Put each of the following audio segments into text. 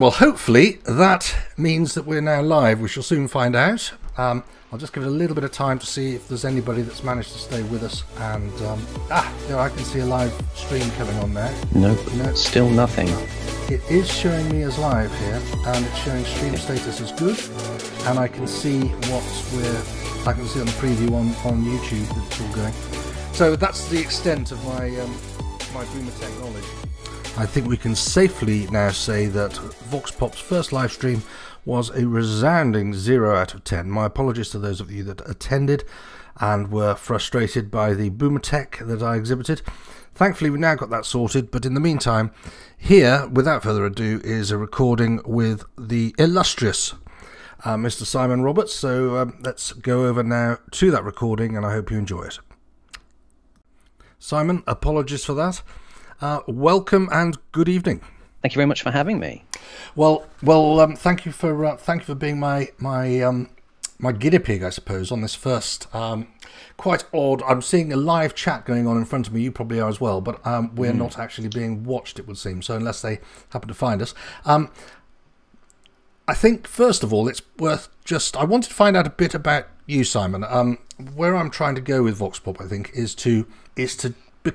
Well, hopefully that means that we're now live. We shall soon find out. Um, I'll just give it a little bit of time to see if there's anybody that's managed to stay with us. And um, ah, there I can see a live stream coming on there. Nope, no, still nothing. It is showing me as live here, and it's showing stream status as good. And I can see what we're, I can see on the preview on on YouTube that it's all going. So that's the extent of my um, my Boomer technology. I think we can safely now say that Vox Pop's first live stream was a resounding 0 out of 10. My apologies to those of you that attended and were frustrated by the boomer tech that I exhibited. Thankfully, we now got that sorted, but in the meantime, here, without further ado, is a recording with the illustrious uh, Mr. Simon Roberts. So um, let's go over now to that recording, and I hope you enjoy it. Simon, apologies for that. Uh, welcome and good evening. Thank you very much for having me. Well, well, um, thank you for uh, thank you for being my my um, my guinea pig, I suppose, on this first um, quite odd. I'm seeing a live chat going on in front of me. You probably are as well, but um, we're mm. not actually being watched. It would seem so, unless they happen to find us. Um, I think first of all, it's worth just. I wanted to find out a bit about you, Simon. Um, where I'm trying to go with Vox Pop, I think, is to is to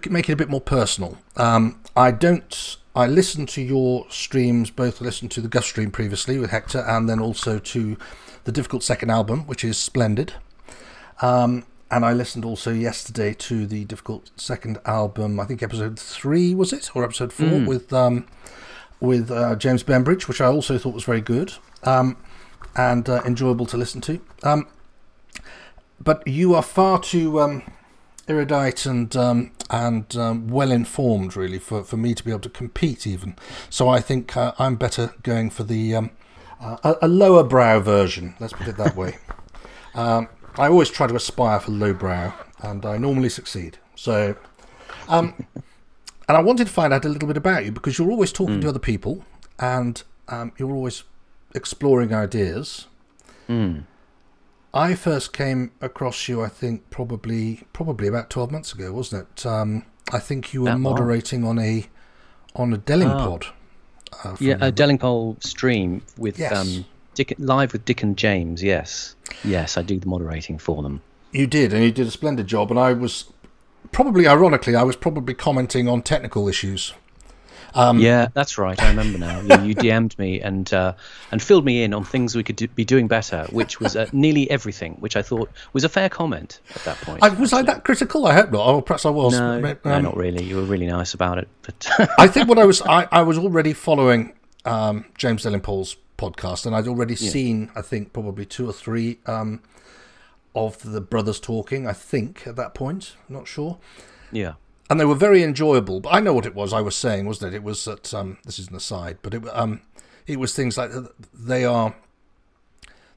make it a bit more personal. Um, I don't. I listen to your streams, both listened to the Gust stream previously with Hector, and then also to the Difficult Second album, which is splendid. Um, and I listened also yesterday to the Difficult Second album. I think episode three was it, or episode four mm. with um, with uh, James Bembridge, which I also thought was very good um, and uh, enjoyable to listen to. Um, but you are far too um, erudite and um, and um, well informed, really, for, for me to be able to compete even. So I think uh, I'm better going for the um, uh, a, lower brow version. Let's put it that way. Um, I always try to aspire for low brow, and I normally succeed. So, um, and I wanted to find out a little bit about you because you're always talking mm. to other people, and um, you're always exploring ideas. Mm. I first came across you, I think, probably probably about twelve months ago, wasn't it? Um, I think you were that moderating long. on a on a Delling oh. pod. Uh, yeah, a Delingpole stream with yes. um, Dick, live with Dick and James. Yes, yes, I do the moderating for them. You did, and you did a splendid job. And I was probably, ironically, I was probably commenting on technical issues um, yeah, that's right. I remember now. You, you DM'd me and uh, and filled me in on things we could do, be doing better, which was uh, nearly everything, which I thought was a fair comment at that point. I, was I that critical? I hope not. Oh, perhaps I was. No, um, no, not really. You were really nice about it. But I think what I was, I, I was already following um, James Delingpole's podcast, and I'd already yeah. seen, I think, probably two or three um, of the brothers talking. I think at that point, not sure. Yeah and they were very enjoyable. But I know what it was I was saying, wasn't it? It was that um, this is an aside, but it um, it was things like they are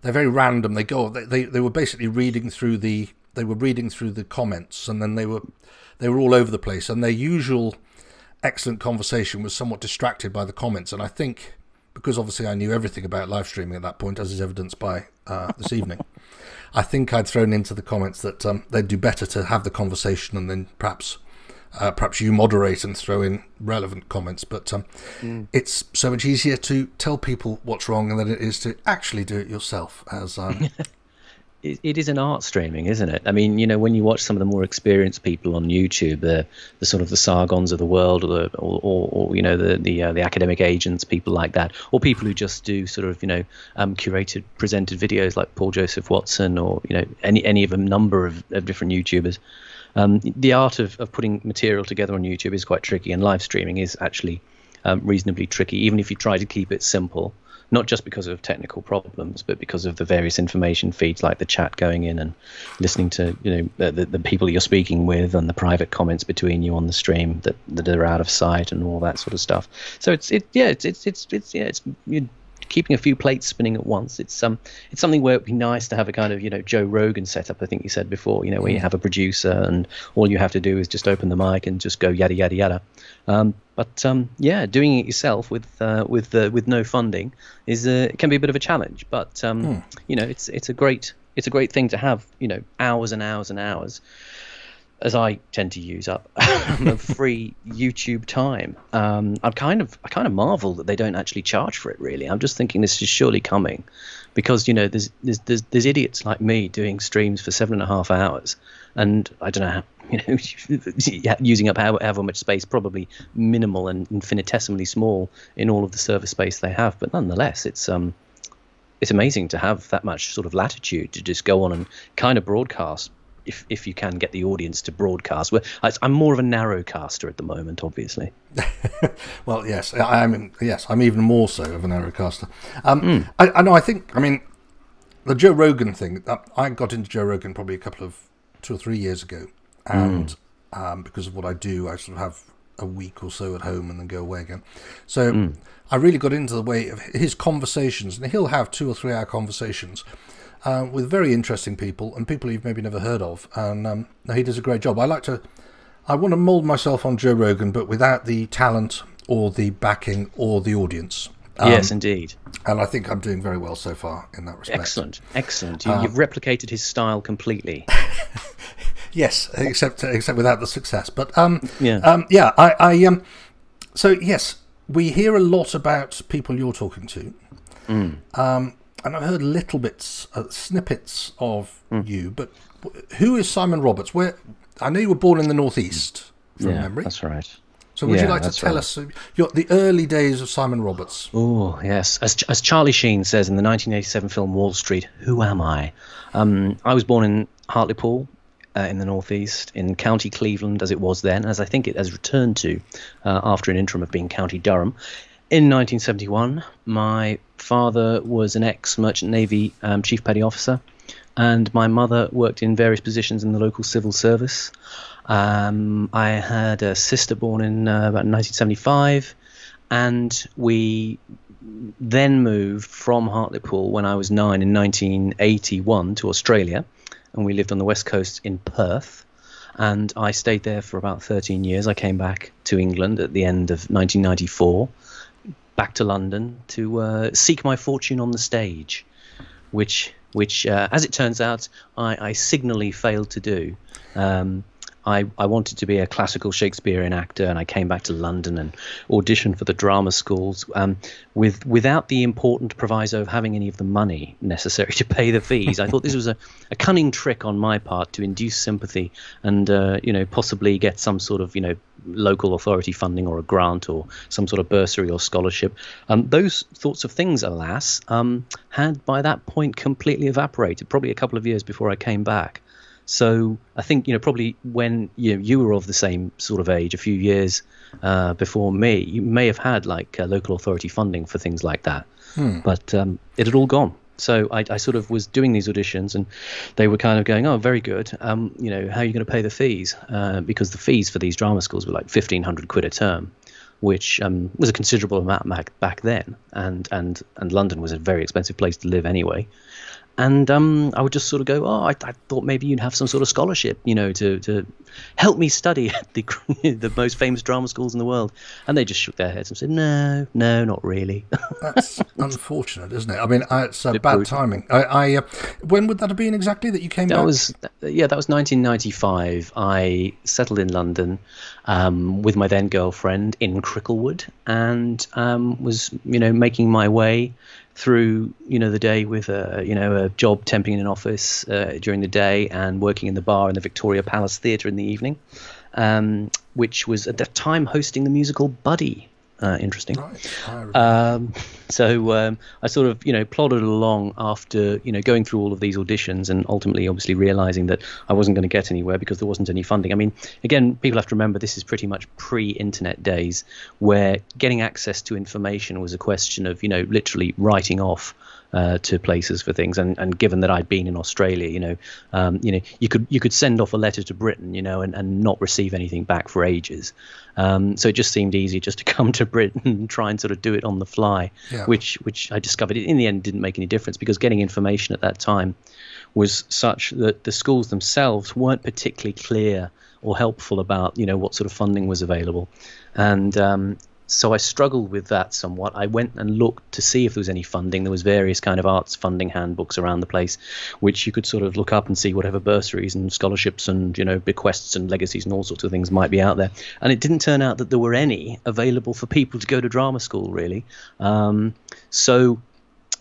they're very random. They go they, they they were basically reading through the they were reading through the comments, and then they were they were all over the place, and their usual excellent conversation was somewhat distracted by the comments. And I think because obviously I knew everything about live streaming at that point, as is evidenced by uh, this evening. I think I'd thrown into the comments that um, they'd do better to have the conversation and then perhaps uh, perhaps you moderate and throw in relevant comments, but um, mm. it's so much easier to tell people what's wrong than it is to actually do it yourself. As um, it, it is an art streaming, isn't it? I mean, you know, when you watch some of the more experienced people on YouTube, the the sort of the Sargons of the world, or the or, or, or you know the the uh, the academic agents, people like that, or people who just do sort of you know um, curated, presented videos like Paul Joseph Watson, or you know any any of a number of, of different YouTubers. Um, the art of, of putting material together on YouTube is quite tricky, and live streaming is actually um, reasonably tricky, even if you try to keep it simple. Not just because of technical problems, but because of the various information feeds, like the chat going in and listening to you know the, the people you're speaking with, and the private comments between you on the stream that, that are out of sight, and all that sort of stuff. So it's it yeah it's it's it's, it's yeah it's keeping a few plates spinning at once. It's um it's something where it'd be nice to have a kind of you know Joe Rogan setup. I think you said before. You know where you mm. have a producer and all you have to do is just open the mic and just go yada yada yada. Um, but um, yeah, doing it yourself with uh, with uh, with no funding is uh, can be a bit of a challenge. But um, mm. you know it's it's a great it's a great thing to have. You know hours and hours and hours as I tend to use up of free YouTube time. Um, I'm kind of I kind of marvel that they don't actually charge for it. Really, I'm just thinking this is surely coming, because you know there's there's there's, there's idiots like me doing streams for seven and a half hours, and I don't know how you know using up however much space, probably minimal and infinitesimally small in all of the server space they have, but nonetheless, it's um it's amazing to have that much sort of latitude to just go on and kind of broadcast if if you can get the audience to broadcast. I'm more of a narrowcaster at the moment, obviously. well, yes, I'm. Yes, I'm even more so of a narrowcaster. Um, mm. I, I, know. I think. I mean, the Joe Rogan thing. Uh, I got into Joe Rogan probably a couple of two or three years ago, and mm. um, because of what I do, I sort of have a week or so at home and then go away again. So mm. I really got into the way of his conversations, and he'll have two or three hour conversations uh, with very interesting people and people you've maybe never heard of. And um, he does a great job. I like to, I want to mould myself on Joe Rogan, but without the talent or the backing or the audience. Um, yes, indeed. And I think I'm doing very well so far in that respect. Excellent, excellent. You, have um, replicated his style completely. yes, except except without the success. But um, yeah, um, yeah. I, I um, so yes, we hear a lot about people you're talking to. Mm. Um, and I've heard little bits, uh, snippets of mm. you, but who is Simon Roberts? Where I know you were born in the northeast, from yeah, memory. That's right. So would yeah, you like to tell right. us uh, your, the early days of Simon Roberts? Oh yes, as as Charlie Sheen says in the 1987 film Wall Street, "Who am I?" Um, I was born in Hartlepool. Uh, in the northeast, in County Cleveland, as it was then, as I think it has returned to uh, after an interim of being County Durham. In 1971, my father was an ex merchant navy um, chief petty officer, and my mother worked in various positions in the local civil service. Um, I had a sister born in uh, about 1975, and we then moved from Hartlepool when I was nine in 1981 to Australia, and we lived on the west coast in Perth. And I stayed there for about 13 years. I came back to England at the end of 1994 back to London to uh, seek my fortune on the stage, which, which uh, as it turns out, I, I signally failed to do. Um, I, I wanted to be a classical Shakespearean actor, and I came back to London and auditioned for the drama schools um, with without the important proviso of having any of the money necessary to pay the fees. I thought this was a, a cunning trick on my part to induce sympathy and uh, you know possibly get some sort of you know local authority funding or a grant or some sort of bursary or scholarship. Um, those sorts of things, alas, um, had by that point completely evaporated. Probably a couple of years before I came back. So I think you know probably when you know, you were of the same sort of age, a few years uh, before me, you may have had like uh, local authority funding for things like that, hmm. but um, it had all gone. So I, I, sort of was doing these auditions, and they were kind of going, "Oh, very good. Um, you know, how are you going to pay the fees?" Uh, because the fees for these drama schools were like fifteen hundred quid a term, which um, was a considerable amount back, back then, and and and London was a very expensive place to live anyway and um, I would just sort of go, oh, I, I, thought maybe you'd have some sort of scholarship, you know, to, to help me study at the the most famous drama schools in the world. And they just shook their heads and said, no, no, not really. That's unfortunate, isn't it? I mean, it's uh, bad brutal. timing. I, I uh, when would that have been exactly that you came that back? Was, yeah, that was 1995. I settled in London um, with my then girlfriend in Cricklewood and um, was, you know, making my way through you know the day with a you know a job temping in an office uh, during the day and working in the bar in the Victoria Palace Theatre in the evening, um, which was at that time hosting the musical Buddy uh, interesting. Um, so um, I sort of, you know, plodded along after, you know, going through all of these auditions and ultimately, obviously, realizing that I wasn't going to get anywhere because there wasn't any funding. I mean, again, people have to remember this is pretty much pre-internet days where getting access to information was a question of, you know, literally writing off uh, to places for things. And, and given that I'd been in Australia, you know, um, you know, you could you could send off a letter to Britain, you know, and, and not receive anything back for ages. Um, so it just seemed easy just to come to Britain and try and sort of do it on the fly, yeah. which which I discovered in the end didn't make any difference because getting information at that time was such that the schools themselves weren't particularly clear or helpful about you know what sort of funding was available, and um, so I struggled with that somewhat. I went and looked to see if there was any funding. There was various kind of arts funding handbooks around the place, which you could sort of look up and see whatever bursaries and scholarships and you know bequests and legacies and all sorts of things might be out there. And it didn't turn out that there were any available for people to go to drama school really. Um, so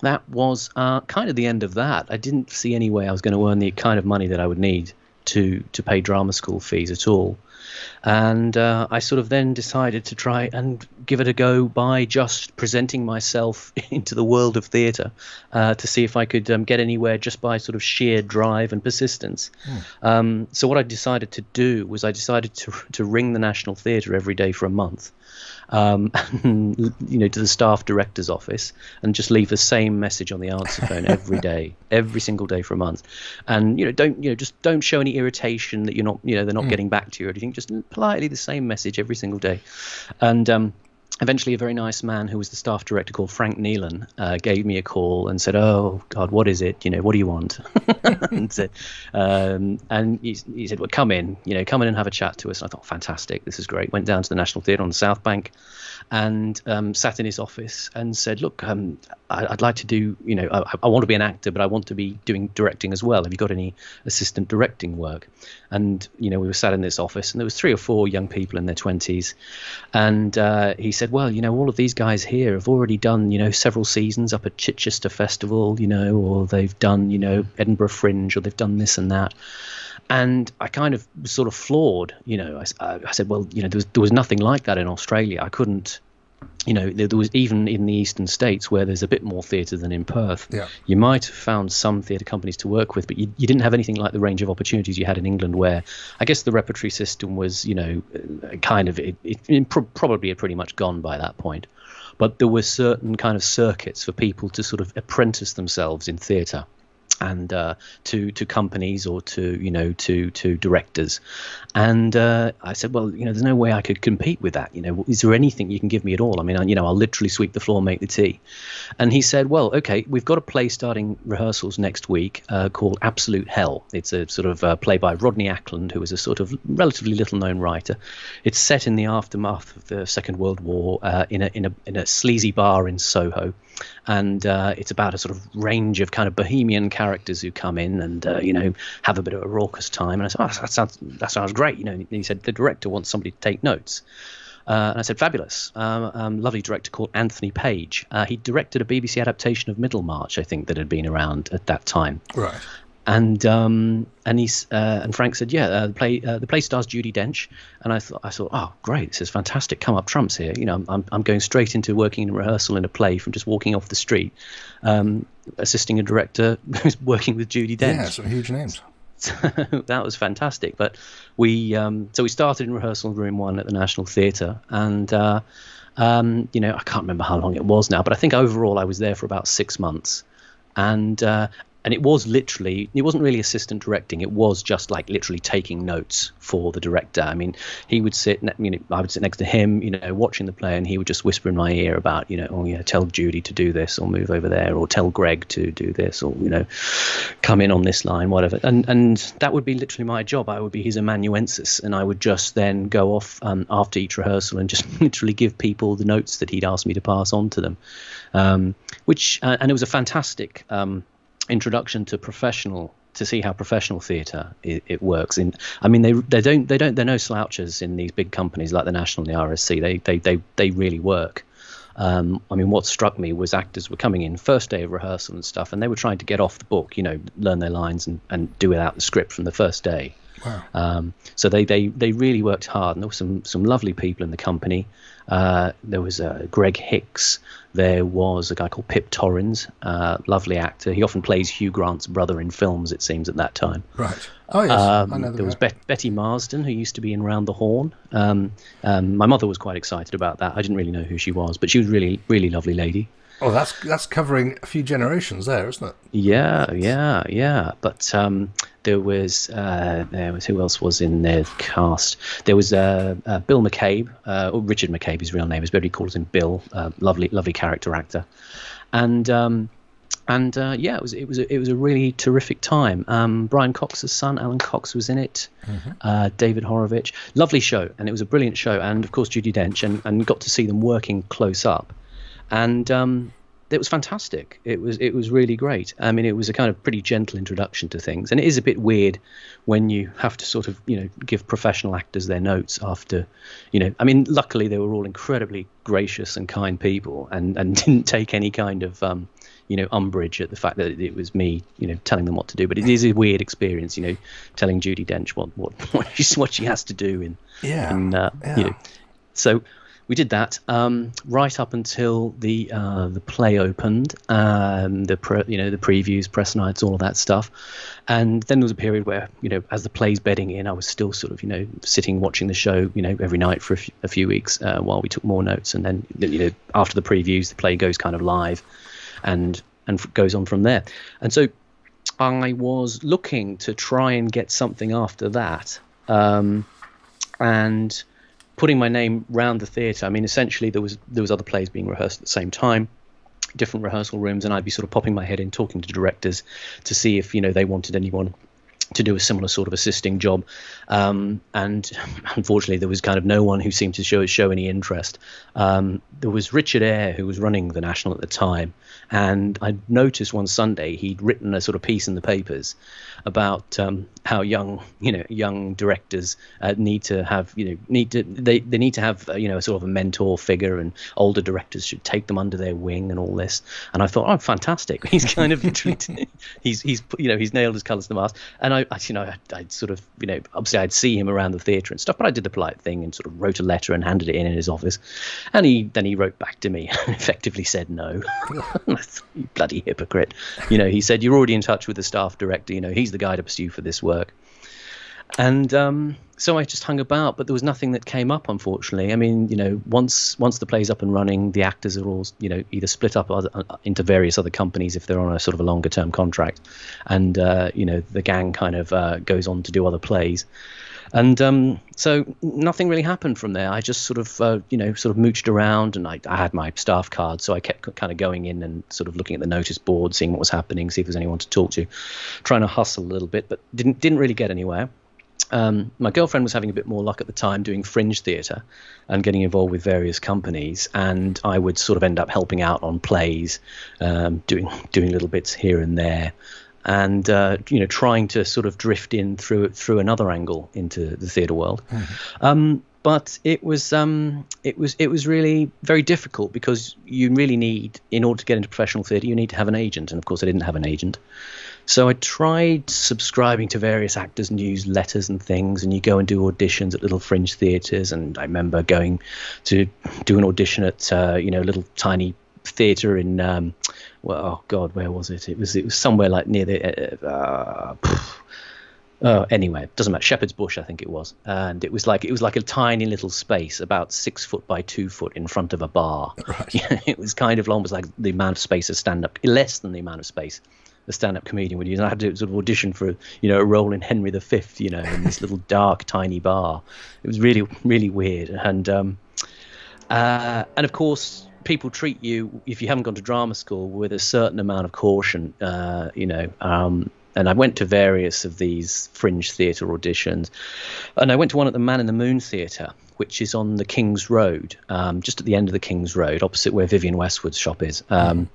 that was uh, kind of the end of that. I didn't see any way I was going to earn the kind of money that I would need to to pay drama school fees at all. And uh, I sort of then decided to try and give it a go by just presenting myself into the world of theatre uh, to see if I could um, get anywhere just by sort of sheer drive and persistence. Mm. Um, so what I decided to do was I decided to to ring the National Theatre every day for a month um, you know, to the staff director's office and just leave the same message on the answer phone every day, every single day for a month. And you know, don't you know, just don't show any irritation that you're not, you know, they're not mm. getting back to you or anything. Just politely the same message every single day. And um, eventually a very nice man who was the staff director called Frank Neelan uh, gave me a call and said, "Oh God, what is it? You know, what do you want?" and, um, and he, he, said, "Well, come in. You know, come in and have a chat to us." And I thought, "Fantastic, this is great." Went down to the National Theatre on the South Bank, and um, sat in his office and said, "Look, um, I, would like to do, you know, I, I, want to be an actor, but I want to be doing directing as well. Have you got any assistant directing work?" And you know, we were sat in this office, and there was three or four young people in their twenties, and uh, he said, "Well, you know, all of these guys here have already done, you know, several seasons up at Chichester Festival, you know, or they've done, you know, Edinburgh Fringe, or they've done this and that." and I kind of sort of floored, You know, I, I said, well, you know, there was, there was nothing like that in Australia. I couldn't, you know, there, there was even in the eastern states where there's a bit more theatre than in Perth. Yeah. You might have found some theatre companies to work with, but you, you didn't have anything like the range of opportunities you had in England, where I guess the repertory system was, you know, uh, kind of it, it, it probably had pretty much gone by that point. But there were certain kind of circuits for people to sort of apprentice themselves in theatre and uh, to to companies or to you know to to directors. And uh, I said well you know there's no way I could compete with that. You know is there anything you can give me at all? I mean you know I'll literally sweep the floor make the tea. And he said well okay we've got a play starting rehearsals next week uh, called Absolute Hell. It's a sort of uh, play by Rodney Ackland who is a sort of relatively little known writer. It's set in the aftermath of the Second World War uh, in a in a in a sleazy bar in Soho and uh, it's about a sort of range of kind of bohemian characters who come in and uh, you know have a bit of a raucous time. And I said, oh, that sounds that sounds great. You know, and he said the director wants somebody to take notes. Uh, and I said, fabulous. Um, um, lovely director called Anthony Page. Uh, he directed a BBC adaptation of Middlemarch, I think, that had been around at that time. Right and um, and he's uh, and Frank said, yeah, uh, the play uh, the play stars Judi Dench, and I thought I thought, oh great, this is fantastic, come up trumps here. You know, I'm I'm going straight into working in rehearsal in a play from just walking off the street, um, assisting a director who's working with Judi Dench. Yeah, some huge names. that was fantastic. But we um, so we started in rehearsal room one at the National Theatre, and uh, um, you know I can't remember how long it was now, but I think overall I was there for about six months and uh, and it was literally it wasn't really assistant directing. It was just like literally taking notes for the director. I mean he would sit you know i would sit next to him you know watching the play and he would just whisper in my ear about you know oh yeah tell judy to do this or move over there or tell greg to do this or you know come in on this line whatever. And and that would be literally my job. I would be his amanuensis and i would just then go off um, after each rehearsal and just literally give people the notes that he'd asked me to pass on to them. Um, which uh, and it was a fantastic um, introduction to professional to see how professional theatre it, it, works. In I mean, they they don't they don't they're no slouches in these big companies like the National and the RSC. They they they they really work. Um, I mean, what struck me was actors were coming in first day of rehearsal and stuff, and they were trying to get off the book, you know, learn their lines and, and do without the script from the first day. Wow. Um, so they, they they really worked hard, and there were some some lovely people in the company. Uh, there was uh, Greg Hicks. There was a guy called Pip Torrens, uh, lovely actor. He often plays Hugh Grant's brother in films, it seems, at that time. Right. Oh, yes. Um, I know the there was Betty Marsden, who used to be in Round the Horne. Um, um, my mother was quite excited about that. I didn't really know who she was, but she was really, really lovely lady. Oh, that's that's covering a few generations there, isn't it? Yeah, yeah, yeah. But um, there was uh, there was who else was in the cast? There was uh, uh, Bill McCabe, uh, or Richard McCabe, his real name is, but he calls him Bill. Uh, lovely, lovely character actor, and. Um, and uh, yeah, it was it was a, it was a really terrific time. Um, Brian Cox's son, Alan Cox, was in it. Mm-hmm. Uh, David Horovitch, lovely show, and it was a brilliant show. And of course, Judi Dench, and and got to see them working close up, and um, it was fantastic. It was it was really great. I mean, it was a kind of pretty gentle introduction to things, and it is a bit weird when you have to sort of you know give professional actors their notes after, you know. I mean, luckily they were all incredibly gracious and kind people, and and didn't take any kind of um, you know umbrage at the fact that it was me you know telling them what to do. But it is a weird experience, you know, telling Judi Dench what what what she, what she has to do in yeah, in, uh, yeah. you know. So we did that um, right up until the uh, the play opened, um, the pre, you know the previews, press nights, all of that stuff, and then there was a period where you know as the play's bedding in, I was still sort of you know sitting watching the show you know every night for a, f- a few weeks uh, while we took more notes, and then you know after the previews, the play goes kind of live, and and goes on from there, and so I was looking to try and get something after that, um, and putting my name round the theatre. I mean, essentially there was there was other plays being rehearsed at the same time, different rehearsal rooms, and I'd be sort of popping my head in, talking to directors to see if you know they wanted anyone to do a similar sort of assisting job. Um, and unfortunately, there was kind of no one who seemed to show show any interest. Um, there was Richard Eyre, who was running the National at the time, and I noticed one Sunday he'd written a sort of piece in the papers about um, how young, you know, young directors uh, need to have, you know, need to they, they need to have, uh, you know, a sort of a mentor figure, and older directors should take them under their wing and all this. And I thought, oh, fantastic! He's kind of he's he's you know he's nailed his colours to the mast. And I, I you know, I'd, I'd, sort of you know obviously I'd see him around the theatre and stuff, but I did the polite thing and sort of wrote a letter and handed it in in his office, and he then he wrote back to me and effectively said no. bloody hypocrite. You know, he said you're already in touch with the staff director. You know, he's the guy to pursue for this work. And um, so I just hung about, but there was nothing that came up, unfortunately. I mean, you know, once once the play's up and running, the actors are all, you know, either split up other, uh, into various other companies if they're on a sort of a longer term contract, and uh, you know, the gang kind of uh, goes on to do other plays. And um, so nothing really happened from there. I just sort of, uh, you know, sort of mooched around, and I, I, had my staff card, so I kept kind of going in and sort of looking at the notice board, seeing what was happening, see if there's anyone to talk to, trying to hustle a little bit, but didn't didn't really get anywhere. Um, my girlfriend was having a bit more luck at the time doing fringe theatre and getting involved with various companies, and I would sort of end up helping out on plays, um, doing doing little bits here and there and uh, you know trying to sort of drift in through through another angle into the theatre world. Mm-hmm. Um, but it was um, it was it was really very difficult because you really need in order to get into professional theatre you need to have an agent and of course I didn't have an agent so I tried subscribing to various actors newsletters and things and you go and do auditions at little fringe theatres and I remember going to do an audition at uh, you know a little tiny theatre in um, well, oh God, where was it? It was it was somewhere like near the. Uh, uh, anyway, doesn't matter. Shepherd's Bush, I think it was, and it was like it was like a tiny little space, about six foot by two foot, in front of a bar. Right. it was kind of almost like the amount of space a stand-up, less than the amount of space a stand-up comedian would use. And I had to sort of audition for you know a role in Henry V, you know, in this little dark, tiny bar. It was really, really weird, and um, uh, and of course people treat you if you haven't gone to drama school with a certain amount of caution. Uh, you know, um, and I went to various of these fringe theatre auditions, and I went to one at the Man in the Moon Theatre, which is on the King's Road, um, just at the end of the King's Road, opposite where Vivienne Westwood's shop is. Um,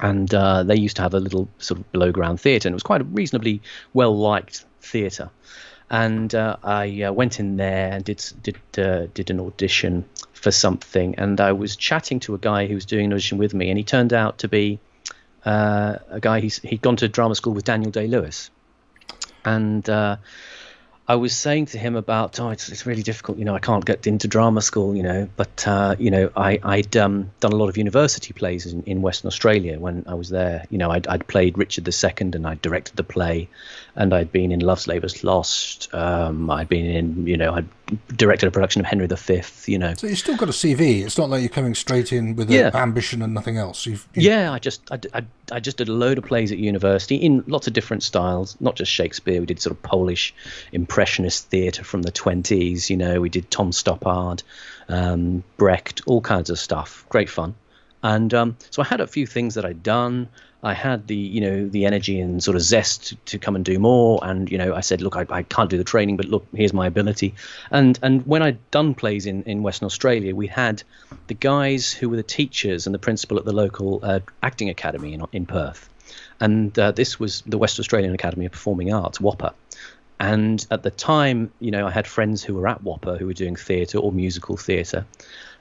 and uh, they used to have a little sort of below ground theatre, and it was quite a reasonably well liked theatre. And uh, I uh, went in there and did did uh, did an audition for something, and I was chatting to a guy who was doing an audition with me, and he turned out to be uh, a guy he's, he'd gone to drama school with Daniel Day Lewis, and uh, I was saying to him about, oh, it's, it's really difficult, you know, I can't get into drama school, you know, but, uh, you know, I, I'd um, done a lot of university plays in, in Western Australia when I was there. You know, I'd, I'd played Richard II and I directed the play, and I'd been in Love's Labour's Lost. Um, I'd been in, you know, I'd directed a production of Henry V, you know. So you've still got a CV. It's not like you're coming straight in with yeah. ambition and nothing else. You've, you've... Yeah, I just, I, I, I just did a load of plays at university in lots of different styles, not just Shakespeare. We did sort of Polish impressionist theatre from the 20s. You know, we did Tom Stoppard, um, Brecht, all kinds of stuff. Great fun. And um, so I had a few things that I'd done. I had the you know the energy and sort of zest to, come and do more. And you know I said, look, I, I can't do the training, but look, here's my ability. And and when I'd done plays in, in Western Australia, we had the guys who were the teachers and the principal at the local uh, acting academy in, in Perth. And uh, this was the West Australian Academy of Performing Arts, WAAPA. And at the time, you know, I had friends who were at WAAPA who were doing theatre or musical theatre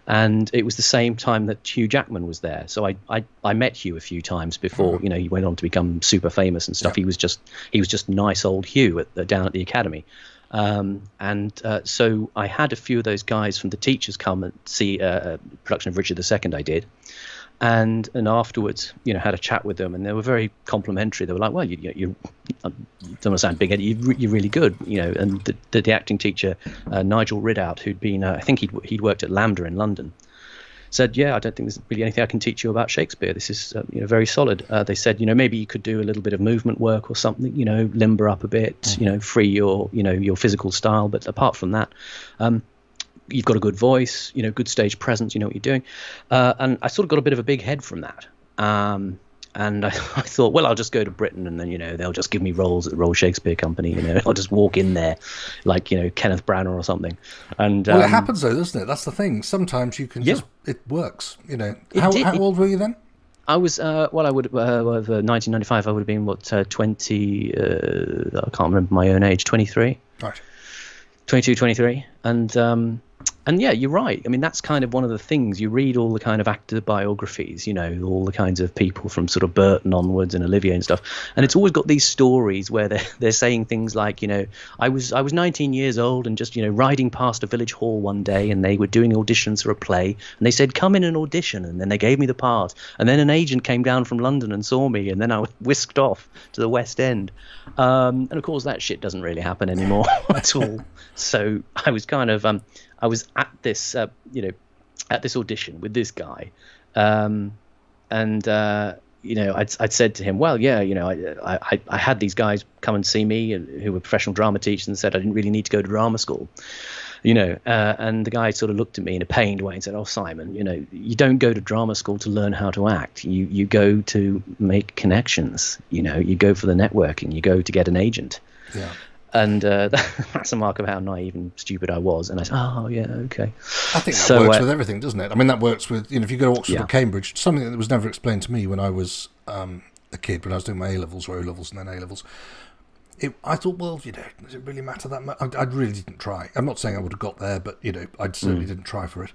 and it was the same time that Hugh Jackman was there. So I, I, I met Hugh a few times before. Mm-hmm. You know, he went on to become super famous and stuff. Yeah. He was just he was just nice old Hugh at the, down at the academy. Um, and uh, so I had a few of those guys from the teachers come and see uh, a production of Richard II I did, and and afterwards, you know, had a chat with them, and they were very complimentary. They were like, "Well, you, you, you don't want to sound big. You, you're really good, you know." And the, the, the acting teacher, uh, Nigel Ridout, who'd been, uh, I think he'd he'd worked at LAMDA in London, said, "Yeah, I don't think there's really anything I can teach you about Shakespeare. This is, uh, you know, very solid." Uh, they said, "You know, maybe you could do a little bit of movement work or something. You know, limber up a bit. Mm-hmm. You know, free your, you know, your physical style. But apart from that." Um, you've got a good voice, you know, good stage presence, you know what you're doing. Uh, and I sort of got a bit of a big head from that. Um, and I, I, thought, well, I'll just go to Britain, and then you know they'll just give me roles at the Royal Shakespeare Company. You know, I'll just walk in there, like you know Kenneth Branagh or something. And well, um, it happens though, doesn't it? That's the thing. Sometimes you can yeah. just it works. You know, how, did, how old were you then? I was uh, well. I would uh, 1995. I would have been what uh, 20. Uh, I can't remember my own age. 23. Right. 22, 23, and um, and yeah, you're right. I mean, that's kind of one of the things. You read all the kind of actor biographies, you know, all the kinds of people from sort of Burton onwards and Olivier and stuff, and it's always got these stories where they're they're saying things like, you know, I was I was 19 years old and just you know riding past a village hall one day and they were doing auditions for a play and they said come in and audition. And then they gave me the part. And then an agent came down from London and saw me and then I was whisked off to the West End, um, and of course that shit doesn't really happen anymore at all. So I was kind of um, I was at this, uh, you know, at this audition with this guy, um, and uh, you know, I'd, I'd said to him, well, yeah, you know, I, I, I had these guys come and see me who were professional drama teachers and said I didn't really need to go to drama school, you know, uh, and the guy sort of looked at me in a pained way and said, oh, Simon, you know, you don't go to drama school to learn how to act. You, you go to make connections, you know, you go for the networking, you go to get an agent. Yeah and uh, that's a mark of how naive and stupid I was. And I said, "Oh yeah, okay." I think that so, works uh, with everything, doesn't it? I mean, that works with you know if you go to Oxford yeah. or Cambridge, something that was never explained to me when I was um, a kid, when I was doing my A levels or O levels and then A levels. It, I thought, well, you know, does it really matter that much? I, I, really didn't try. I'm not saying I would have got there, but you know, I certainly mm. didn't try for it.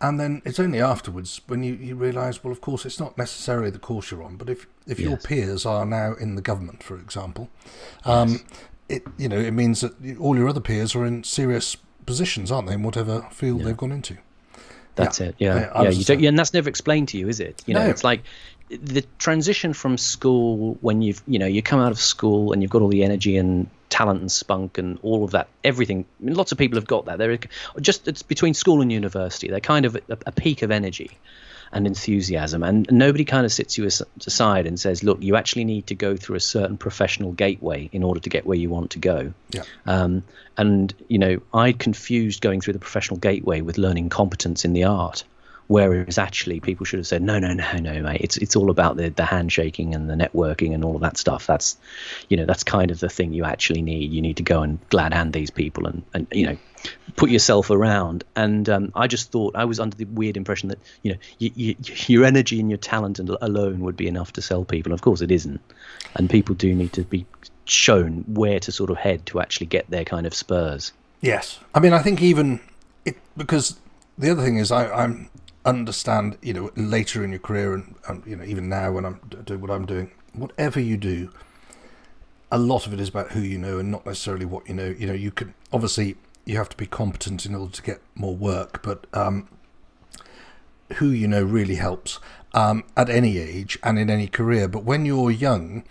And then it's only afterwards when you, you realise, well, of course, it's not necessarily the course you're on, but if if yes. your peers are now in the government, for example, um, yes it you know it means that all your other peers are in serious positions, aren't they, in whatever field yeah. they've gone into. That's yeah. it. Yeah, yeah. yeah you don't, and that's never explained to you, is it? You know, no. it's like the transition from school when you've you know you come out of school and you've got all the energy and talent and spunk and all of that everything I mean, lots of people have got that they're just it's between school and university they're kind of a, a peak of energy and enthusiasm. And nobody kind of sits you aside and says, look, you actually need to go through a certain professional gateway in order to get where you want to go. Yeah. Um, and, you know, I confused going through the professional gateway with learning competence in the art. Whereas actually, people should have said, no, no, no, no, mate. It's it's all about the the handshaking and the networking and all of that stuff. That's, you know, that's kind of the thing you actually need. You need to go and glad hand these people and and you know, put yourself around. And um, I just thought I was under the weird impression that you know you, you, your energy and your talent alone would be enough to sell people. Of course, it isn't, and people do need to be shown where to sort of head to actually get their kind of spurs. Yes, I mean I think even it because the other thing is I, I'm understand, you know, later in your career and, and you know, even now when I'm doing what I'm doing, whatever you do, a lot of it is about who you know and not necessarily what you know. You know, you can obviously you have to be competent in order to get more work, but um, who you know really helps um, at any age and in any career. But when you're young,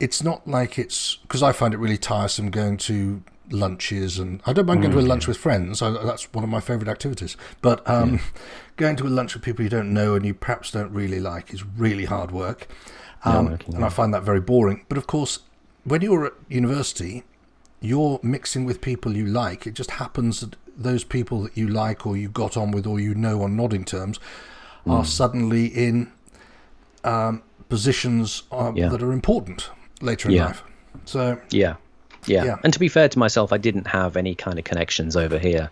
it's not like it's because I find it really tiresome going to lunches, and I don't mind going mm, to a lunch yeah. with friends. I, that's one of my favourite activities. But um, yeah. going to a lunch with people you don't know and you perhaps don't really like is really hard work, um, and I find that very boring. But of course, when you're at university, you're mixing with people you like. It just happens that those people that you like or you got on with or you know on nodding terms are suddenly in um, positions uh, Yeah. that are important later in Yeah. life. So Yeah. yeah. Yeah. And to be fair to myself, I didn't have any kind of connections over here.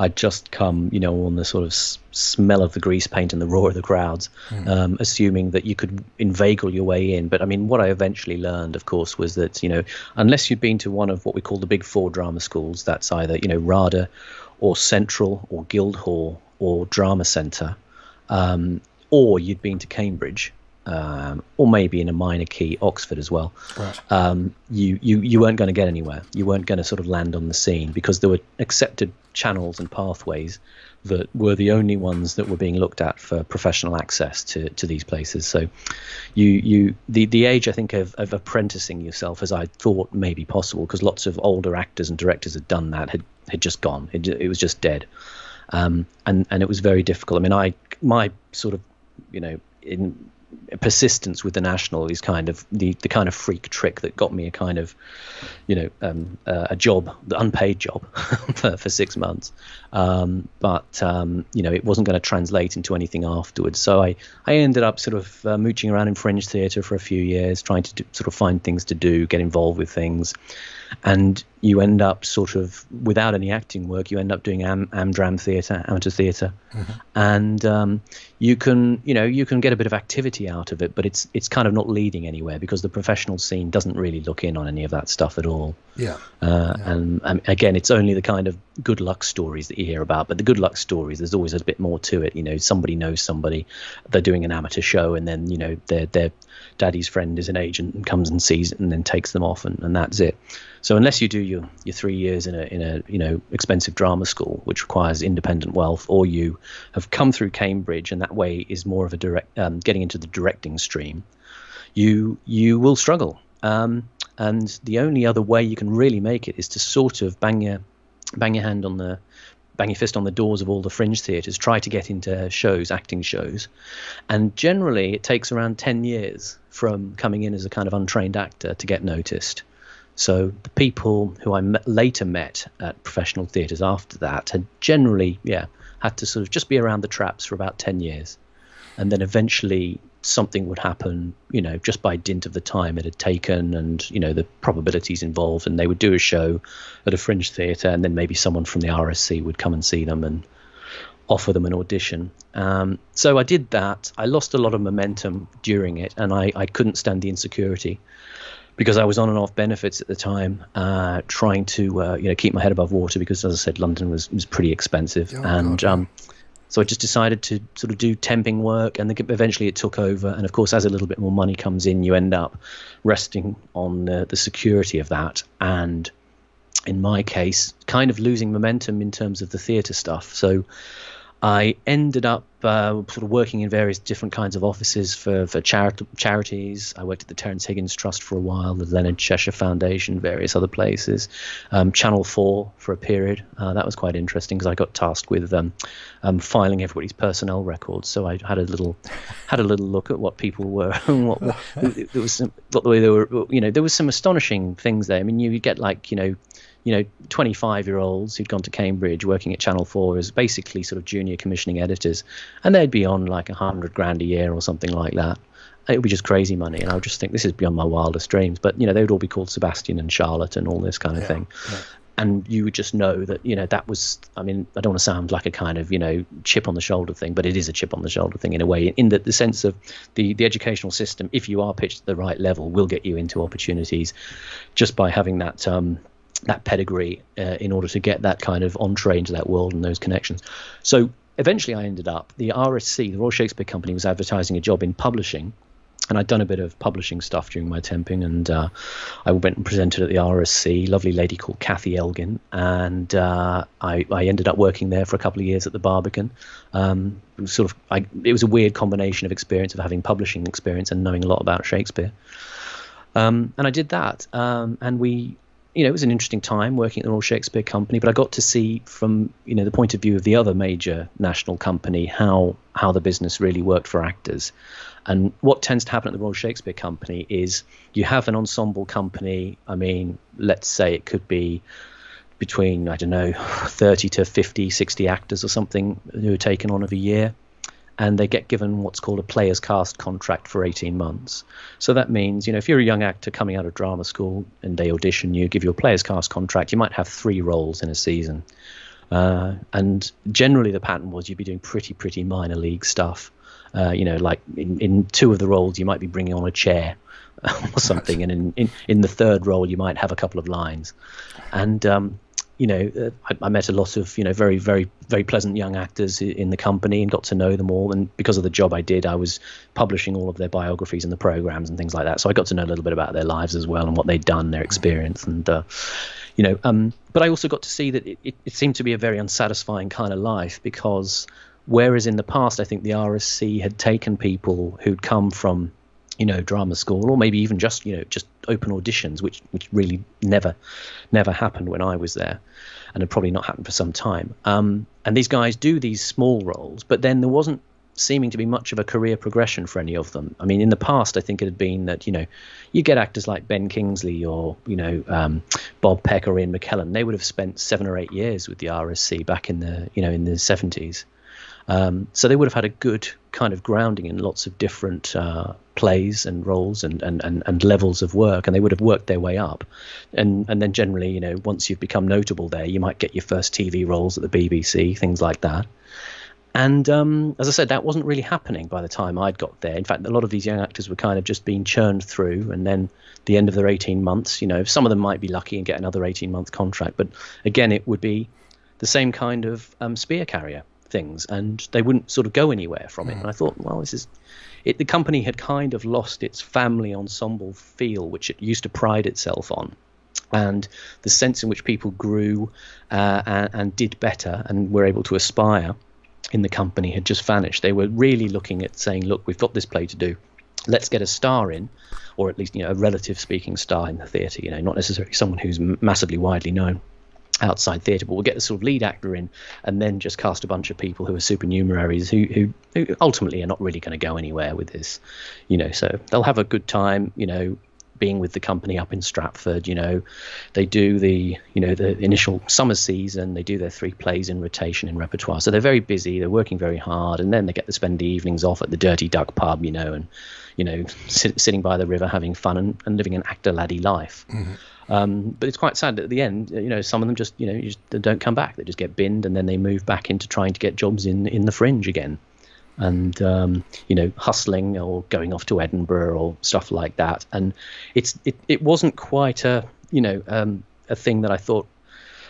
I'd just come, you know, on the sort of s- smell of the grease paint and the roar of the crowds, um, assuming that you could inveigle your way in. But I mean, what I eventually learned, of course, was that, you know, unless you'd been to one of what we call the big four drama schools, that's either, you know, RADA or Central or Guildhall or Drama Centre, um, or you'd been to Cambridge, um, or maybe in a minor key, Oxford as well right. um, you, you you weren't going to get anywhere. You weren't going to sort of land on the scene because there were accepted channels and pathways that were the only ones that were being looked at for professional access to, to these places. So, you you the, the age I think of, of apprenticing yourself as I thought may be possible because lots of older actors and directors had done that had had just gone. It, it was just dead, um, and and it was very difficult. I mean, I my sort of you know in persistence with the national is kind of the, the kind of freak trick that got me a kind of you know um, uh, a job the unpaid job for, for six months um, but um, you know it wasn't going to translate into anything afterwards. So I, I ended up sort of uh, mooching around in fringe theatre for a few years trying to do, sort of find things to do get involved with things. And you end up sort of without any acting work you end up doing am, amdram theatre amateur theater and um, you can you know you can get a bit of activity out of it but it's it's kind of not leading anywhere because the professional scene doesn't really look in on any of that stuff at all Yeah. uh, and um, again it's only the kind of good luck stories that you hear about but the good luck stories there's always a bit more to it you know somebody knows somebody they're doing an amateur show and then you know their their daddy's friend is an agent and comes and sees it and then takes them off and, and that's it so unless you do your, your three years in a in a you know expensive drama school which requires independent wealth or you have come through Cambridge and that way is more of a direct um, getting into the directing stream you you will struggle. Um, and the only other way you can really make it is to sort of bang your bang your hand on the bang your fist on the doors of all the fringe theatres, try to get into shows, acting shows, and generally it takes around ten years from coming in as a kind of untrained actor to get noticed. So the people who I met, later met at professional theatres after that had generally, yeah, had to sort of just be around the traps for about ten years and then eventually something would happen you know just by dint of the time it had taken and you know the probabilities involved and they would do a show at a fringe theatre and then maybe someone from the rsc would come and see them and offer them an audition. Um, so i did that. I lost a lot of momentum during it and i, I couldn't stand the insecurity because I was on and off benefits at the time, uh, trying to uh, you know keep my head above water because, as I said, London was was pretty expensive, Oh, and um, so I just decided to sort of do temping work, and then eventually it took over. And of course, as a little bit more money comes in, you end up resting on the, the security of that, and in my case, kind of losing momentum in terms of the theatre stuff. So I ended up uh, sort of working in various different kinds of offices for, for charit- charities. I worked at the Terence Higgins Trust for a while, the Leonard Cheshire Foundation, various other places. Um, Channel 4 for a period. Uh, that was quite interesting because I got tasked with um, um, filing everybody's personnel records. So I had a little had a little look at what people were. what, what, there was some, what the way they were. You know, there was some astonishing things there. I mean, you get like you know you know, 25 year olds who'd gone to Cambridge working at Channel 4 as basically sort of junior commissioning editors, and they'd be on like a hundred grand a year or something like that. It would be just crazy money, and I would just think this is beyond my wildest dreams. But you know, they would all be called Sebastian and Charlotte and all this kind of Yeah, thing. yeah. And you would just know that you know that was. I mean, I don't want to sound like a kind of you know chip on the shoulder thing, but it is a chip on the shoulder thing in a way, in the, the sense of the the educational system. If you are pitched at the right level, will get you into opportunities, just by having that. Um, that pedigree uh, in order to get that kind of entree into that world and those connections. So eventually I ended up, the RSC, the Royal Shakespeare Company, was advertising a job in publishing. And I'd done a bit of publishing stuff during my temping, and uh, I went and presented at the RSC. Lovely lady called Kathy Elgin, and uh, I, I ended up working there for a couple of years at the Barbican. Um, sort of, I, it was a weird combination of experience of having publishing experience and knowing a lot about Shakespeare. Um, and I did that, um, and we you know, it was an interesting time working at the Royal Shakespeare Company, but I got to see from, you know, the point of view of the other major national company how how the business really worked for actors. And what tends to happen at the Royal Shakespeare Company is you have an ensemble company. I mean, let's say it could be between, I don't know, 30 to 50, 60 actors or something who are taken on every year. And they get given what's called a player's cast contract for 18 months. So that means, you know, if you're a young actor coming out of drama school and they audition you, give you a player's cast contract, you might have three roles in a season. Uh, and generally, the pattern was you'd be doing pretty, pretty minor league stuff. Uh, you know, like in, in two of the roles, you might be bringing on a chair or something, and in, in, in the third role, you might have a couple of lines. And um, you know, uh, I, I, met a lot of you know very very very pleasant young actors in the company and got to know them all. And because of the job I did, I was publishing all of their biographies and the programs and things like that. So I got to know a little bit about their lives as well and what they'd done, their experience, and uh, you know. Um, but I also got to see that it, it, it seemed to be a very unsatisfying kind of life because whereas in the past I think the RSC had taken people who'd come from you know drama school or maybe even just you know just open auditions which which really never never happened when I was there and had probably not happened for some time. Um, and these guys do these small roles but then there wasn't seeming to be much of a career progression for any of them. I mean in the past I think it had been that you know you get actors like Ben Kingsley or you know um, Bob Peck or Ian McKellen. They would have spent seven or eight years with the RSC back in the you know in the 70s um, so they would have had a good kind of grounding in lots of different uh, plays and roles and, and, and, and, levels of work, and they would have worked their way up. And and then generally, you know, once you've become notable there, you might get your first TV roles at the BBC, things like that. And um, as I said, that wasn't really happening by the time I'd got there. In fact, a lot of these young actors were kind of just being churned through, and then the end of their 18 months, you know, some of them might be lucky and get another 18 month contract, but again, it would be the same kind of um, spear carrier things, and they wouldn't sort of go anywhere from it. Mm. And I thought, well, this is it. The company had kind of lost its family ensemble feel, which it used to pride itself on. And the sense in which people grew uh, and, and did better and were able to aspire in the company had just vanished. They were really looking at saying, look, we've got this play to do. Let's get a star in, or at least you know a relative speaking star in the theatre. You know, not necessarily someone who's massively widely known outside theatre, but we'll get the sort of lead actor in and then just cast a bunch of people who are supernumeraries who, who, who ultimately are not really going to go anywhere with this, you know. So they'll have a good time, you know, being with the company up in Stratford. You know, they do the you know the initial summer season. They do their three plays in rotation in repertoire. So they're very busy. They're working very hard, and then they get to spend the evenings off at the Dirty Duck pub. You know, and you know sit, sitting by the river having fun and, and living an actor laddie life. Mm-hmm. Um, but it's quite sad that at the end, you know, some of them just, you know, just, they don't come back. They just get binned, and then they move back into trying to get jobs in in the fringe again, and um, you know, hustling or going off to Edinburgh or stuff like that. And it's it, it wasn't quite a you know um, a thing that I thought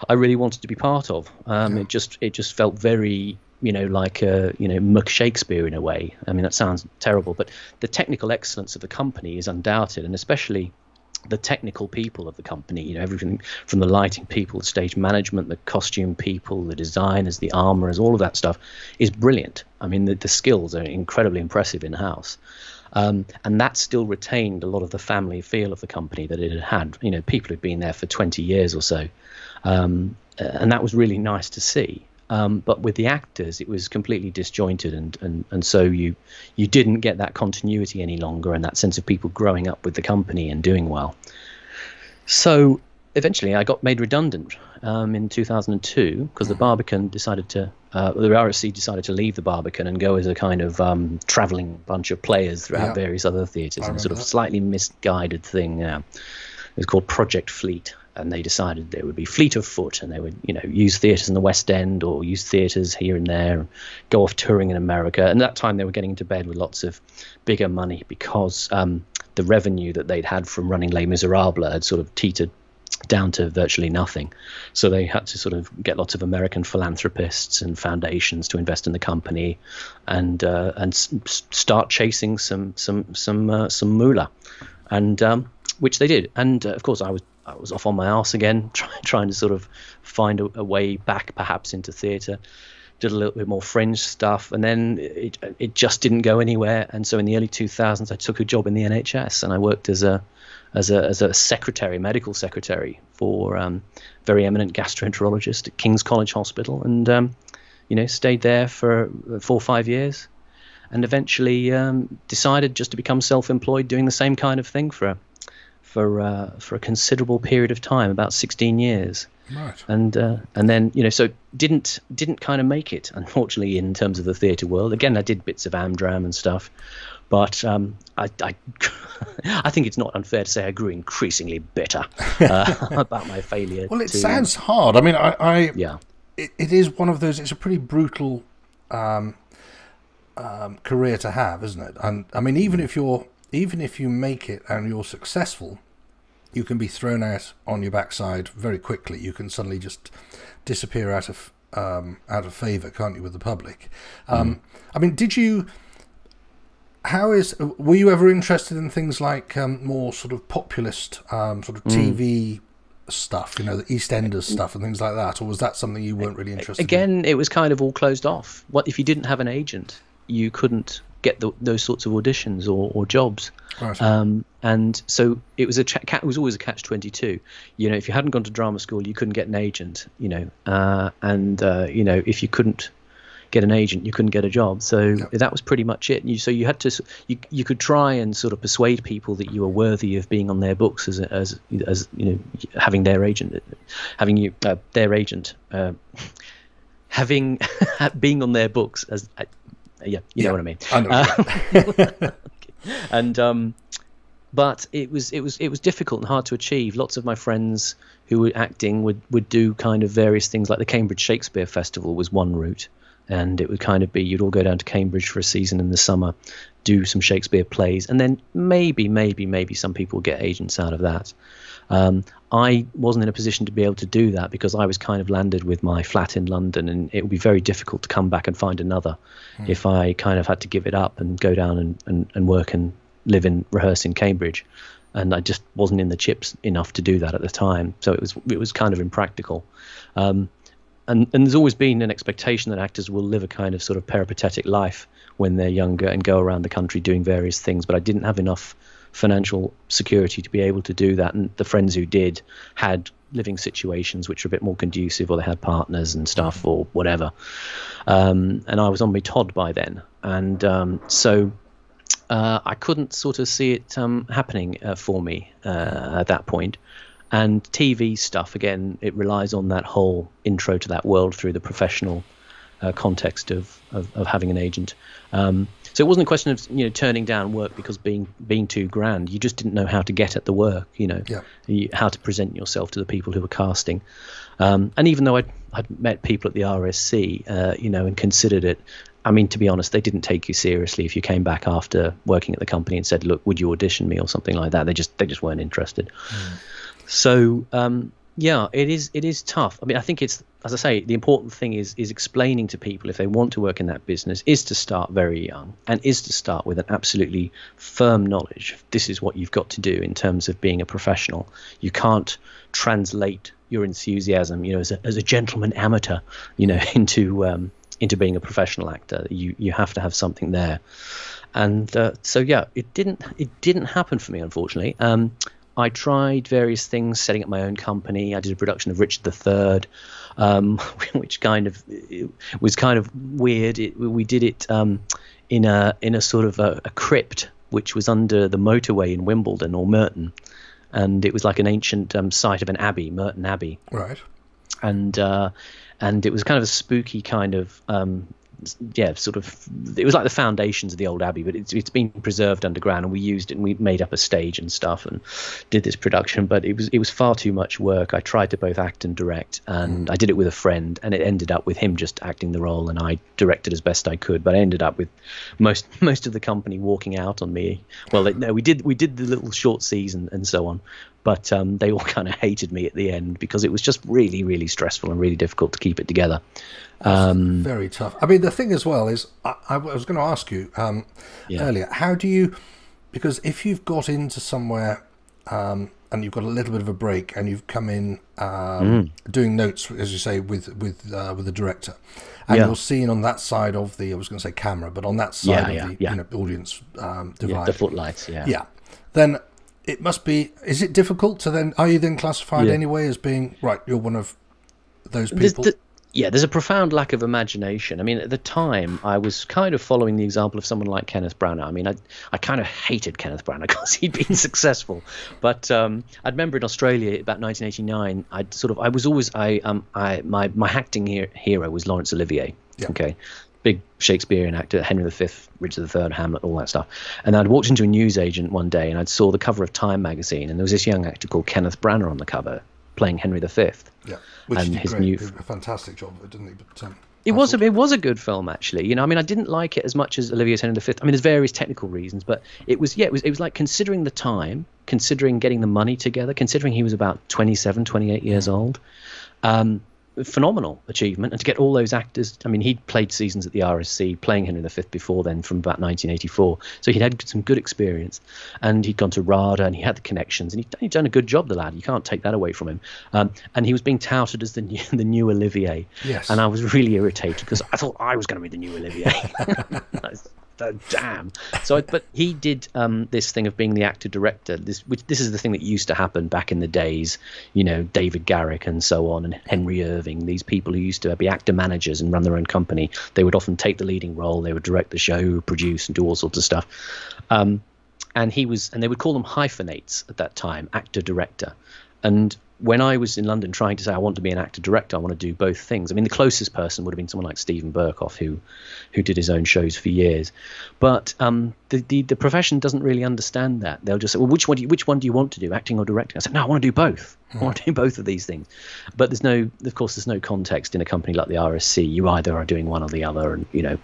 I really wanted to be part of. Um, yeah. It just it just felt very you know, like a, you know, Muck Shakespeare in a way. I mean, that sounds terrible, but the technical excellence of the company is undoubted, and especially the technical people of the company, you know, everything from the lighting people, the stage management, the costume people, the designers, the armorers, all of that stuff is brilliant. I mean, the, the skills are incredibly impressive in house. Um, and that still retained a lot of the family feel of the company that it had had. You know, people who'd been there for 20 years or so. Um, and that was really nice to see. Um, but with the actors, it was completely disjointed, and, and, and so you you didn't get that continuity any longer, and that sense of people growing up with the company and doing well. So eventually, I got made redundant um, in 2002 because the Barbican decided to uh, the RSC decided to leave the Barbican and go as a kind of um, traveling bunch of players throughout yeah. various other theatres, and a sort of slightly misguided thing. Yeah. It was called Project Fleet, and they decided there would be fleet of foot and they would you know use theaters in the west end or use theaters here and there and go off touring in america and at that time they were getting into bed with lots of bigger money because um, the revenue that they'd had from running les miserables had sort of teetered down to virtually nothing. So they had to sort of get lots of American philanthropists and foundations to invest in the company, and uh, and s- start chasing some some some uh, some moolah, and um, which they did. And uh, of course, I was I was off on my ass again, try, trying to sort of find a, a way back, perhaps into theatre. Did a little bit more fringe stuff, and then it it just didn't go anywhere. And so in the early 2000s, I took a job in the NHS, and I worked as a as a as a secretary, medical secretary for um, very eminent gastroenterologist at King's College Hospital, and um, you know stayed there for four or five years, and eventually um, decided just to become self-employed, doing the same kind of thing for for uh, for a considerable period of time, about 16 years. Right. and uh, and then you know so didn't didn't kind of make it unfortunately in terms of the theatre world again I did bits of Amdram and stuff but um, I, I I think it's not unfair to say I grew increasingly bitter uh, about my failure Well, it to, sounds hard. I mean, I, I yeah it, it is one of those. It's a pretty brutal um, um, career to have, isn't it? And I mean, even if you're even if you make it and you're successful, you can be thrown out on your backside very quickly. You can suddenly just disappear out of um, out of favour, can't you, with the public? Um, I mean, did you? How is? Were you ever interested in things like um, more sort of populist um, sort of TV stuff? You know, the EastEnders stuff and things like that, or was that something you weren't really interested? in? again it was kind of all closed off what if you didn't have an agent you couldn't get the, those sorts of auditions or, or jobs. Right. um, and so it was a it was always a catch 22 you know if you hadn't gone to drama school you couldn't get an agent you know uh, and uh, you know if you couldn't get an agent you couldn't get a job. So that was pretty much it. You, so you had to you, you could try and sort of persuade people that you were worthy of being on their books as as as you know having their agent having you uh, their agent uh, having being on their books as yeah you Yeah, know what I mean I know. uh, and um, but it was it was it was difficult and hard to achieve. Lots of my friends who were acting would would do kind of various things, like the Cambridge Shakespeare Festival was one route, and it would kind of be you'd all go down to Cambridge for a season in the summer, do some Shakespeare plays, and then maybe maybe maybe some people get agents out of that. Um, I wasn't in a position to be able to do that because I was kind of landed with my flat in London, and it would be very difficult to come back and find another if I kind of had to give it up and go down and, and, and work and live in rehearse in Cambridge. And I just wasn't in the chips enough to do that at the time, so it was it was kind of impractical. Um, and and there's always been an expectation that actors will live a kind of sort of peripatetic life when they're younger and go around the country doing various things. But I didn't have enough financial security to be able to do that. And the friends who did had living situations which were a bit more conducive, or they had partners and stuff, or whatever. Um, and I was on my Todd by then, and um, so uh, I couldn't sort of see it um, happening uh, for me uh, at that point. And TV stuff again, it relies on that whole intro to that world through the professional uh, context of, of, of having an agent. Um, so it wasn't a question of you know turning down work because being being too grand. You just didn't know how to get at the work. You know, Yeah. you, how to present yourself to the people who were casting. Um, and even though I'd, I'd met people at the RSC, uh, you know, and considered it, I mean, to be honest, they didn't take you seriously if you came back after working at the company and said, "Look, would you audition me?" or something like that. They just they just weren't interested. So um, yeah, it is it is tough. I mean, I think it's as I say, the important thing is is explaining to people if they want to work in that business is to start very young and is to start with an absolutely firm knowledge. This is what you've got to do in terms of being a professional. You can't translate your enthusiasm, you know, as a, as a gentleman amateur, you know, into um, into being a professional actor. You you have to have something there, and uh, so yeah, it didn't it didn't happen for me, unfortunately. Um, I tried various things, setting up my own company. I did a production of Richard III, um, which kind of was kind of weird. It, we did it um, in a in a sort of a, a crypt, which was under the motorway in Wimbledon or Merton, and it was like an ancient um, site of an abbey, Merton Abbey Right. and uh, and it was kind of a spooky kind of um, yeah sort of it was like the foundations of the old abbey but it's, it's been preserved underground and we used it and we made up a stage and stuff and did this production but it was it was far too much work. I tried to both act and direct and mm. i did it with a friend and it ended up with him just acting the role and i directed as best i could but i ended up with most most of the company walking out on me. Well they, no we did we did the little short season and so on but um, they all kind of hated me at the end because it was just really, really stressful and really difficult to keep it together. Um, Very tough. I mean, the thing as well is, I, I was going to ask you um, Yeah. earlier, how do you, because if you've got into somewhere um, and you've got a little bit of a break and you've come in um, Mm. doing notes, as you say, with with uh, with the director, and Yeah. you're seen on that side of the, I was going to say camera, but on that side Yeah, of yeah, the yeah. You know, audience um, yeah, divide, the footlights, yeah. yeah, then it must be. Is it difficult to then? Are you then classified Yeah. anyway as being right? You're one of those There's- people. the- yeah, there's a profound lack of imagination. I mean, at the time, I was kind of following the example of someone like Kenneth Branagh. I mean, I, I kind of hated Kenneth Branagh because he'd been successful. But um, I remember in Australia about 1989, I'd sort of, I was always, I, um, I, my, my acting hero was Laurence Olivier. Yeah. Okay. Big Shakespearean actor, Henry V, Richard III, Hamlet, all that stuff. And I'd walked into a newsagent one day and I'd saw the cover of Time magazine, and there was this young actor called Kenneth Branagh on the cover playing Henry V. Yeah, which and his great, new- did a fantastic job it, didn't he? But um, It I was thought- a, it was a good film actually. You know, I mean, I didn't like it as much as Olivier's Henry V. I mean, there's various technical reasons, but it was yeah, it was it was like considering the time, considering getting the money together, considering he was about 27, 28 years old. Um, phenomenal achievement, and to get all those actors. I mean, he'd played seasons at the RSC, playing Henry V before then, from about 1984. So he'd had some good experience, and he'd gone to RADA, and he had the connections, and he'd, he'd done a good job. The lad, you can't take that away from him. Um, and he was being touted as the new, the new Olivier. Yes. And I was really irritated because I thought I was going to be the new Olivier. Damn. So, I, but he did um, this thing of being the actor director. This, which this is the thing that used to happen back in the days. You know, David Garrick and so on, and Henry Irving. These people who used to be actor managers and run their own company. They would often take the leading role. They would direct the show, produce, and do all sorts of stuff. Um, and he was, and they would call them hyphenates at that time, actor director. And when I was in London trying to say I want to be an actor director, I want to do both things. I mean, the closest person would have been someone like Steven Berkoff, who who did his own shows for years. But um, the, the the profession doesn't really understand that. They'll just say, well, which one do you, which one do you want to do, acting or directing? I said, no, I want to do both. I want to do both of these things. But there's no, of course, there's no context in a company like the RSC. You either are doing one or the other, and you know,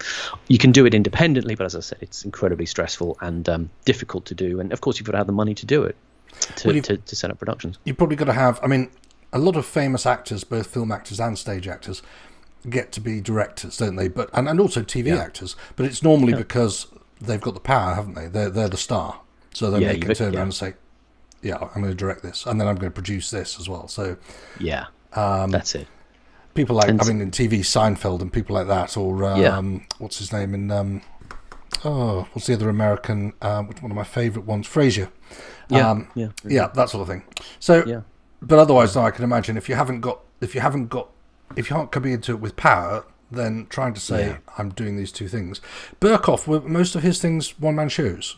you can do it independently. But as I said, it's incredibly stressful and um, difficult to do. And of course, you've got to have the money to do it. To, Well, to, to set up productions. you've probably got to have. I mean, a lot of famous actors, both film actors and stage actors, get to be directors, don't they? But and, and also TV Yeah. actors. But it's normally because they've got the power, haven't they? They're they're the star, so then Yeah, they can turn yeah. around and say, "Yeah, I'm going to direct this, and then I'm going to produce this as well." So Yeah, Um, that's it. people like And- I mean in TV Seinfeld and people like that, or um, Yeah. what's his name in um, oh, what's the other American? Um, one of my favourite ones, Frasier. Yeah, um, yeah, yeah, that sort of thing. So, Yeah. but otherwise, I can imagine if you haven't got if you haven't got if you aren't coming into it with power, then trying to say Yeah. I'm doing these two things. Berkoff, were most of his things one man shows.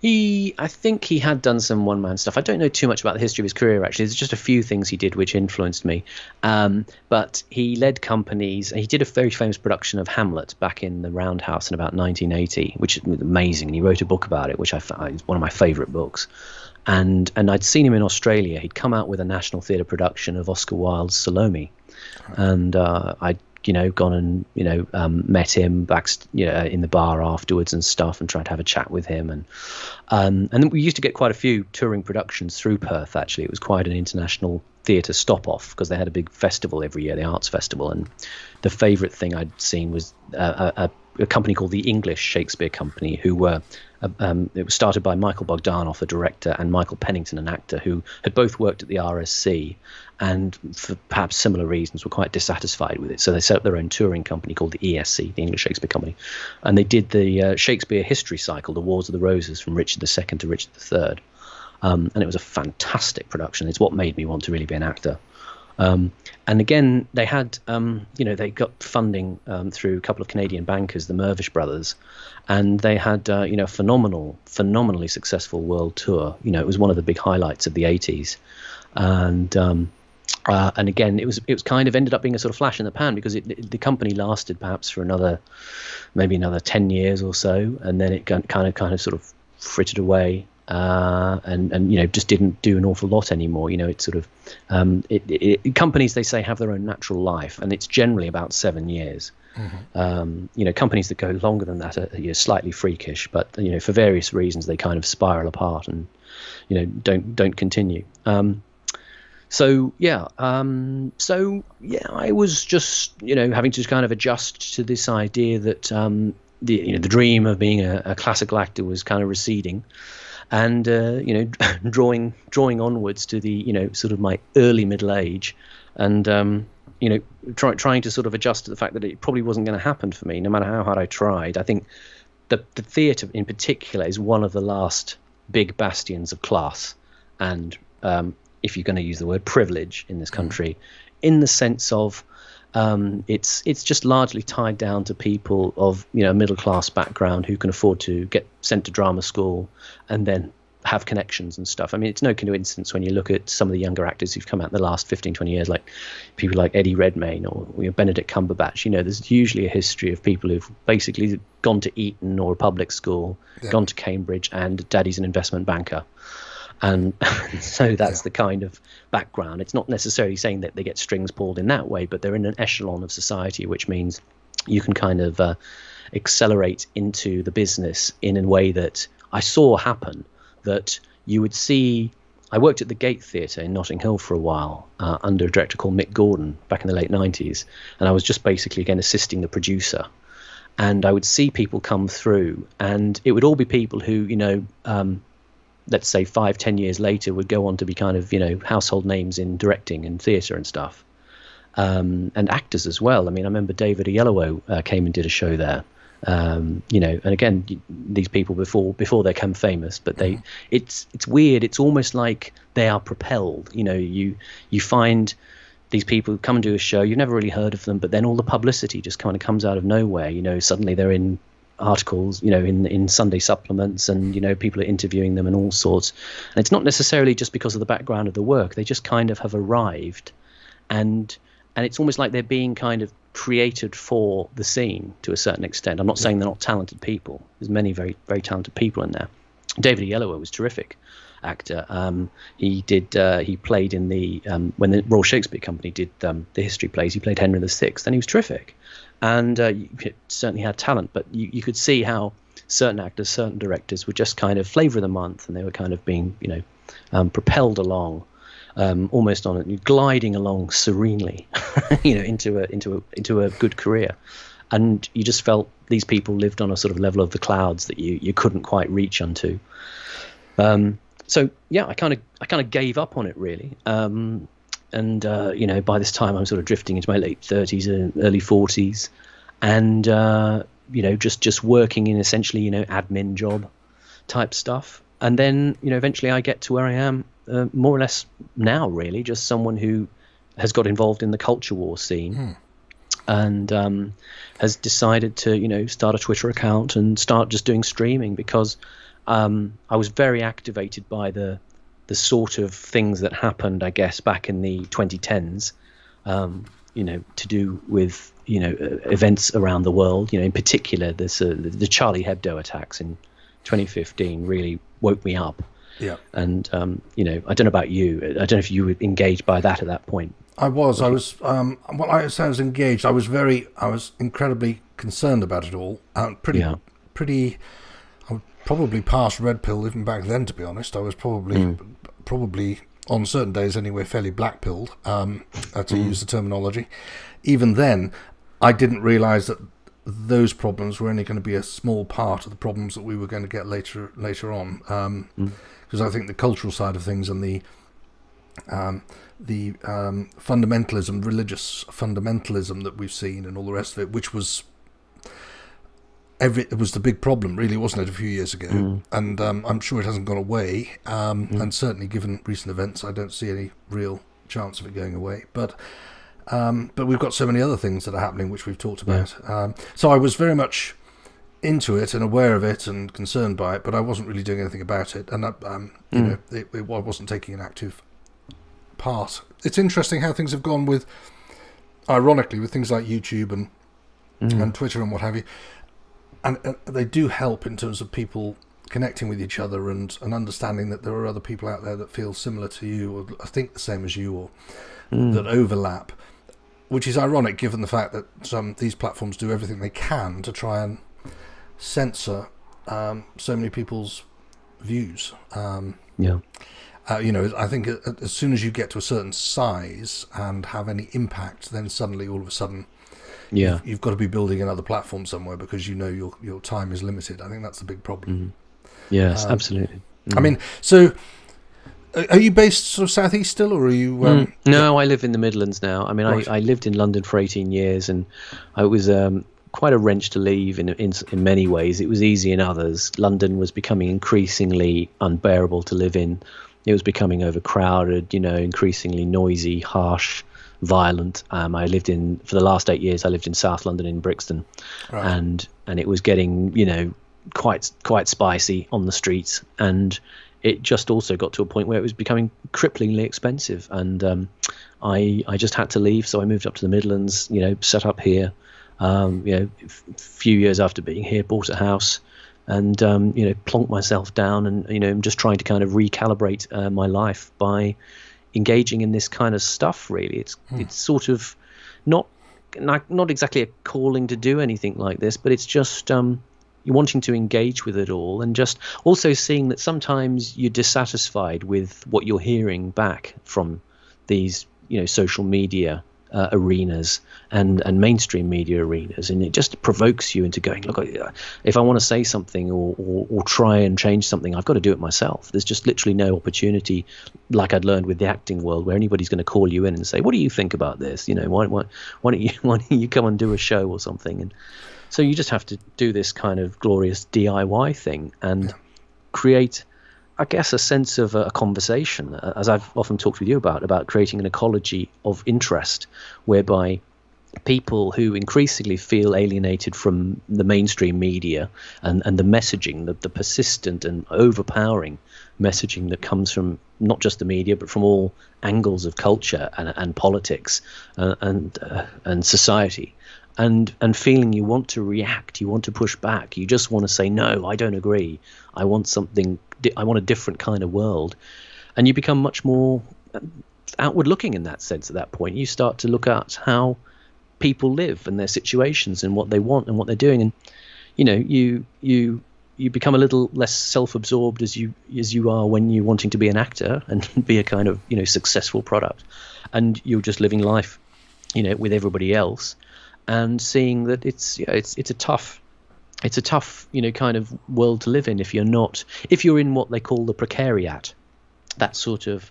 He, I think he had done some one man stuff. I don't know too much about the history of his career, actually. There's just a few things he did which influenced me. Um, but he led companies. And he did a very famous production of Hamlet back in the Roundhouse in about 1980, which was amazing. And he wrote a book about it, which I found is one of my favorite books. And, and I'd seen him in Australia. He'd come out with a National Theatre production of Oscar Wilde's Salome and uh, I'd you know gone and you know um, met him back you know, in the bar afterwards and stuff, and tried to have a chat with him, and um, and we used to get quite a few touring productions through Perth. Actually, it was quite an international theatre stop off because they had a big festival every year, the Arts Festival, and the favourite thing I'd seen was uh, a, a, a company called the English Shakespeare Company, who were um, it was started by Michael Bogdanov, a director, and Michael Pennington, an actor, who had both worked at the RSC and for perhaps similar reasons were quite dissatisfied with it. So they set up their own touring company called the ESC, the English Shakespeare Company, and they did the uh, Shakespeare history cycle, the Wars of the Roses, from Richard II to Richard III. Um, and it was a fantastic production. It's what made me want to really be an actor. Um, and again, they had, um, you know, they got funding um, through a couple of Canadian bankers, the Mirvish brothers, and they had, uh, you know, phenomenal, phenomenally successful world tour. You know, it was one of the big highlights of the 80s. And um, uh, and again, it was it was kind of ended up being a sort of flash in the pan because it, it- the company lasted perhaps for another maybe another ten years or so, and then it kind of kind of sort of frittered away. Uh, and and you know just didn't do an awful lot anymore. You know, it's sort of um, it, it, companies they say have their own natural life, and it's generally about seven years. Um, you know, companies that go longer than that are you know, slightly freakish, but you know for various reasons they kind of spiral apart and you know don't don't continue. Um, so yeah, um, so yeah, I was just you know having to kind of adjust to this idea that um, the you know the dream of being a, a classical actor was kind of receding, and uh, you know drawing drawing onwards to the you know sort of my early middle age, and um, you know try, trying to sort of adjust to the fact that it probably wasn't going to happen for me, no matter how hard I tried. I think the the theatre in particular is one of the last big bastions of class. And um, if you're going to use the word privilege in this country, in the sense of um, it's it's just largely tied down to people of you know middle class background who can afford to get sent to drama school and then have connections and stuff. I mean, it's no coincidence when you look at some of the younger actors who've come out in the last 15, 20 years, like people like Eddie Redmayne or you know, Benedict Cumberbatch. You know, there's usually a history of people who've basically gone to Eton or a public school, yeah. gone to Cambridge, and daddy's an investment banker. And so that's yeah. the kind of background. It's not necessarily saying that they get strings pulled in that way, but they're in an echelon of society, which means you can kind of uh, accelerate into the business in a way that I saw happen that you would see. I worked at the Gate Theatre in Notting Hill for a while uh, under a director called Mick Gordon back in the late 90s. And I was just basically, again, assisting the producer. And I would see people come through, and it would all be people who, you know, um, let's say five, ten years later, would go on to be kind of, you know, household names in directing and theatre and stuff. Um, and actors as well. I mean, I remember David Oyelowo uh, came and did a show there um, you know, and again, these people before before they become famous, but they mm-hmm. it's it's weird. It's almost like they are propelled. You know, you you find these people come and do a show, you've never really heard of them, but then all the publicity just kind of comes out of nowhere. You know, suddenly they're in articles, you know, in in Sunday supplements, and you know, people are interviewing them and all sorts. And it's not necessarily just because of the background of the work; they just kind of have arrived, and and it's almost like they're being kind of created for the scene to a certain extent. I'm not saying they're not talented people. There's many very very talented people in there. David Oyelowo was terrific actor. Um, he did uh, he played in the um, when the Royal Shakespeare Company did um, the history plays. He played Henry VI, and he was terrific. And uh, certainly had talent, but you, you could see how certain actors, certain directors were just kind of flavor of the month, and they were kind of being you know um, propelled along um, almost on it, gliding along serenely, you know, into a into a into a good career, and you just felt these people lived on a sort of level of the clouds that you you couldn't quite reach unto. Um, so yeah, I kind of I kind of gave up on it really. Um, and uh, you know, by this time I'm sort of drifting into my late 30s and early 40s, and uh, you know, just just working in essentially you know admin job type stuff. And then you know, eventually I get to where I am uh, more or less now, really, just someone who has got involved in the culture war scene. Hmm. And um, has decided to, you know, start a Twitter account and start just doing streaming because um, I was very activated by the the sort of things that happened, I guess, back in the 2010s. Um, you know, to do with you know uh, events around the world. You know, in particular, this uh, the Charlie Hebdo attacks in 2015 really woke me up. Yeah. And um, you know, I don't know about you. I don't know if you were engaged by that at that point. I was. I was. Um, well, I, I was engaged. I was very. I was incredibly concerned about it all. Um, pretty. Yeah. Pretty. Probably past red pill even back then. To be honest, I was probably mm. probably on certain days anyway fairly black pilled. Um, uh, to mm. use the terminology. Even then, I didn't realise that those problems were only going to be a small part of the problems that we were going to get later later on. Um, mm because I think the cultural side of things and the um, the um, fundamentalism, religious fundamentalism that we've seen, and all the rest of it, which was every it was the big problem, really, wasn't it, a few years ago? Mm. And um, I'm sure it hasn't gone away. Um, mm. And certainly, given recent events, I don't see any real chance of it going away. But um, but we've got so many other things that are happening, which we've talked about. Yeah. Um, so I was very much into it and aware of it and concerned by it, but I wasn't really doing anything about it, and um, you mm. know, it, it, I wasn't taking an active part. It's interesting how things have gone with, ironically, with things like YouTube and mm. and Twitter and what have you, and uh, they do help in terms of people connecting with each other and, and understanding that there are other people out there that feel similar to you or I think the same as you or mm. that overlap, which is ironic given the fact that some these platforms do everything they can to try and censor um, so many people's views. Um, yeah. Uh, you know, I think as soon as you get to a certain size and have any impact, then suddenly, all of a sudden, yeah, you've, got to be building another platform somewhere because you know your your time is limited. I think that's the big problem. Mm-hmm. Yes, um, absolutely. Mm. I mean, so are you based sort of southeast still, or are you? Um, mm. No. I live in the Midlands now. I mean, right. I, I lived in London for eighteen years, and I was um, quite a wrench to leave in, in in many ways. It was easy in others. London was becoming increasingly unbearable to live in. It was becoming overcrowded, you know, increasingly noisy, harsh, violent. Um, I lived in for the last eight years. I lived in South London in Brixton, right. and and it was getting you know quite quite spicy on the streets, and it just also got to a point where it was becoming cripplingly expensive, and um, I I just had to leave. So I moved up to the Midlands, you know, set up here. Um, you know, a few years after being here, bought a house, and um, you know, plonked myself down, and you know, I'm just trying to kind of recalibrate uh, my life by engaging in this kind of stuff. Really, it's hmm. it's sort of not not not exactly a calling to do anything like this, but it's just um, you're wanting to engage with it all and just also seeing that sometimes you're dissatisfied with what you're hearing back from these you know social media uh, arenas and and mainstream media arenas and it just provokes you into going look if I want to say something or, or, or try and change something I've got to do it myself. There's just literally no opportunity like I'd learned with the acting world where anybody's going to call you in and say what do you think about this? You know why, why, why don't you why don't you come and do a show or something? And so you just have to do this kind of glorious DIY thing and create, I guess, a sense of a, conversation, uh, as I've often talked with you about, about creating an ecology of interest whereby people who increasingly feel alienated from the mainstream media and, and the messaging, the, the persistent and overpowering messaging that comes from not just the media but from all angles of culture and, and politics uh, and uh, and society and and feeling you want to react, you want to push back, you just want to say no, I don't agree. I want something. I want a different kind of world, and you become much more uh, outward looking in that sense. At that point, you start to look at how people live and their situations and what they want and what they're doing, and you know you you you become a little less self-absorbed as you as you are when you're wanting to be an actor and be a kind of you know successful product, and you're just living life, you know, with everybody else and seeing that it's you know, it's it's a tough it's a tough you know kind of world to live in if you're not if you're in what they call the precariat that sort of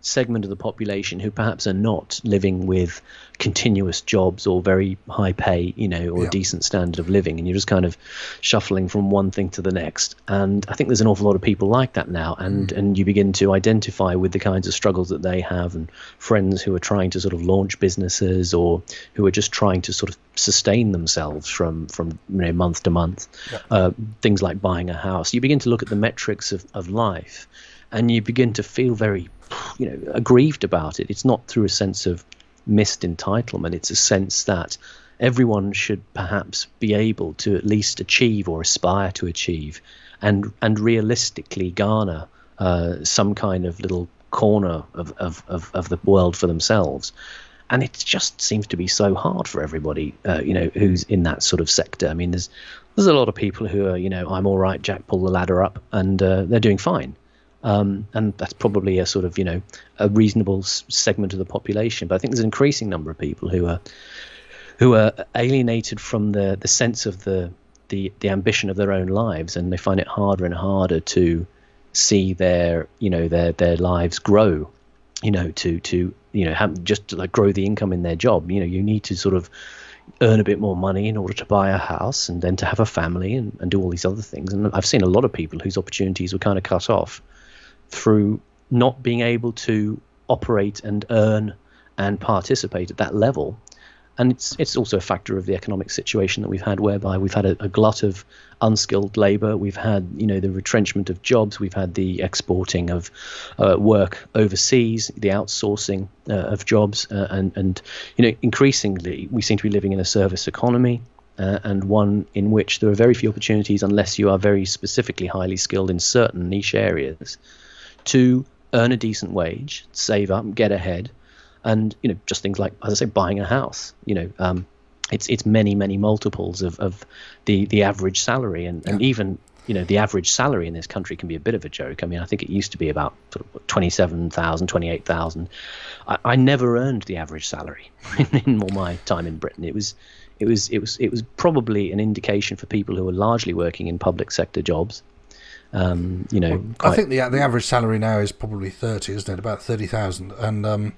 segment of the population who perhaps are not living with continuous jobs or very high pay, you know, or yeah. a decent standard of living, and you're just kind of shuffling from one thing to the next. And I think there's an awful lot of people like that now, and mm. and you begin to identify with the kinds of struggles that they have, and friends who are trying to sort of launch businesses or who are just trying to sort of sustain themselves from from you know month to month. Yeah. Uh, things like buying a house. You begin to look at the metrics of, of life, and you begin to feel very you know aggrieved about it. It's not through a sense of missed entitlement. It's a sense that everyone should perhaps be able to at least achieve or aspire to achieve, and and realistically garner uh, some kind of little corner of, of, of, of, the world for themselves. And it just seems to be so hard for everybody, uh, you know, who's in that sort of sector. I mean, there's there's a lot of people who are, you know, I'm all right, Jack, pull the ladder up, and uh, they're doing fine. Um, and that's probably a sort of you know a reasonable segment of the population. But I think there's an increasing number of people who are who are alienated from the the sense of the the the ambition of their own lives, and they find it harder and harder to see their you know their their lives grow. You know to to you know have just to like grow the income in their job. You know you need to sort of earn a bit more money in order to buy a house and then to have a family and, and do all these other things. And I've seen a lot of people whose opportunities were kind of cut off through not being able to operate and earn and participate at that level. And it's it's also a factor of the economic situation that we've had, whereby we've had a, a glut of unskilled labour, we've had you know the retrenchment of jobs, we've had the exporting of uh, work overseas, the outsourcing uh, of jobs, uh, and and you know increasingly we seem to be living in a service economy. Uh, and one in which there are very few opportunities unless you are very specifically highly skilled in certain niche areas to earn a decent wage, save up, get ahead, and you know just things like as I say, buying a house. You know, um, it's it's many many multiples of, of the the average salary, and, yeah. and even you know the average salary in this country can be a bit of a joke. I mean, I think it used to be about sort of 27,000, 28,000. I, I never earned the average salary in, in all my time in Britain. It was it was it was it was probably an indication for people who were largely working in public sector jobs um, you know, well, I think the the average salary now is probably thirty, isn't it? About thirty thousand. And um,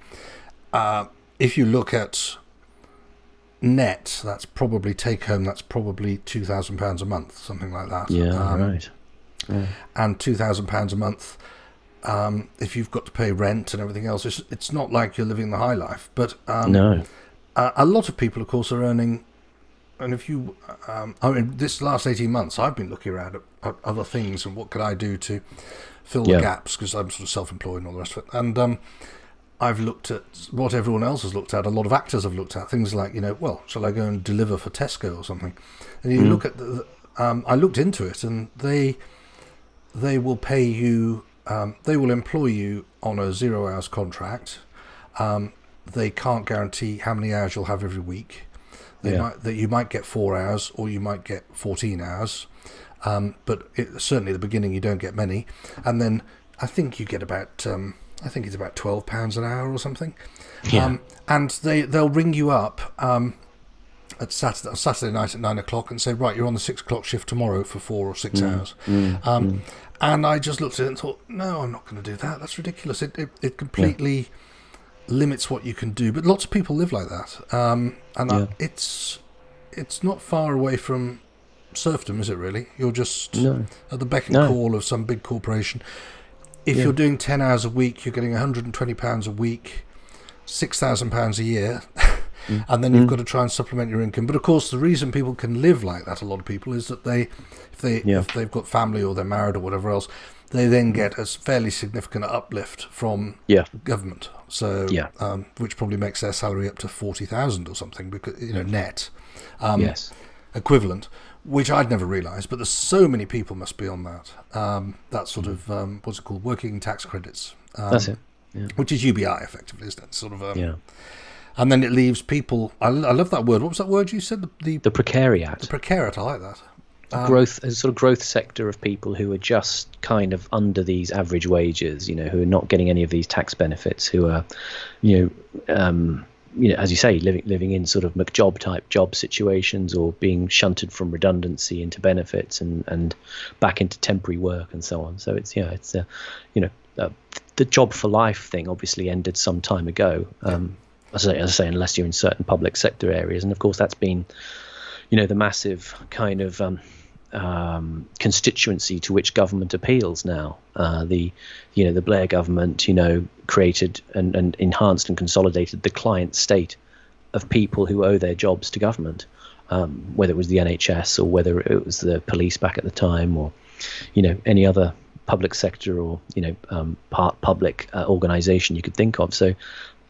uh, if you look at net, that's probably take home. That's probably two thousand pounds a month, something like that. Yeah, um, right. Yeah. And two thousand pounds a month um, if you've got to pay rent and everything else, it's, it's not like you're living the high life. But um, no, a, a lot of people, of course, are earning. And if you, um, I mean, this last eighteen months, I've been looking around at, at other things and what could I do to fill Yeah. the gaps because I'm sort of self-employed and all the rest of it. And um, I've looked at what everyone else has looked at. A lot of actors have looked at things like, you know, well, shall I go and deliver for Tesco or something? And you look at the. the- Um, I looked into it, and they they will pay you. Um, they will employ you on a zero hours contract. Um, they can't guarantee how many hours you'll have every week. They Yeah. might that you might get four hours or you might get fourteen hours, um, but it, certainly at the beginning you don't get many. And then I think you get about um, I think it's about twelve pounds an hour or something. Yeah. Um, and they they'll ring you up um, at Saturday Saturday night at nine o'clock and say right you're on the six o'clock shift tomorrow for four or six hours. um, And I just looked at it and thought no I'm not going to do that. That's ridiculous. It it, it completely limits what you can do. But lots of people live like that, um, and Yeah. it's it's not far away from serfdom, is it? Really, you're just No. at the beck and No. call of some big corporation. If Yeah. you're doing ten hours a week, you're getting 120 pounds a week, six thousand pounds a year. Mm. And then you've got to try and supplement your income. But of course, the reason people can live like that, a lot of people, is that they, if they, Yeah. if they've got family or they're married or whatever else, they then get a fairly significant uplift from Yeah. government. So, Yeah. um, which probably makes their salary up to forty thousand or something, because you know net um, yes. equivalent, which I'd never realised. But there's so many people must be on that. Um, that sort of um, what's it called, working tax credits. Um, That's it. Yeah. Which is UBI, effectively, isn't it? Sort of. Um, Yeah. And then it leaves people. I, I love that word. What was that word you said? The, the, The precariat. precariat. I like that. Um, growth a sort of growth sector of people who are just kind of under these average wages you know who are not getting any of these tax benefits who are you know um you know as you say living living in sort of McJob type job situations or being shunted from redundancy into benefits and and back into temporary work and so on. So it's yeah it's uh, you know the job for life thing obviously ended some time ago. Um as I, say, as I say unless you're in certain public sector areas. And of course that's been you know the massive kind of um, um, constituency to which government appeals now. Uh, the you know the Blair government you know created and, and enhanced and consolidated the client state of people who owe their jobs to government, um, whether it was the NHS or whether it was the police back at the time or you know any other public sector or you know um, part public uh, organization you could think of. So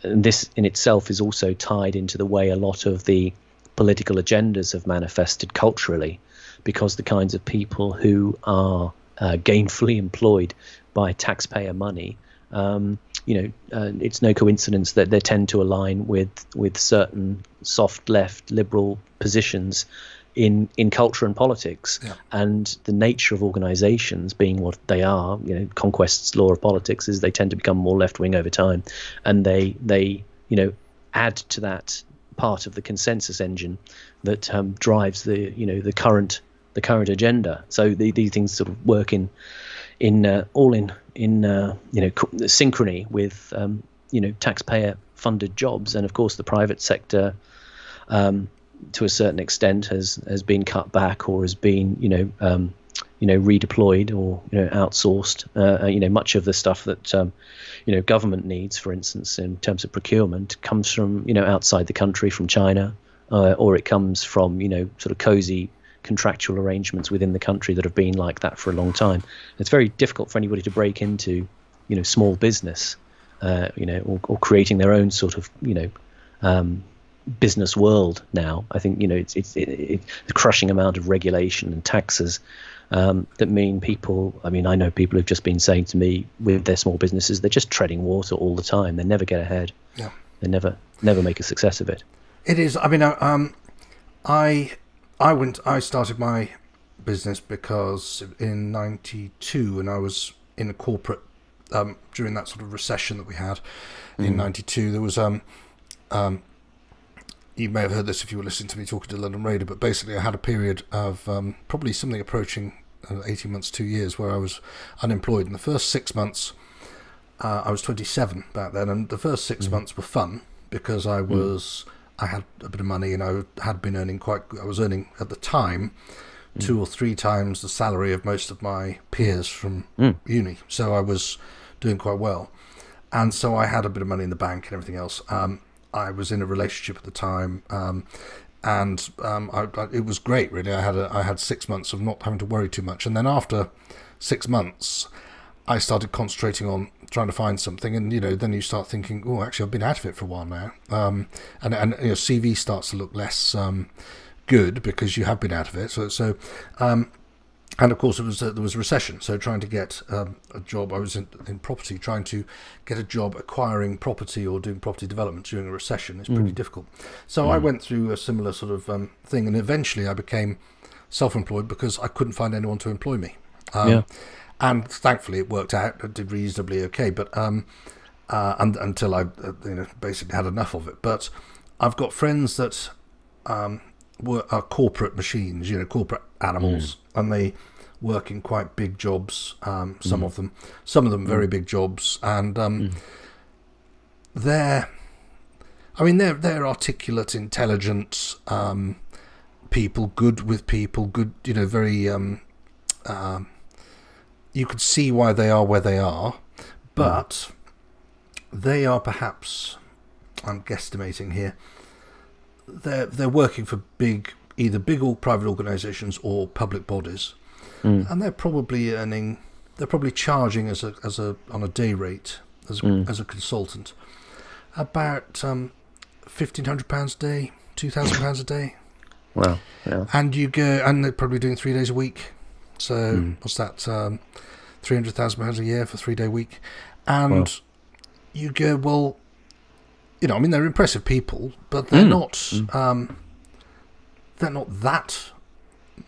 and this in itself is also tied into the way a lot of the political agendas have manifested culturally because the kinds of people who are uh, gainfully employed by taxpayer money um, you know uh, it's no coincidence that they tend to align with with certain soft left liberal positions in in culture and politics Yeah. and the nature of organizations being what they are you know Conquest's law of politics is they tend to become more left wing over time and they they you know add to that part of the consensus engine that um, drives the you know the current the current agenda. So the, these things sort of work in in uh, all in in uh, you know synchrony with um, you know taxpayer funded jobs. And of course the private sector um, to a certain extent has has been cut back or has been you know um, you know redeployed or you know outsourced uh, you know much of the stuff that um, you know government needs for instance in terms of procurement comes from you know outside the country from China uh, or it comes from you know sort of cozy contractual arrangements within the country that have been like that for a long time it's very difficult for anybody to break into you know small business uh, you know or, or creating their own sort of you know um, business world now. I think you know it's it's it, it, the crushing amount of regulation and taxes um, that mean people. I mean, I know people who've just been saying to me with their small businesses, they're just treading water all the time. They never get ahead. Yeah. They never never make a success of it. It is. I mean, I- um, I I went. I started my business because in '92, and I was in a corporate um, during that sort of recession that we had in '92. There was um, um, you may have heard this if you were listening to me talking to London Radio, but basically, I had a period of um, probably something approaching uh, 18 months, two years, where I was unemployed. In the first six months, uh, I was 27 back then, and the first 6 months were fun because I was I had a bit of money and I had been earning quite. I was earning at the time two or three times the salary of most of my peers from uni. So I was doing quite well, and so I had a bit of money in the bank and everything else. Um, I was in a relationship at the time, um, and um, I, I, it was great. Really, I had a, I had six months of not having to worry too much, and then after six months, I started concentrating on trying to find something, and you know, then you start thinking, oh, actually, I've been out of it for a while now, um, and and you know, CV starts to look less um, good because you have been out of it. So so. Um, and of course, it was uh, there was a recession, so trying to get um, a job. I was in, in, property, trying to get a job acquiring property or doing property development during a recession is pretty mm. difficult. So mm. I went through a similar sort of um, thing, and eventually I became self-employed because I couldn't find anyone to employ me. Um, yeah. And thankfully, it worked out. It did reasonably okay, but um, uh, and, until I uh, you know basically had enough of it. But I've got friends that um, were are corporate machines, you know, corporate animals, mm. and they work in quite big jobs. Um, some mm. of them, some of them very mm. big jobs, and um, mm. they're, I mean, they're they're articulate, intelligent um, people, good with people, good, you know, very. You could see why they are where they are, but they are perhaps, I'm guesstimating here, they're they're working for big either big or private organisations or public bodies, mm. and they're probably earning they're probably charging as a as a on a day rate as mm. as a consultant about um, fifteen hundred pounds a day, two thousand pounds a day. Wow. Yeah. And you go and they're probably doing three days a week. So mm. what's that? Um, three hundred thousand pounds a year for three day week, and wow. you go well you know, I mean, they're impressive people, but they're mm. not. Mm. Um, they're not that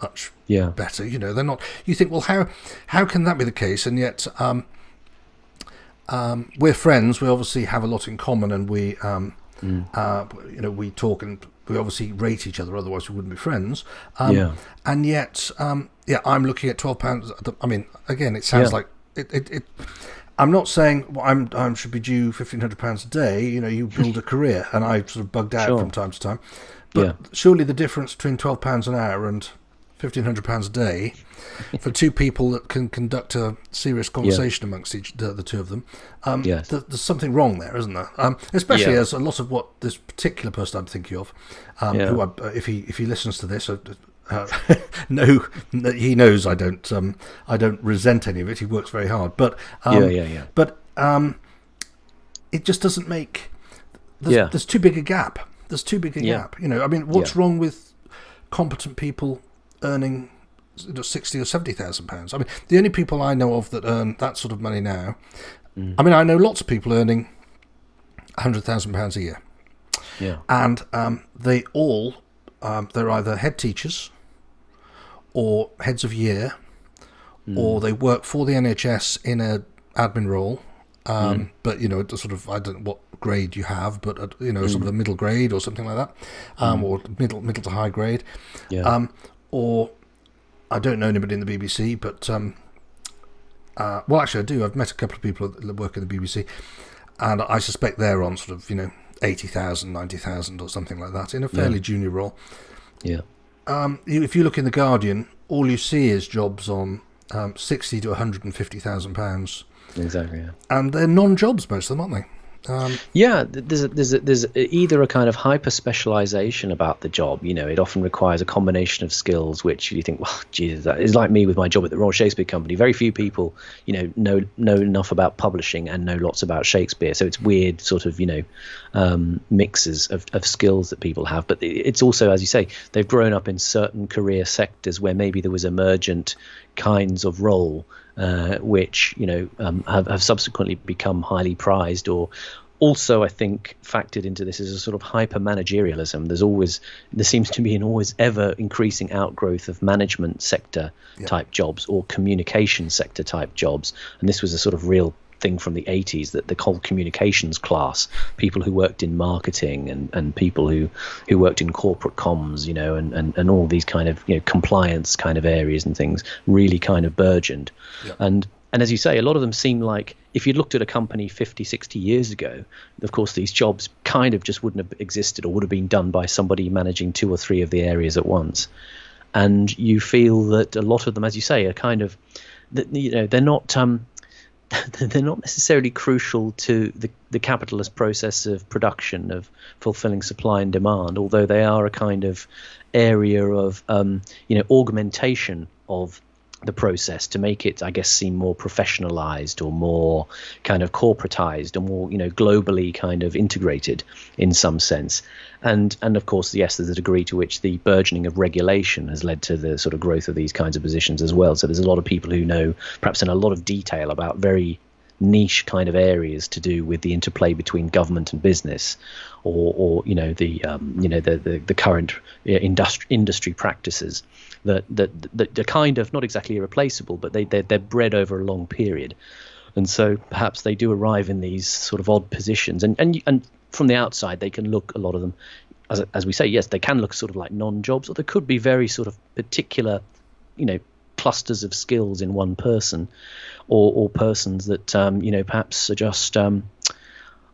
much yeah. better. You know, they're not. You think, well, how how can that be the case? And yet, um, um, we're friends. We obviously have a lot in common, and we, um, mm. uh, you know, we talk and we obviously rate each other. Otherwise, we wouldn't be friends. Um, yeah. And yet, um, yeah, I'm looking at twelve pounds. I mean, again, it sounds yeah. like it, it, it I'm not saying well, I'm I should be due fifteen hundred pounds a day. You know, you build a career, and I sort of bugged out sure. from time to time. But yeah. surely the difference between twelve pounds an hour and fifteen hundred pounds a day for two people that can conduct a serious conversation yeah. amongst each the, the, two of them, um, yes. th- there's something wrong there, isn't there? Um, especially yeah. as a lot of what this particular person I'm thinking of, um, who I, if he if he listens to this, uh, no, he knows I don't. Um, I don't resent any of it. He works very hard, but um, yeah, yeah, yeah. But um, it just doesn't make. There's, yeah. there's too big a gap. There's too big a yeah. gap. You know, I mean, what's yeah. wrong with competent people earning you know, sixty or seventy thousand pounds? I mean, the only people I know of that earn that sort of money now. Mm. I mean, I know lots of people earning hundred thousand pounds a year. Yeah, and um, they all um, they're either head teachers or heads of year, mm. or they work for the NHS in a admin role. Um, mm. But you know, sort of, I don't know what grade you have, but uh, you know, mm. sort of a middle grade or something like that, um, hmm. or middle middle to high grade. Yeah. Um, or I don't know anybody in the BBC, but um, uh, well, actually, I do. I've met a couple of people that work in the BBC, and I suspect they're on sort of you know 80,000, 90,000 or something like that in a fairly yeah. junior role. Yeah. Um, if you look in the Guardian, all you see is jobs on um, sixty to one hundred and fifty thousand pounds. Exactly. Yeah. And they're non-jobs, most of them, aren't they? Um, yeah, there's a, there's a, there's either a kind of hyper specialization about the job. You know, it often requires a combination of skills, which you think, well, Jesus, that is like me with my job at the Royal Shakespeare Company. Very few people, you know, know know enough about publishing and know lots about Shakespeare. So it's weird, sort of, you know, um, mixes of, of skills that people have. But it's also, as you say, they've grown up in certain career sectors where maybe there was emergent kinds of role uh, which you know um, have, have subsequently become highly prized or also I think factored into this is a sort of hyper managerialism. There's always there seems to be an always ever increasing outgrowth of management sector yeah. type jobs or communication sector type jobs, and this was a sort of real thing from the 80s that the whole communications class, people who worked in marketing and, and people who, who worked in corporate comms, you know, and, and, and all these kind of you know compliance kind of areas and things really kind of burgeoned. Yeah. And and as you say, a lot of them seem like if you looked at a company 50, 60 years ago, of course, these jobs kind of just wouldn't have existed or would have been done by somebody managing two or three of the areas at once. And you feel that a lot of them, as you say, are kind of, you know, they're not. Um, they're not necessarily crucial to the, the capitalist process of production of fulfilling supply and demand, although they are a kind of area of um, you know augmentation of the process to make it, I guess, seem more professionalized or more kind of corporatized or more, you know, globally kind of integrated in some sense. And and of course, yes, there's a degree to which the burgeoning of regulation has led to the sort of growth of these kinds of positions as well. So there's a lot of people who know, perhaps in a lot of detail, about very niche kind of areas to do with the interplay between government and business, or, or you know the um, you know the the, the current industry industry practices that that that are kind of not exactly irreplaceable, but they they're, they're bred over a long period, and so perhaps they do arrive in these sort of odd positions, and and and from the outside they can look a lot of them. As, as we say, yes, they can look sort of like non-jobs, or there could be very sort of particular, you know, clusters of skills in one person, or or persons that um, you know perhaps are just um,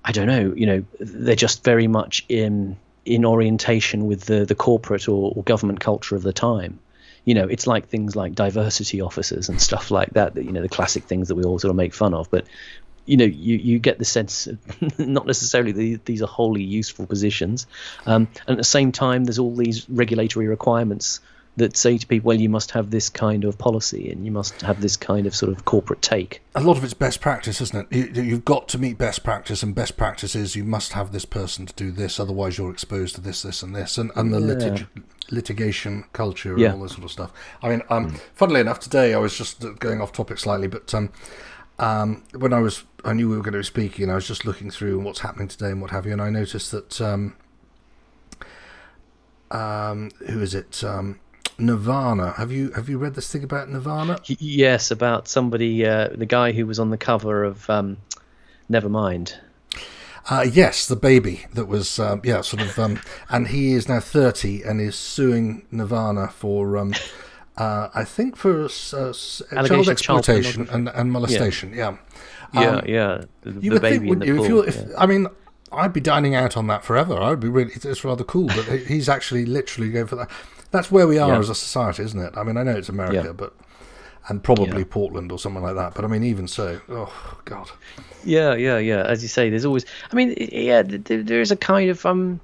I don't know, you know, they're just very much in in orientation with the the corporate or, or government culture of the time you know, it's like things like diversity officers and stuff like that, that, you know, the classic things that we all sort of make fun of. But, you know, you, you get the sense, not necessarily that these are wholly useful positions. Um, and at the same time, there's all these regulatory requirements that say to people, well, you must have this kind of policy and you must have this kind of sort of corporate take. A lot of it's best practice, isn't it? You, have got to meet best practice, and best practice is you must have this person to do this, otherwise you're exposed to this, this, and this, and, and the yeah. litig- litigation culture and yeah. all this sort of stuff. I mean, um, mm. funnily enough, today I was just going off topic slightly, but um, um, when I was, I knew we were going to be speaking, and I was just looking through what's happening today and what have you, and I noticed that. Um, um, who is it? Um, Nirvana. Have you have you read this thing about Nirvana? Yes, about somebody, uh, the guy who was on the cover of um, Nevermind. Uh, yes, the baby that was, um, yeah, sort of, um, and he is now 30 and is suing Nirvana for, um, uh, I think, for uh, child exploitation child and, and, molestation. Yeah, yeah, yeah. Um, yeah. The, you the would think, you, if you, if, yeah. I mean, I'd be dining out on that forever. I would be really. It's rather cool, but he's actually literally going for that. That's where we are yeah. as a society, isn't it? I mean, I know it's America, yeah. but and probably yeah. Portland or something like that. But I mean, even so, oh god. Yeah, yeah, yeah. As you say, there's always. I mean, yeah, there is a kind of um.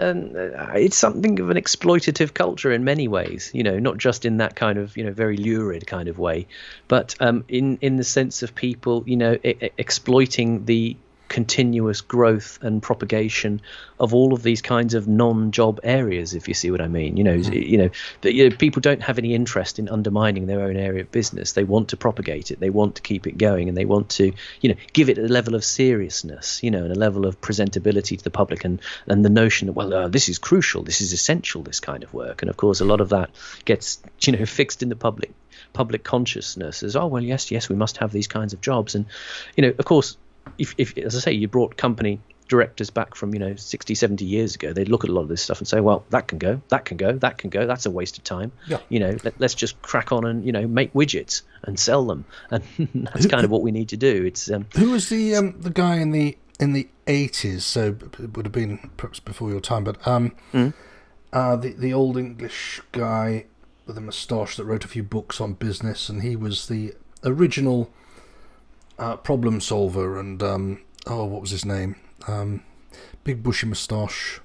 Um, it's something of an exploitative culture in many ways, you know, not just in that kind of, you know, very lurid kind of way, but um, in in the sense of people, you know, I- exploiting the continuous growth and propagation of all of these kinds of non-job areas if you see what i mean. You know mm-hmm. you know that you know, people don't have any interest in undermining their own area of business. They want to propagate it. They want to keep it going and they want to you know give it a level of seriousness you know and a level of presentability to the public and and the notion that well uh, this is crucial. This is essential this kind of work. And of course a lot of that gets you know fixed in the public public consciousness as oh well yes yes we must have these kinds of jobs. And you know of course if, if as I say, you brought company directors back from you know 60 70 years ago they'd look at a lot of this stuff and say well that can go that can go that can go that's a waste of time yeah. you know let, us just crack on and you know make widgets and sell them and that's kind of what we need to do it's um, who was the um, the guy in the in the 80s so it would have been perhaps before your time but um mm. uh, the the old english guy with a moustache that wrote a few books on business and he was the original uh, problem solver and um, oh, what was his name? Um, big bushy moustache.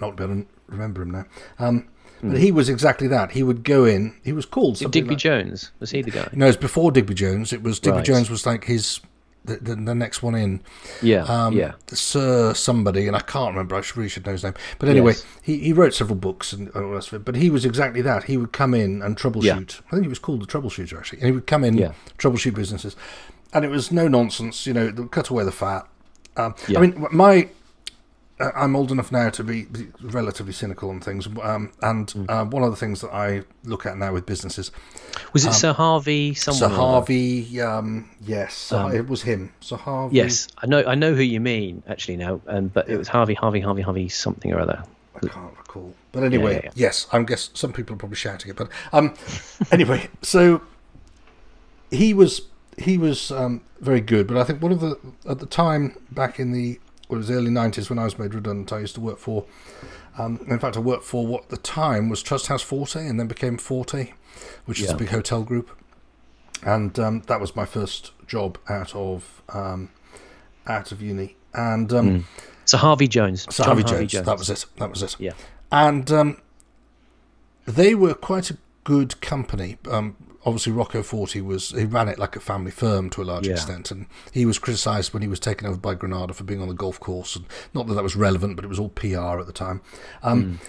Not be able to remember him now. Um, mm. But he was exactly that. He would go in. He was called Digby like, Jones. Was he the guy? No, it was before Digby Jones. It was Digby right. Jones was like his the, the, the, next one in. Yeah, um, yeah. Sir somebody, and I can't remember. I should, really should know his name. But anyway, yes. he, he wrote several books and all the rest of it. But he was exactly that. He would come in and troubleshoot. Yeah. I think he was called the troubleshooter actually. And he would come in, yeah. troubleshoot businesses and it was no nonsense. You know, cut away the fat. Um, yeah. I mean, my uh, I'm old enough now to be relatively cynical on things, um, and mm. uh, one of the things that I look at now with businesses was it um, Sir Harvey. Someone Sir Harvey, um, yes, um, it was him. Sir Harvey. Yes, I know. I know who you mean actually now, um, but it was Harvey, Harvey, Harvey, Harvey, something or other. I can't recall, but anyway, yeah, yeah, yes, I guess some people are probably shouting it, but um, anyway, so he was he was um, very good, but I think one of the at the time back in the well, it was early nineties when I was made redundant. I used to work for. Um, in fact, I worked for what at the time was Trust House Forte, and then became Forte, which yeah. is a big hotel group. and um, that was my first job out of um, out of uni. And um, Mm. So Harvey Jones. so John Harvey Jones, that was it. That was it. Yeah. And um, they were quite a good company. Um, obviously, Rocco Forte was he ran it like a family firm to a large Yeah. extent, and he was criticised when he was taken over by Granada for being on the golf course. And not that that was relevant, but it was all PR at the time. Um,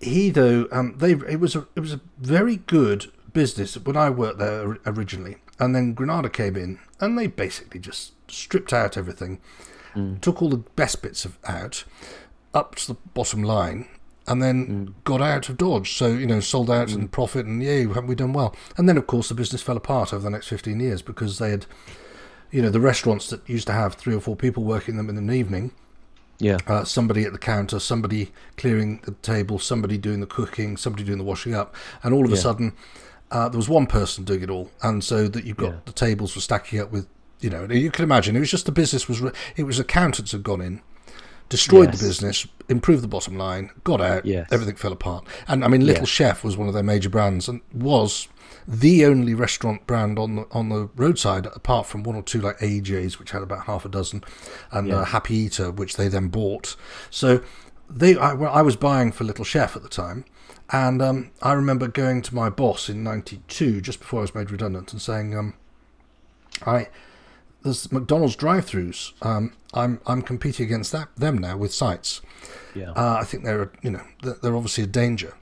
He though, um, they it was a it was a very good business when I worked there originally, and then Granada came in, and they basically just stripped out everything, took all the best bits of out, up to the bottom line, and then got out of Dodge. So you know, sold out and profit, and yeah, haven't we done well? And then of course the business fell apart over the next fifteen years because they had, you know, the restaurants that used to have three or four people working them in an evening, Yeah. uh, somebody at the counter, somebody clearing the table, somebody doing the cooking, somebody doing the washing up, and all of a sudden uh, there was one person doing it all, and so that you've got Yeah. the tables were stacking up with, you know, you can imagine it was just the business was it was accountants had gone in, destroyed Yes. the business, improved the bottom line, got out, Yes. everything fell apart, and I mean Little Yeah. Chef was one of their major brands and was the only restaurant brand on the on the roadside apart from one or two like AJ's which had about half a dozen and Yeah. uh, Happy Eater which they then bought so they I, well, I was buying for Little Chef at the time and um, I remember going to my boss in 92 just before I was made redundant and saying um, I there's McDonald's drive-throughs um, I'm I'm competing against that them now with sites Yeah. uh, I think they're, you know, they're, they're obviously a danger.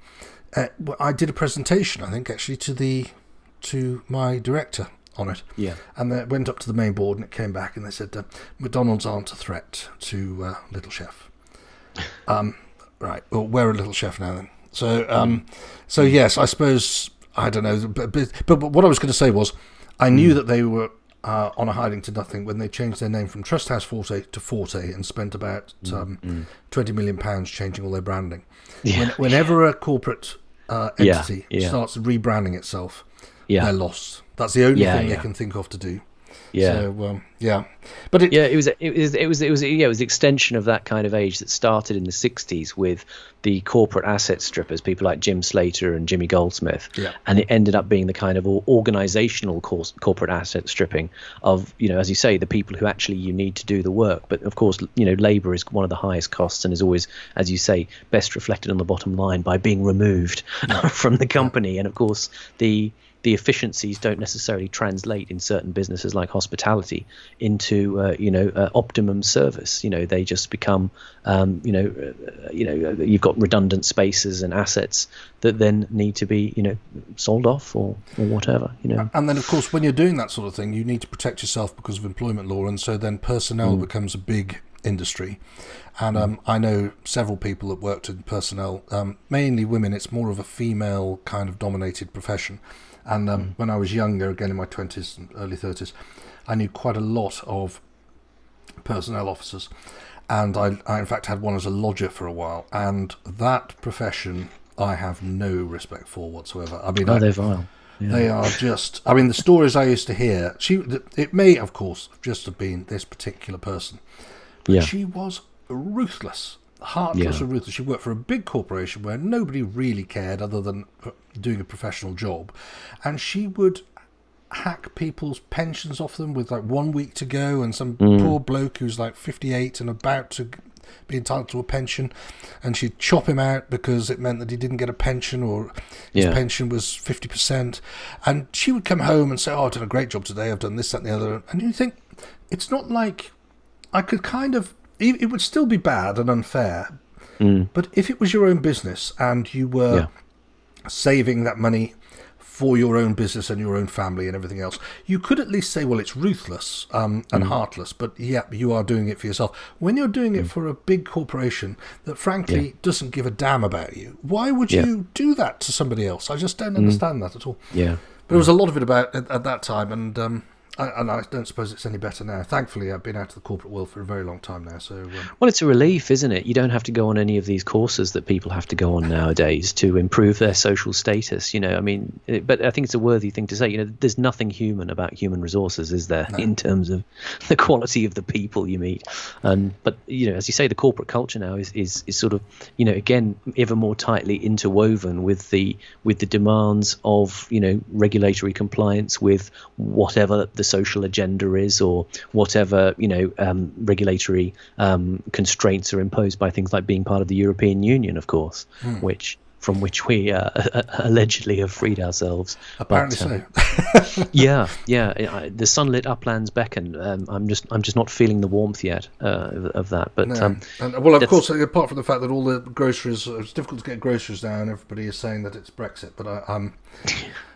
Uh, I did a presentation, I think, actually to the to my director on it, yeah. and they went up to the main board, and it came back, and they said, uh, "McDonald's aren't a threat to uh, Little Chef." Um, right. Well, we're a Little Chef now, then. So, um, so yes, I suppose I don't know, but but, but what I was going to say was, I knew that they were. Uh, on a hiding to nothing when they changed their name from Trust House Forte to Forte and spent about um, 20 million pounds changing all their branding. Yeah. When, whenever a corporate uh, Yeah, entity yeah. starts rebranding itself, Yeah. they're lost. That's the only Yeah, thing yeah. they can think of to do. Yeah. So, um, yeah. But it, Yeah, it was it was it was it was yeah, it was the extension of that kind of age that started in the '60s with the corporate asset strippers, people like Jim Slater and Jimmy Goldsmith, Yeah. and it ended up being the kind of organizational course, corporate asset stripping of you know, as you say, the people who actually you need to do the work. But of course, you know, labor is one of the highest costs and is always, as you say, best reflected on the bottom line by being removed from the company. And of course, the the efficiencies don't necessarily translate in certain businesses like hospitality into uh, you know uh, optimum service. You know they just become um, you know uh, you know uh, you've got redundant spaces and assets that then need to be you know sold off or or whatever. You know and then, of course, when you're doing that sort of thing, you need to protect yourself because of employment law, and so then personnel becomes a big industry. And um, I know several people that worked in personnel, um, mainly women. It's more of a female kind of dominated profession. And um, when I was younger, again in my 20s and early 30s, I knew quite a lot of personnel officers. And I, I, in fact, had one as a lodger for a while. And that profession, I have no respect for whatsoever. I mean, oh I, they're vile. Yeah. they are just. I mean, the stories I used to hear. She. It may, of course, just have been this particular person, but Yeah. she was ruthless, heartless Yeah. and ruthless. She worked for a big corporation where nobody really cared other than doing a professional job, and she would hack people's pensions off them with like one week to go, and some Mm. poor bloke who's like fifty-eight and about to be entitled to a pension, and she'd chop him out because it meant that he didn't get a pension or his Yeah. pension was fifty percent. And she would come home and say, "Oh, I've done a great job today. I've done this, that, and the other." And you think it's not like I could kind of. It it would still be bad and unfair, Mm. but if it was your own business and you were Yeah. saving that money for your own business and your own family and everything else, you could at least say, well, it's ruthless um, and heartless, but yeah, you are doing it for yourself. When you're doing it for a big corporation that frankly Yeah. doesn't give a damn about you, why would Yeah. you do that to somebody else? I just don't understand that at all. Yeah. But there was a lot of it about at, at that time, and um, and I don't suppose it's any better now. Thankfully, I've been out of the corporate world for a very long time now. So, um, well, it's a relief, isn't it? You don't have to go on any of these courses that people have to go on nowadays to improve their social status. You know, I mean, it, but I think it's a worthy thing to say. You know, there's nothing human about human resources, is there, no. in terms of the quality of the people you meet? Um, but you know, as you say, the corporate culture now is, is is sort of, you know, again, ever more tightly interwoven with the with the demands of you know regulatory compliance with whatever the social agenda is or whatever you know um, regulatory um, constraints are imposed by things like being part of the European Union, of course, hmm. which from which we uh, allegedly have freed ourselves. Apparently but, so. Um, yeah, yeah. The sunlit uplands beckon. Um, I'm just, I'm just not feeling the warmth yet uh, of, of, that. But no. um, and, well, of course, apart from the fact that all the groceries, it's difficult to get groceries now, and everybody is saying that it's Brexit. But I, um,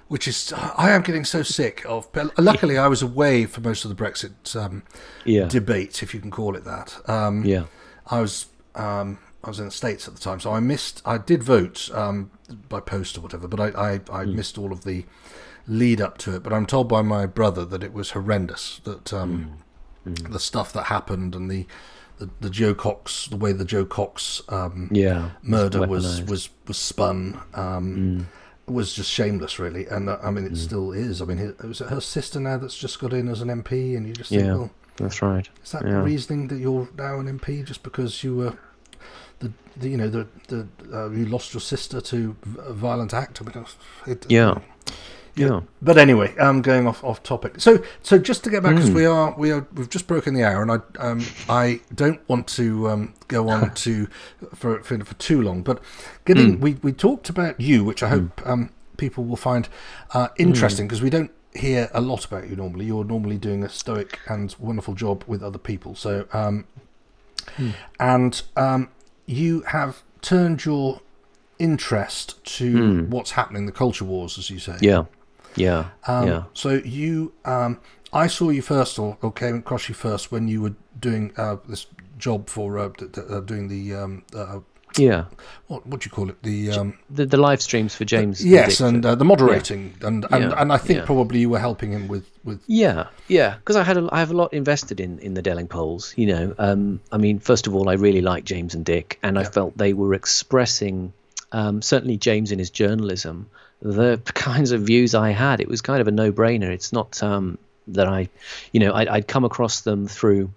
which is I am getting so sick of. But Luckily, I was away for most of the Brexit um, yeah. debate, if you can call it that. Um, yeah, I was um, I was in the states at the time, so I missed. I did vote um, by post or whatever, but I I, I mm. missed all of the lead up to it. But I'm told by my brother that it was horrendous. That mm. Mm. the stuff that happened and the the, the Jo Cox, the way the Jo Cox um, yeah, murder was, was was spun. Um, mm was just shameless, really. And uh, I mean, it mm. still is. I mean, it, was it her sister now that's just got in as an MP, and you just think, yeah, well, that's right. Is that yeah. the reasoning that you're now an MP just because you were the, the you know the the uh, you lost your sister to a violent act? I mean, it, yeah. Yeah. But anyway, I'm um, going off off topic. So so just to get back because mm. we are we are we've just broken the hour, and I um I don't want to um go on to for, for for too long. But getting mm. we we talked about you, which I hope mm. um people will find uh, interesting because we don't hear a lot about you normally. You're normally doing a stoic and wonderful job with other people. So um hmm. and um you have turned your interest to what's happening, the culture wars, as you say. Yeah. Yeah. Um, yeah. So you, um, I saw you first, or, or, came across you first when you were doing uh, this job for uh, uh, doing the um, uh, yeah. What what do you call it? The um, the, the live streams for James. yes, and, and uh, the moderating, yeah. and and, yeah. and I think yeah. probably you were helping him with with. Yeah, yeah, because I had a, I have a lot invested in in the Delingpoles. You know, um, I mean, first of all, I really like James and Dick, and I felt they were expressing, um, certainly James in his journalism, the kinds of views I had. It was kind of a no brainer. It's not um, that I, you know, I'd, I'd come across them through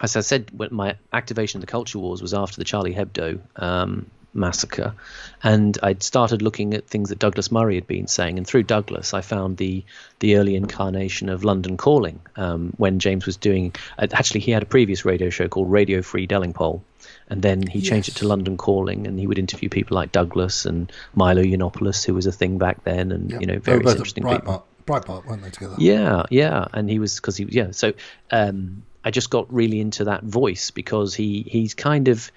as I said, my activation of the culture wars was after the Charlie Hebdo um, massacre, and I'd started looking at things that Douglas Murray had been saying, and through Douglas, I found the the early incarnation of London Calling um, when James was doing. Uh, actually, he had a previous radio show called Radio Free Delingpole, and then he changed yes. it to London Calling, and he would interview people like Douglas and Milo Yiannopoulos, who was a thing back then, and yep. you know very interesting people. Breitbart, weren't they together? Yeah, yeah, and he was because he yeah. So um, I just got really into that voice because he he's kind of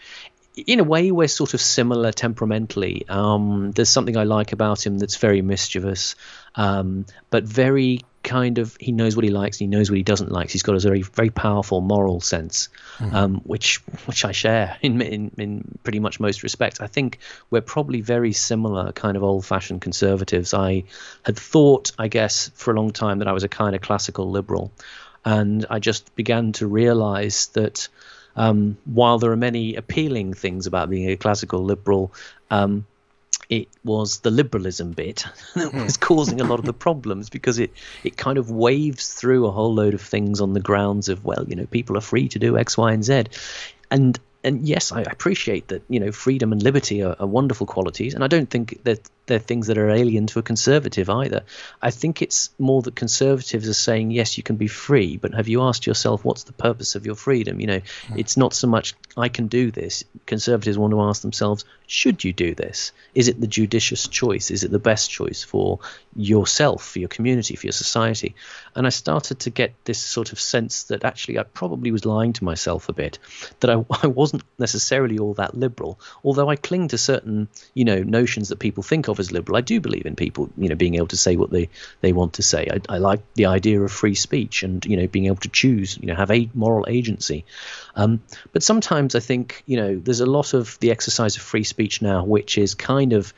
in a way we're sort of similar temperamentally. Um, there's something I like about him that's very mischievous, um, but very kind of he knows what he likes and he knows what he doesn't like. He's got a very very powerful moral sense, mm-hmm. um, which which I share in, in in pretty much most respects. I think we're probably very similar, kind of old-fashioned conservatives. I had thought, I guess, for a long time that I was a kind of classical liberal and I just began to realize that um, while there are many appealing things about being a classical liberal, um, it was the liberalism bit that was hmm. causing a lot of the problems because it, it kind of waves through a whole load of things on the grounds of, well, you know, people are free to do X, Y, and Z. And and yes, I appreciate that you know freedom and liberty are, are, wonderful qualities, and I don't think that they're things that are alien to a conservative either. I think it's more that conservatives are saying yes, you can be free, but have you asked yourself what's the purpose of your freedom? You know, mm. it's not so much I can do this. Conservatives want to ask themselves, should you do this? Is it the judicious choice? Is it the best choice for yourself, for your community, for your society? And I started to get this sort of sense that actually I probably was lying to myself a bit, that I, I wasn't necessarily all that liberal, although I cling to certain, you know, notions that people think of as liberal. I do believe in people, you know, being able to say what they, they want to say. I, I like the idea of free speech and, you know, being able to choose, you know, have a moral agency. Um, but sometimes I think, you know, there's a lot of the exercise of free speech now, which is kind of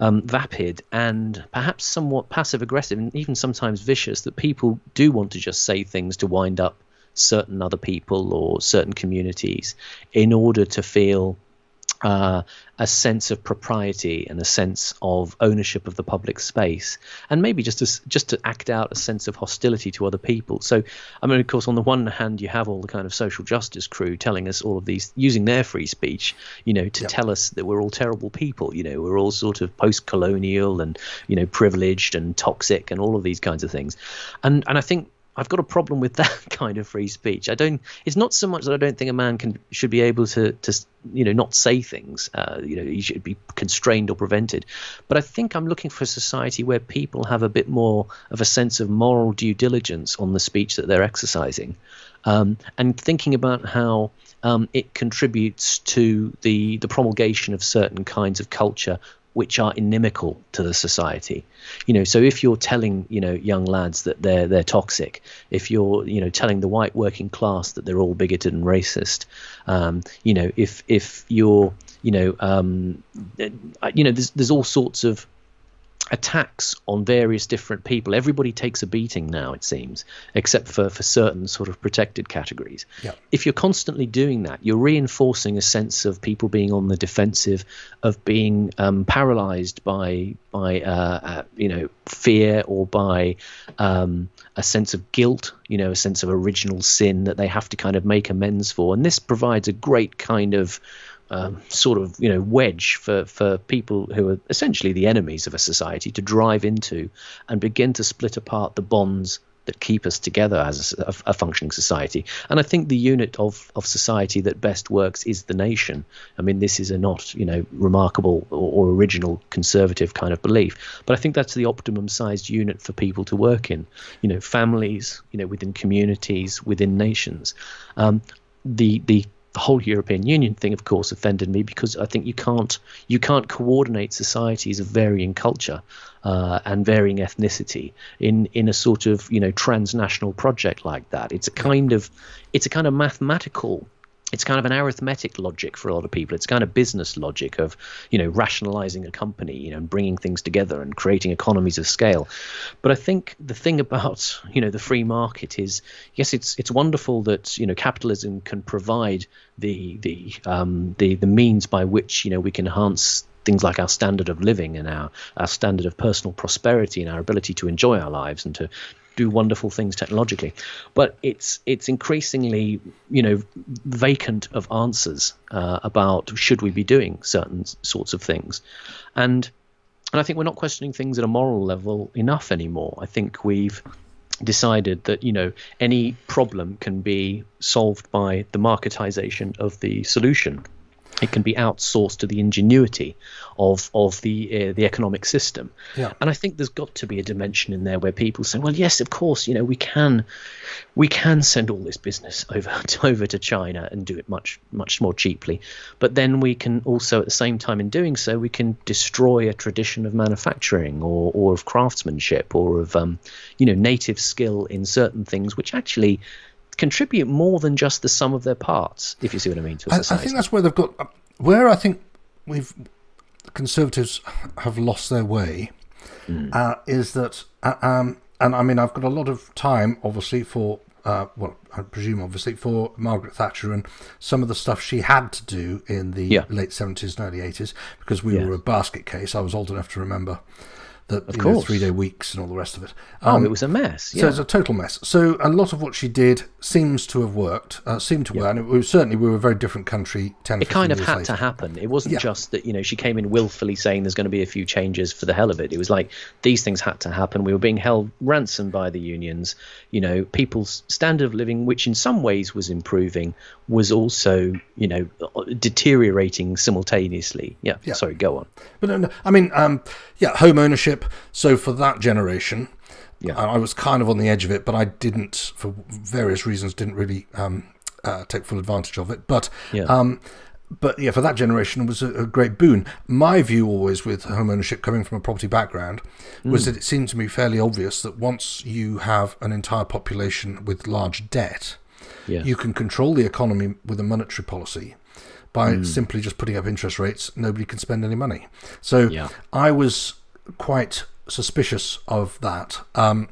um, vapid and perhaps somewhat passive aggressive and even sometimes vicious that people do want to just say things to wind up certain other people or certain communities in order to feel uh, a sense of propriety and a sense of ownership of the public space, and maybe just to just to act out a sense of hostility to other people. So, I mean, of course, on the one hand, you have all the kind of social justice crew telling us all of these, using their free speech, you know, to yep. tell us that we're all terrible people. You know, we're all sort of post-colonial and you know privileged and toxic and all of these kinds of things, and and I think I've got a problem with that kind of free speech. I don't. It's not so much that I don't think a man can should be able to to you know not say things. Uh, you know, he should be constrained or prevented. But I think I'm looking for a society where people have a bit more of a sense of moral due diligence on the speech that they're exercising, um, and thinking about how um, it contributes to the the promulgation of certain kinds of culture which are inimical to the society. You know, so if you're telling you know young lads that they're they're toxic, if you're you know telling the white working class that they're all bigoted and racist, um, you know, if if you're you know um, you know there's there's all sorts of attacks on various different people. Everybody takes a beating now, it seems, except for, for certain sort of protected categories. If you're constantly doing that, you're reinforcing a sense of people being on the defensive, of being um, paralyzed by by uh, uh, you know fear or by um, a sense of guilt, you know, a sense of original sin that they have to kind of make amends for. And this provides a great kind of um, sort of you know wedge for for people who are essentially the enemies of a society to drive into and begin to split apart the bonds that keep us together as a, a, functioning society. And I think the unit of, of society that best works is the nation. I mean, this is a not you know remarkable or, or original conservative kind of belief, but I think that's the optimum sized unit for people to work in. You know, families, you know, within communities, within nations. Um, the the the whole European Union thing, of course, offended me because I think you can't you can't coordinate societies of varying culture uh, and varying ethnicity in in a sort of you know transnational project like that. It's a kind of it's a kind of mathematical it's kind of an arithmetic logic for a lot of people. It's kind of business logic of, you know, rationalizing a company, you know, and bringing things together and creating economies of scale. But I think the thing about, you know, the free market is, yes, it's it's wonderful that you know capitalism can provide the the um, the the means by which you know we can enhance things like our standard of living and our, our standard of personal prosperity and our ability to enjoy our lives and to do wonderful things technologically, but it's it's increasingly you know vacant of answers uh, about should we be doing certain sorts of things, and and I think we're not questioning things at a moral level enough anymore. I think we've decided that you know any problem can be solved by the marketization of the solution it can be outsourced to the ingenuity of of the uh, the economic system. Yeah. And I think there's got to be a dimension in there where people say, well, yes, of course, you know, we can we can send all this business over to, over to China and do it much much more cheaply, but then we can also at the same time in doing so we can destroy a tradition of manufacturing or or of craftsmanship or of um, you know native skill in certain things which actually contribute more than just the sum of their parts, if you see what I mean. To I, I, think that's where they've got where I think we've conservatives have lost their way mm. uh, is that, uh, um, and I mean, I've got a lot of time, obviously, for uh, well, I presume obviously for Margaret Thatcher and some of the stuff she had to do in the yeah. late seventies and early eighties because we were a basket case. I was old enough to remember of course. three day weeks and all the rest of it. Um, oh, it was a mess. Yeah. So it's a total mess. So a lot of what she did seems to have worked, uh, seemed to yeah. work. And it was, certainly we were a very different country 10, It kind of had later. to happen. It wasn't yeah. just that, you know, she came in willfully saying there's going to be a few changes for the hell of it. It was like these things had to happen. We were being held ransom by the unions. You know, people's standard of living, which in some ways was improving, was also, you know, deteriorating simultaneously. Yeah. yeah. Sorry, go on. But no, no, I mean, um, yeah, home ownership. So for that generation, yeah. I was kind of on the edge of it, but I didn't, for various reasons, didn't really um, uh, take full advantage of it. But yeah. Um, but yeah, for that generation, it was a, a, great boon. My view, always with home ownership, coming from a property background, was mm. that it seemed to me fairly obvious that once you have an entire population with large debt, Yes. You can control the economy with a monetary policy by simply just putting up interest rates. Nobody can spend any money. So Yeah. I was quite suspicious of that. Um,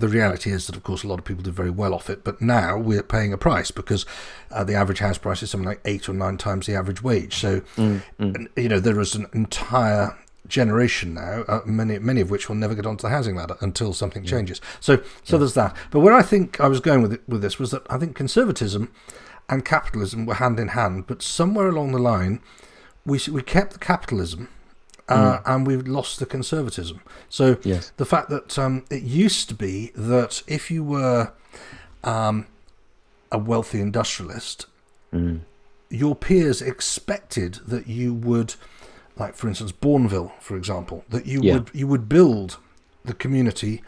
the reality is that, of course, a lot of people do very well off it, but now we're paying a price because uh, the average house price is something like eight or nine times the average wage. So, and, you know, there is an entire generation now, uh, many many of which will never get onto the housing ladder until something changes. So, so there's that. But where I think I was going with it, with this was that I think conservatism and capitalism were hand in hand, but somewhere along the line, we we kept the capitalism uh, and we've lost the conservatism. So Yes. the fact that um, it used to be that if you were um, a wealthy industrialist, Mm. your peers expected that you would, like for instance, Bournville, for example, that you Yeah. would you would build the community.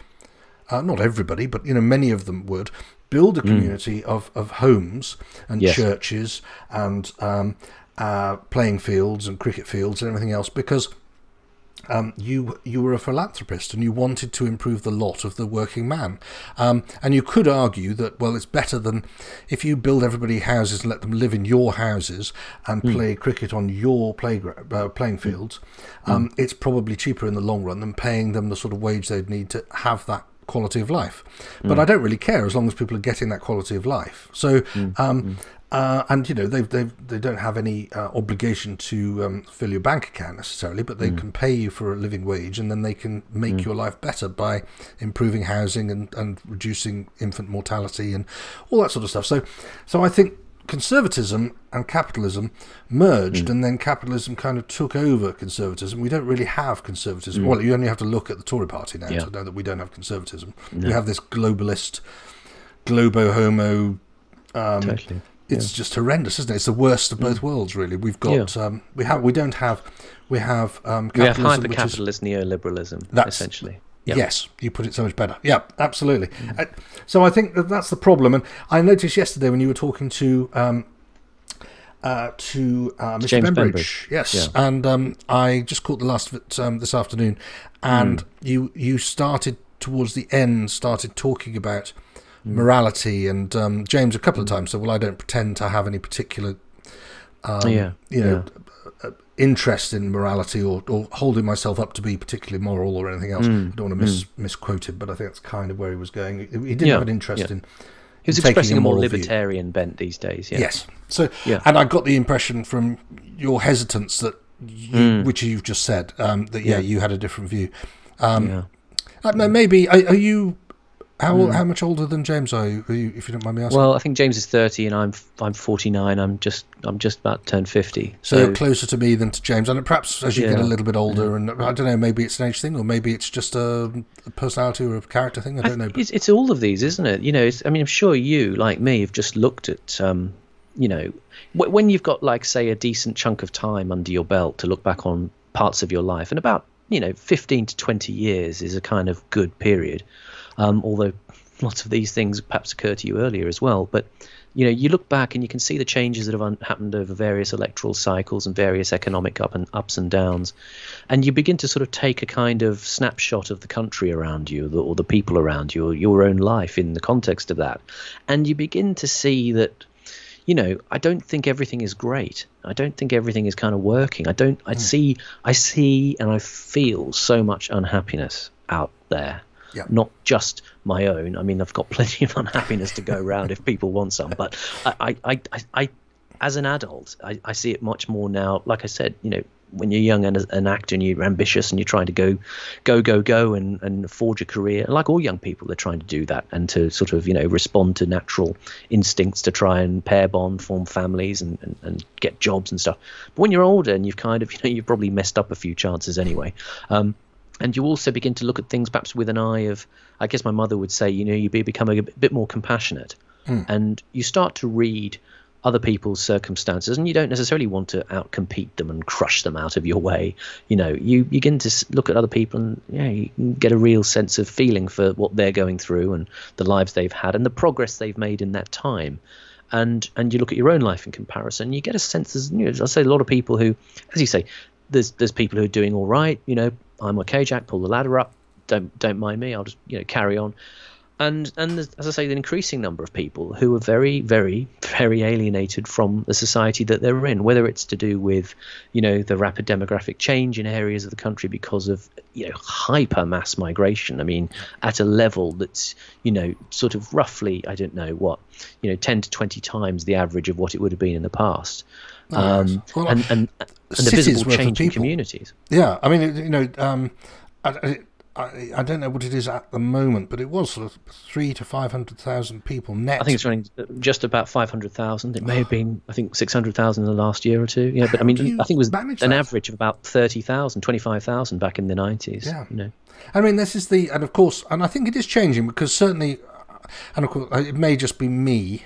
Uh, not everybody, but you know many of them would build a community of, of homes and Yes. churches and um, uh, playing fields and cricket fields and everything else because um, you you were a philanthropist and you wanted to improve the lot of the working man. Um, and you could argue that well, it's better than if you build everybody houses and let them live in your houses and play cricket on your playground uh, playing fields. Um, It's probably cheaper in the long run than paying them the sort of wage they'd need to have that quality of life. But I don't really care as long as people are getting that quality of life. So. Um, uh, and you know they they they don't have any uh, obligation to um, fill your bank account necessarily, but they can pay you for a living wage, and then they can make your life better by improving housing and, and reducing infant mortality and all that sort of stuff. So, so I think conservatism and capitalism merged, and then capitalism kind of took over conservatism. We don't really have conservatism. Well, you only have to look at the Tory Party now Yeah. to know that we don't have conservatism. We have this globalist, globo homo. Um, Totally. it's just horrendous, isn't it? It's the worst of both worlds, really. We've got um, we have we don't have we have um, We have capitalism, is hyper-capitalist neoliberalism, That's- essentially. Yeah. Yes, you put it so much better. Yeah, absolutely. Uh, so I think that that's the problem. And I noticed yesterday when you were talking to um, uh, to uh, Mr. James Bembridge, Bembridge. yes, Yeah. and um, I just caught the last of it um, this afternoon, and you you started towards the end started talking about morality, and um, James a couple of times said, "Well, I don't pretend to have any particular." Um, Yeah, you know, uh, interest in morality or, or holding myself up to be particularly moral or anything else. Mm, I don't want to mis- misquote him, but I think that's kind of where he was going. He, didn't Yeah, have an interest yeah. in. He was taking expressing a more moral view. libertarian bent these days. Yeah. Yes. So, Yeah. and I got the impression from your hesitance that, you, which you've just said, um, that yeah, Mm. You had a different view. Um, yeah. uh, maybe are, are you? How how much older than James are you, are you? If you don't mind me asking. Mm. Well, I think James is 30 and I'm I'm 49. I'm just I'm just about to turn 50. So, you're closer to me than to James, and perhaps as you get a little bit older, and I don't know, maybe it's an age thing, or maybe it's just a, a personality or a character thing. I I don't know. But It's, it's all of these, isn't it? You know, it's, I mean, I'm sure you, like me, have just looked at, um, you know, wh- when you've got, like, say, a decent chunk of time under your belt to look back on parts of your life, and about, you know, 15 to 20 years is a kind of good period. Um, although lots of these things perhaps occur to you earlier as well. But, you know, you look back and you can see the changes that have un- happened over various electoral cycles and various economic up and ups and downs, and you begin to sort of take a kind of snapshot of the country around you, the, or the people around you, or your own life in the context of that, and you begin to see that. You know, I don't think everything is great. I don't think everything is kind of working. I don't. I see. I see, and I feel so much unhappiness out there Yeah. not just my own. I mean, I've got plenty of unhappiness to go around if people want some. But I, I, I, I, as an adult, I, I see it much more now. Like I said, you know, when you're young and an actor and you're ambitious and you're trying to go, go, go, go and, and forge a career, like all young people, they're trying to do that and to sort of, you know, respond to natural instincts to try and pair bond, form families and, and, and get jobs and stuff. But when you're older and you've kind of, you know, you've probably messed up a few chances anyway. Um, and you also begin to look at things perhaps with an eye of i guess my mother would say you know you be, become a bit more compassionate hmm. and you start to read other people's circumstances and you don't necessarily want to outcompete them and crush them out of your way you know you begin to look at other people and yeah you get a real sense of feeling for what they're going through and the lives they've had and the progress they've made in that time and and you look at your own life in comparison, you get a sense. There's, you know, I say a lot of people who, as you say, there's there's people who are doing all right. You know, I'm okay, Jack. Pull the ladder up. Don't don't mind me. I'll just you know carry on. and and as I say, the increasing number of people who are very, very, very alienated from the society that they're in. Whether it's to do with, you know, the rapid demographic change in areas of the country because of you know hyper mass migration. I mean, at a level that's you know sort of roughly, I don't know what, you know, ten to twenty times the average of what it would have been in the past. Um, well, and, and, and the visible change in communities. Yeah, I mean, you know, um, I, I, I don't know what it is at the moment, but it was sort of three to five hundred thousand people net. I think it's running just about five hundred thousand. It may have been, I think, six hundred thousand in the last year or two. Yeah, but I mean, I think it was an that? average of about 30,000, 25,000 back in the nineties. Yeah, you know. I mean, this is the, and of course, and I think it is changing because certainly, and of course, it may just be me,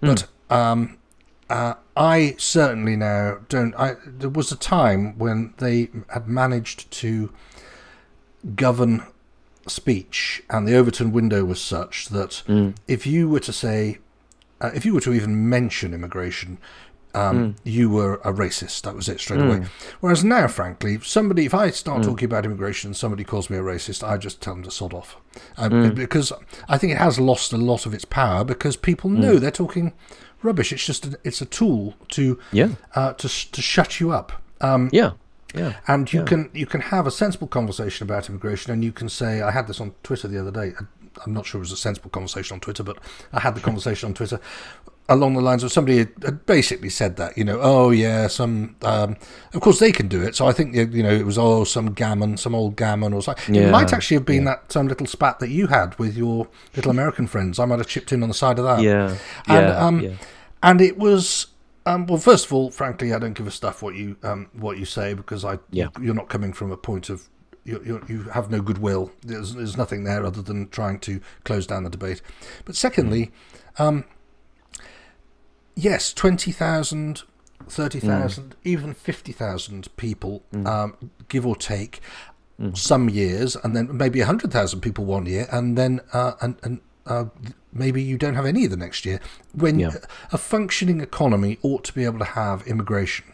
but mm. um, uh, I certainly now don't. I there was a time when they had managed to govern speech, and the Overton window was such that mm. if you were to say, uh, if you were to even mention immigration, um, mm. you were a racist. That was it straight mm. away. Whereas now, frankly, somebody, if I start mm. talking about immigration and somebody calls me a racist, I just tell them to sod off. Um, mm. Because I think it has lost a lot of its power because people know they're talking rubbish. It's just a, it's a tool to yeah uh, to to shut you up. Um, yeah. Yeah, and you yeah. can you can have a sensible conversation about immigration, and you can say, I had this on Twitter the other day. I'm not sure it was a sensible conversation on Twitter, but I had the conversation on Twitter along the lines of somebody had basically said that, you know, oh yeah, some, um, of course they can do it. So I think you know it was oh some gammon, some old gammon or something. Yeah, it might actually have been yeah. that some little spat that you had with your little American friends. I might have chipped in on the side of that. Yeah, and yeah, um, yeah. and it was um, well, first of all, frankly, I don't give a stuff what you um, what you say because I yeah. you're not coming from a point of you, you, you have no goodwill. There's, there's nothing there other than trying to close down the debate. But secondly, mm. um, yes, 20,000, 30,000, mm. even 50,000 people, mm. um, give or take, mm. some years, and then maybe 100,000 people one year, and then uh, and, and uh, maybe you don't have any the next year. When yeah. a functioning economy ought to be able to have immigration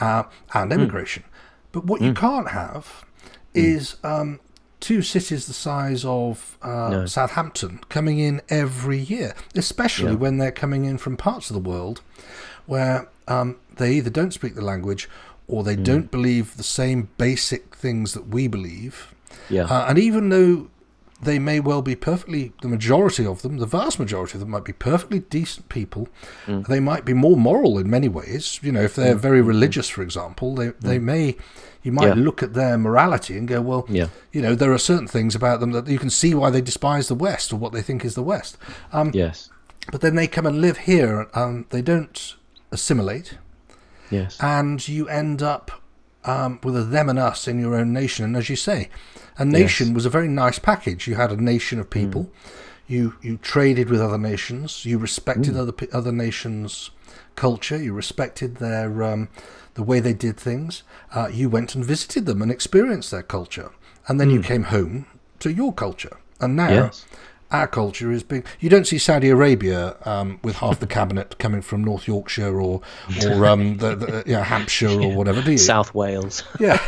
uh, and hmm. emigration. But what you hmm. can't have hmm. is um, two cities the size of uh, no. Southampton coming in every year, especially yeah. when they're coming in from parts of the world where um, they either don't speak the language or they mm. don't believe the same basic things that we believe. Yeah. Uh, and even though they may well be perfectly, the majority of them, the vast majority of them might be perfectly decent people. Mm. They might be more moral in many ways. You know, if they're mm. very religious, for example, they, they mm. may, you might yeah. look at their morality and go, well, yeah. you know, there are certain things about them that you can see why they despise the West or what they think is the West. Um, yes. But then they come and live here and they don't assimilate. Yes. And you end up um, with a them and us in your own nation. And as you say, a nation yes. was a very nice package. You had a nation of people. Mm. You you traded with other nations. You respected mm. other other nations' culture. You respected their um, the way they did things. Uh, you went and visited them and experienced their culture, and then mm. you came home to your culture. And now yes our culture is big. You don't see Saudi Arabia um, with half the cabinet coming from North Yorkshire or or um, the, the you know, Hampshire or whatever, do you? South Wales. yeah,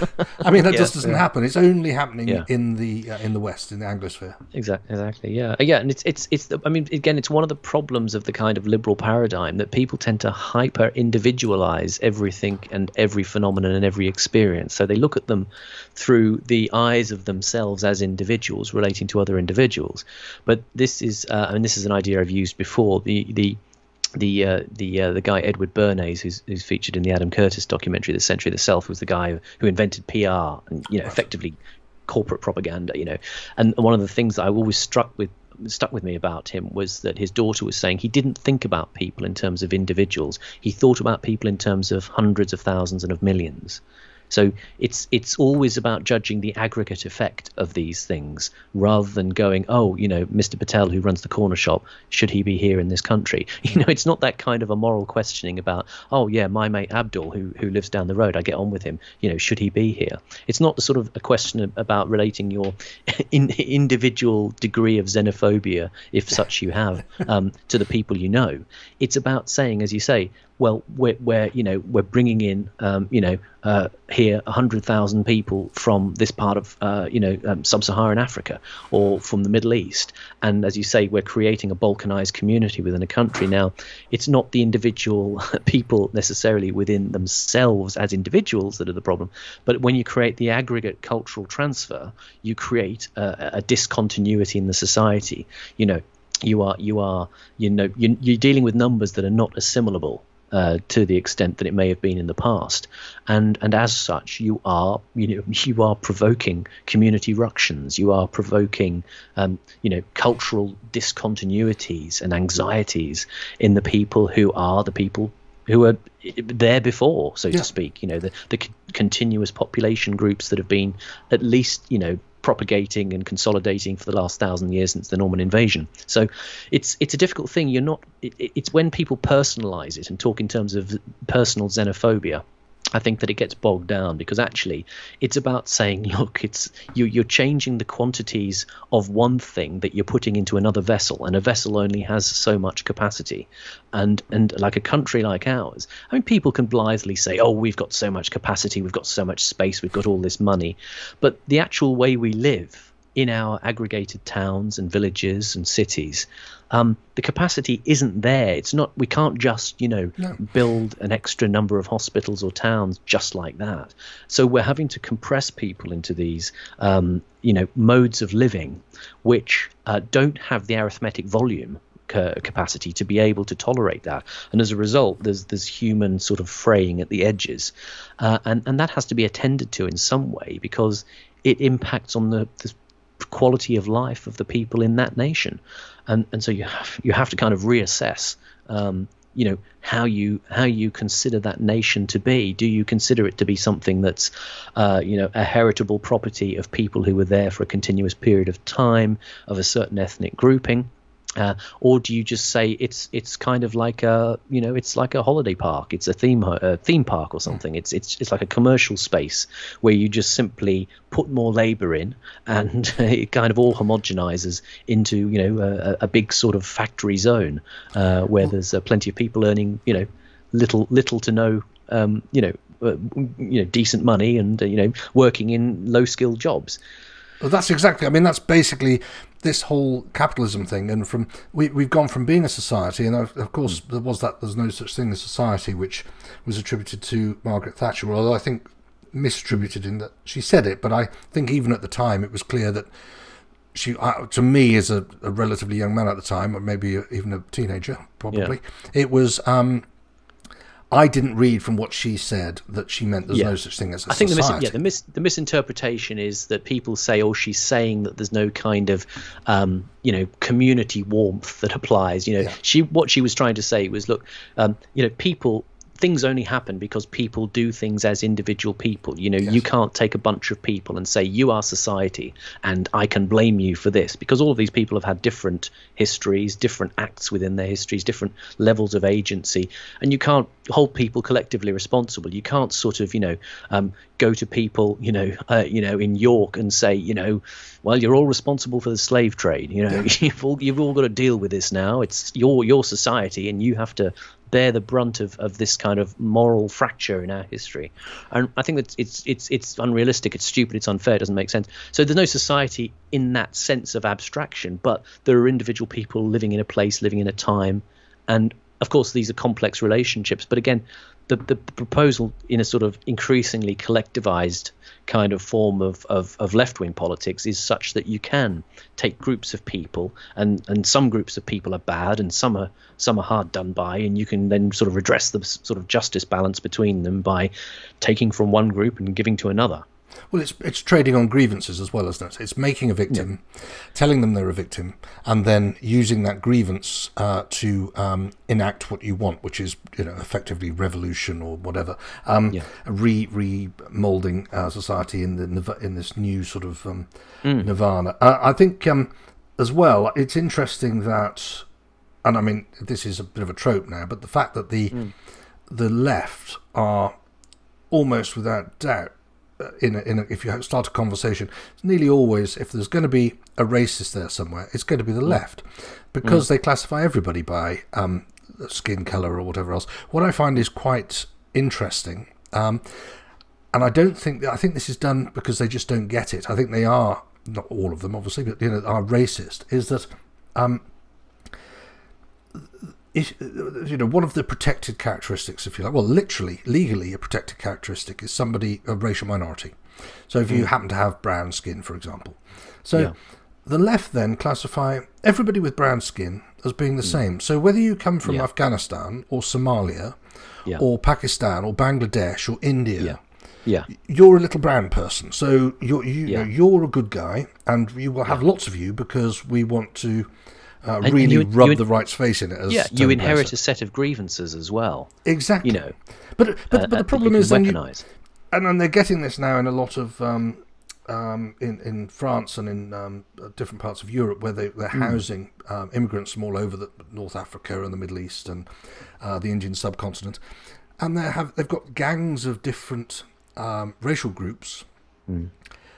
I mean that just doesn't yeah. happen. It's only happening yeah. in the uh, in the West, in the Anglosphere. Exactly. Exactly. Yeah. Yeah. And it's it's it's. The, I mean, again, it's one of the problems of the kind of liberal paradigm that people tend to hyper individualize everything and every phenomenon and every experience. So they look at them through the eyes of themselves as individuals relating to other individuals. But this is, uh, this is an idea I've used before. The the the uh, the uh, the guy Edward Bernays, who's who's featured in the Adam Curtis documentary, The Century of the Self, was the guy who invented PR and you know effectively corporate propaganda. You know, and one of the things that I always struck with stuck with me about him was that his daughter was saying he didn't think about people in terms of individuals. He thought about people in terms of hundreds of thousands and of millions. So it's it's always about judging the aggregate effect of these things rather than going, oh, you know, Mr. Patel who runs the corner shop, should he be here in this country? You know, it's not that kind of a moral questioning about, oh yeah, my mate Abdul who who lives down the road, I get on with him. You know, should he be here? It's not the sort of a question about relating your in, individual degree of xenophobia, if such you have, um, to the people you know. It's about saying, as you say, well, we're, we're you know we're bringing in um, you know uh, here hundred thousand people from this part of uh, you know um, sub-Saharan Africa or from the Middle East, and as you say, we're creating a balkanized community within a country. Now, it's not the individual people necessarily within themselves as individuals that are the problem, but when you create the aggregate cultural transfer, you create a, a discontinuity in the society. You know, you are you are you know you, you're dealing with numbers that are not assimilable uh, to the extent that it may have been in the past, and and as such, you are you know you are provoking community ructions, you are provoking um, you know cultural discontinuities and anxieties in the people who are the people who are there before, so yeah. to speak. You know the the c- continuous population groups that have been at least you know propagating and consolidating for the last thousand years since the Norman invasion. So it's it's a difficult thing. You're not. It, it's when people personalize it and talk in terms of personal xenophobia I think that it gets bogged down because actually it's about saying, look, it's you, you're changing the quantities of one thing that you're putting into another vessel, and a vessel only has so much capacity. And and like a country like ours, I mean, people can blithely say, oh, we've got so much capacity, we've got so much space, we've got all this money, but the actual way we live in our aggregated towns and villages and cities, um, the capacity isn't there. It's not. We can't just, you know, no. build an extra number of hospitals or towns just like that. So we're having to compress people into these, um, you know, modes of living which uh, don't have the arithmetic volume capacity to be able to tolerate that. And as a result, there's there's human sort of fraying at the edges, uh, and and that has to be attended to in some way because it impacts on the, the quality of life of the people in that nation, and and so you have you have to kind of reassess. Um, you know how you how you consider that nation to be. Do you consider it to be something that's uh, you know a heritable property of people who were there for a continuous period of time of a certain ethnic grouping? Uh, or do you just say it's it's kind of like a you know it's like a holiday park. It's a theme a theme park or something. It's it's it's like a commercial space where you just simply put more labor in and it kind of all homogenizes into you know a, a big sort of factory zone uh, where there's uh, plenty of people earning you know little little to no um, you know uh, you know decent money and uh, you know working in low skilled jobs. Well, that's exactly. I mean, that's basically this whole capitalism thing. And from we we've gone from being a society, and of course there was that. There's no such thing as society, which was attributed to Margaret Thatcher. Although I think misattributed in that she said it, but I think even at the time it was clear that she, uh, to me, as a, a, relatively young man at the time, or maybe even a teenager, probably, yeah. it was um, I didn't read from what she said that she meant there's yeah. no such thing as a I think society. the, mis- yeah, the, mis- the misinterpretation is that people say, oh, she's saying that there's no kind of, um, you know, community warmth that applies. You know, yeah. she what she was trying to say was, look, um, you know, people things only happen because people do things as individual people. You know, yes. you can't take a bunch of people and say, you are society and I can blame you for this because all of these people have had different histories, different acts within their histories, different levels of agency. And you can't hold people collectively responsible. You can't sort of, you know, um, go to people, you know, uh, you know, in York and say, you know, well, you're all responsible for the slave trade. You know, yeah. you've all you've all got to deal with this now. It's your your society, and you have to bear the brunt of, of this kind of moral fracture in our history. And I think that it's it's it's unrealistic, it's stupid, it's unfair, it doesn't make sense. So there's no society in that sense of abstraction, but there are individual people living in a place, living in a time, and of course these are complex relationships. But again, the the proposal in a sort of increasingly collectivized kind of form of, of, of left wing politics is such that you can take groups of people and, and some groups of people are bad and some are some are hard done by and you can then sort of redress the sort of justice balance between them by taking from one group and giving to another. Well, it's it's trading on grievances as well, isn't it? It's making a victim, yeah. telling them they're a victim, and then using that grievance uh, to um, enact what you want, which is you know effectively revolution or whatever. Um, yeah. Re remolding our society in the in this new sort of um, mm. nirvana. Uh, I think um, as well, it's interesting that, and I mean this is a bit of a trope now, but the fact that the mm. the left are almost without doubt uh, in, a, in a, if you start a conversation, it's nearly always if there's going to be a racist there somewhere, it's going to be the left, because mm. they classify everybody by um, skin color or whatever else. What I find is quite interesting, um, and I don't think I think this is done because they just don't get it. I think they are not all of them, obviously, but you know, are racist. Is that um, is, you know one of the protected characteristics, if you like, well, literally, legally, a protected characteristic is somebody a racial minority. So if you mm. happen to have brown skin, for example, so Yeah. the left then classify everybody with brown skin as being the mm. same. So whether you come from Yeah. Afghanistan or Somalia Yeah. or Pakistan or Bangladesh or India, Yeah. Yeah. you're a little brown person. So you're you, yeah. you're a good guy, and you will have lots of you because we want to uh, and really you- rub you- the right's face in it. As Yeah. You inherit a set of grievances as well. exactly. You know. but but, uh, but uh, the problem is then you, and, and they're getting this now in a lot of um, um, in in France and in um, uh, different parts of Europe where they they're housing um, immigrants from all over the North Africa and the Middle East and uh, the Indian subcontinent, and they have they've got gangs of different um, racial groups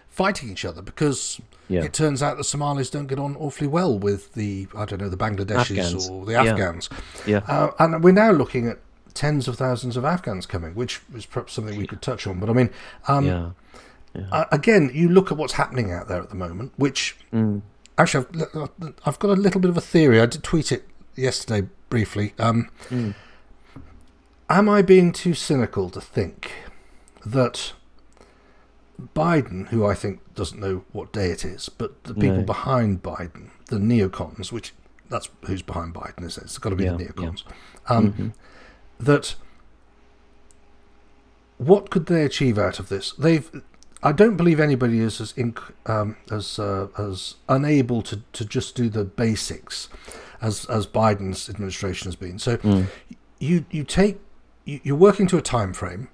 fighting each other because. Yeah. It turns out the Somalis don't get on awfully well with the I don't know the Bangladeshis Afghans. or the Afghans, Yeah. uh, and we're now looking at tens of thousands of Afghans coming, which is perhaps something we could touch on. But I mean, um, yeah. uh, again, you look at what's happening out there at the moment, which Mm. actually I've, I've got a little bit of a theory. I did tweet it yesterday briefly. Um, Mm. Am I being too cynical to think that Biden, who I think doesn't know what day it is, but the people No. behind Biden, the neocons, which that's who's behind Biden, is it? It's got to be Yeah, the yeah. neocons. Um, Mhm. that what could they achieve out of this? They've. I don't believe anybody is as inc- um, as uh, as unable to, to just do the basics as as Biden's administration has been. So Mm. you you take you, you're working to a time frame.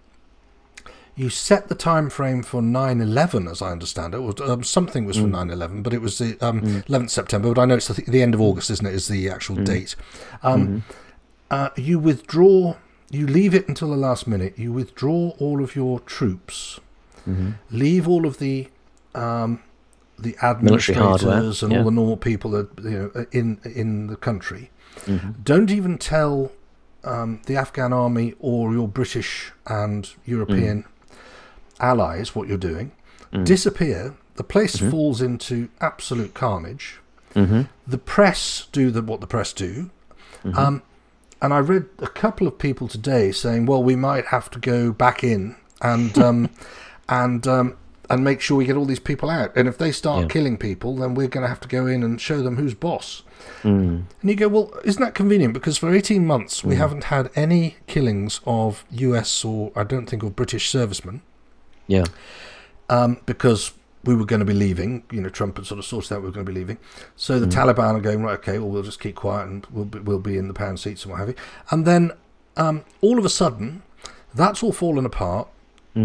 You set the time frame for 9/11, as I understand it. Or, um, something was for 9/11, but it was the um, 11th September. But I know it's the, the end of August, isn't it? Is the actual date. Um, uh, you withdraw. You leave it until the last minute. You withdraw all of your troops. Leave all of the um, the administrators and yeah. all the normal people that you know in in the country. Mm-hmm. Don't even tell um, the Afghan army or your British and European allies what you're doing. Disappear. The place falls into absolute carnage. Mm-hmm. The press do the, what the press do. Um, and I read a couple of people today saying, "Well, we might have to go back in and um, and um, and make sure we get all these people out. And if they start Yeah. killing people, then we're going to have to go in and show them who's boss." Mm. And you go, well, isn't that convenient? Because for 18 months, Hmm. we haven't had any killings of US or, I don't think, of British servicemen Yeah. um, because we were going to be leaving. You know, Trump had sort of sorted out we were going to be leaving. So the Taliban are going, right, okay, well, we'll just keep quiet and we'll be, we'll be in the pound seats and what have you. And then um, all of a sudden, that's all fallen apart.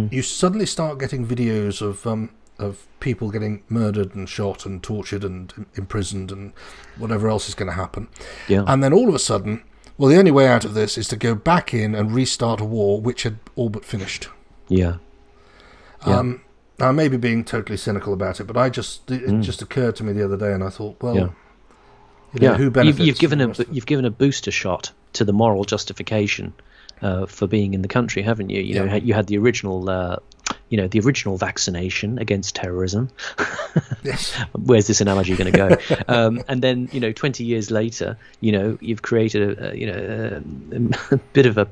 You suddenly start getting videos of um, of people getting murdered and shot and tortured and imprisoned and whatever else is going to happen. Yeah. And then all of a sudden, well, the only way out of this is to go back in and restart a war which had all but finished. yeah. Yeah. Um, I may be being totally cynical about it, but I just it just occurred to me the other day, and I thought, well, Mm. Yeah. you know, yeah. who you've, benefits? you've given from a the rest of it? you've given a booster shot to the moral justification uh, for being in the country, haven't you? You know, you had the original. Uh, you know the original vaccination against terrorism. yes, Where's this analogy going to go? um, and then you know, 20 years later, you know, you've created a, a you know a, a bit of a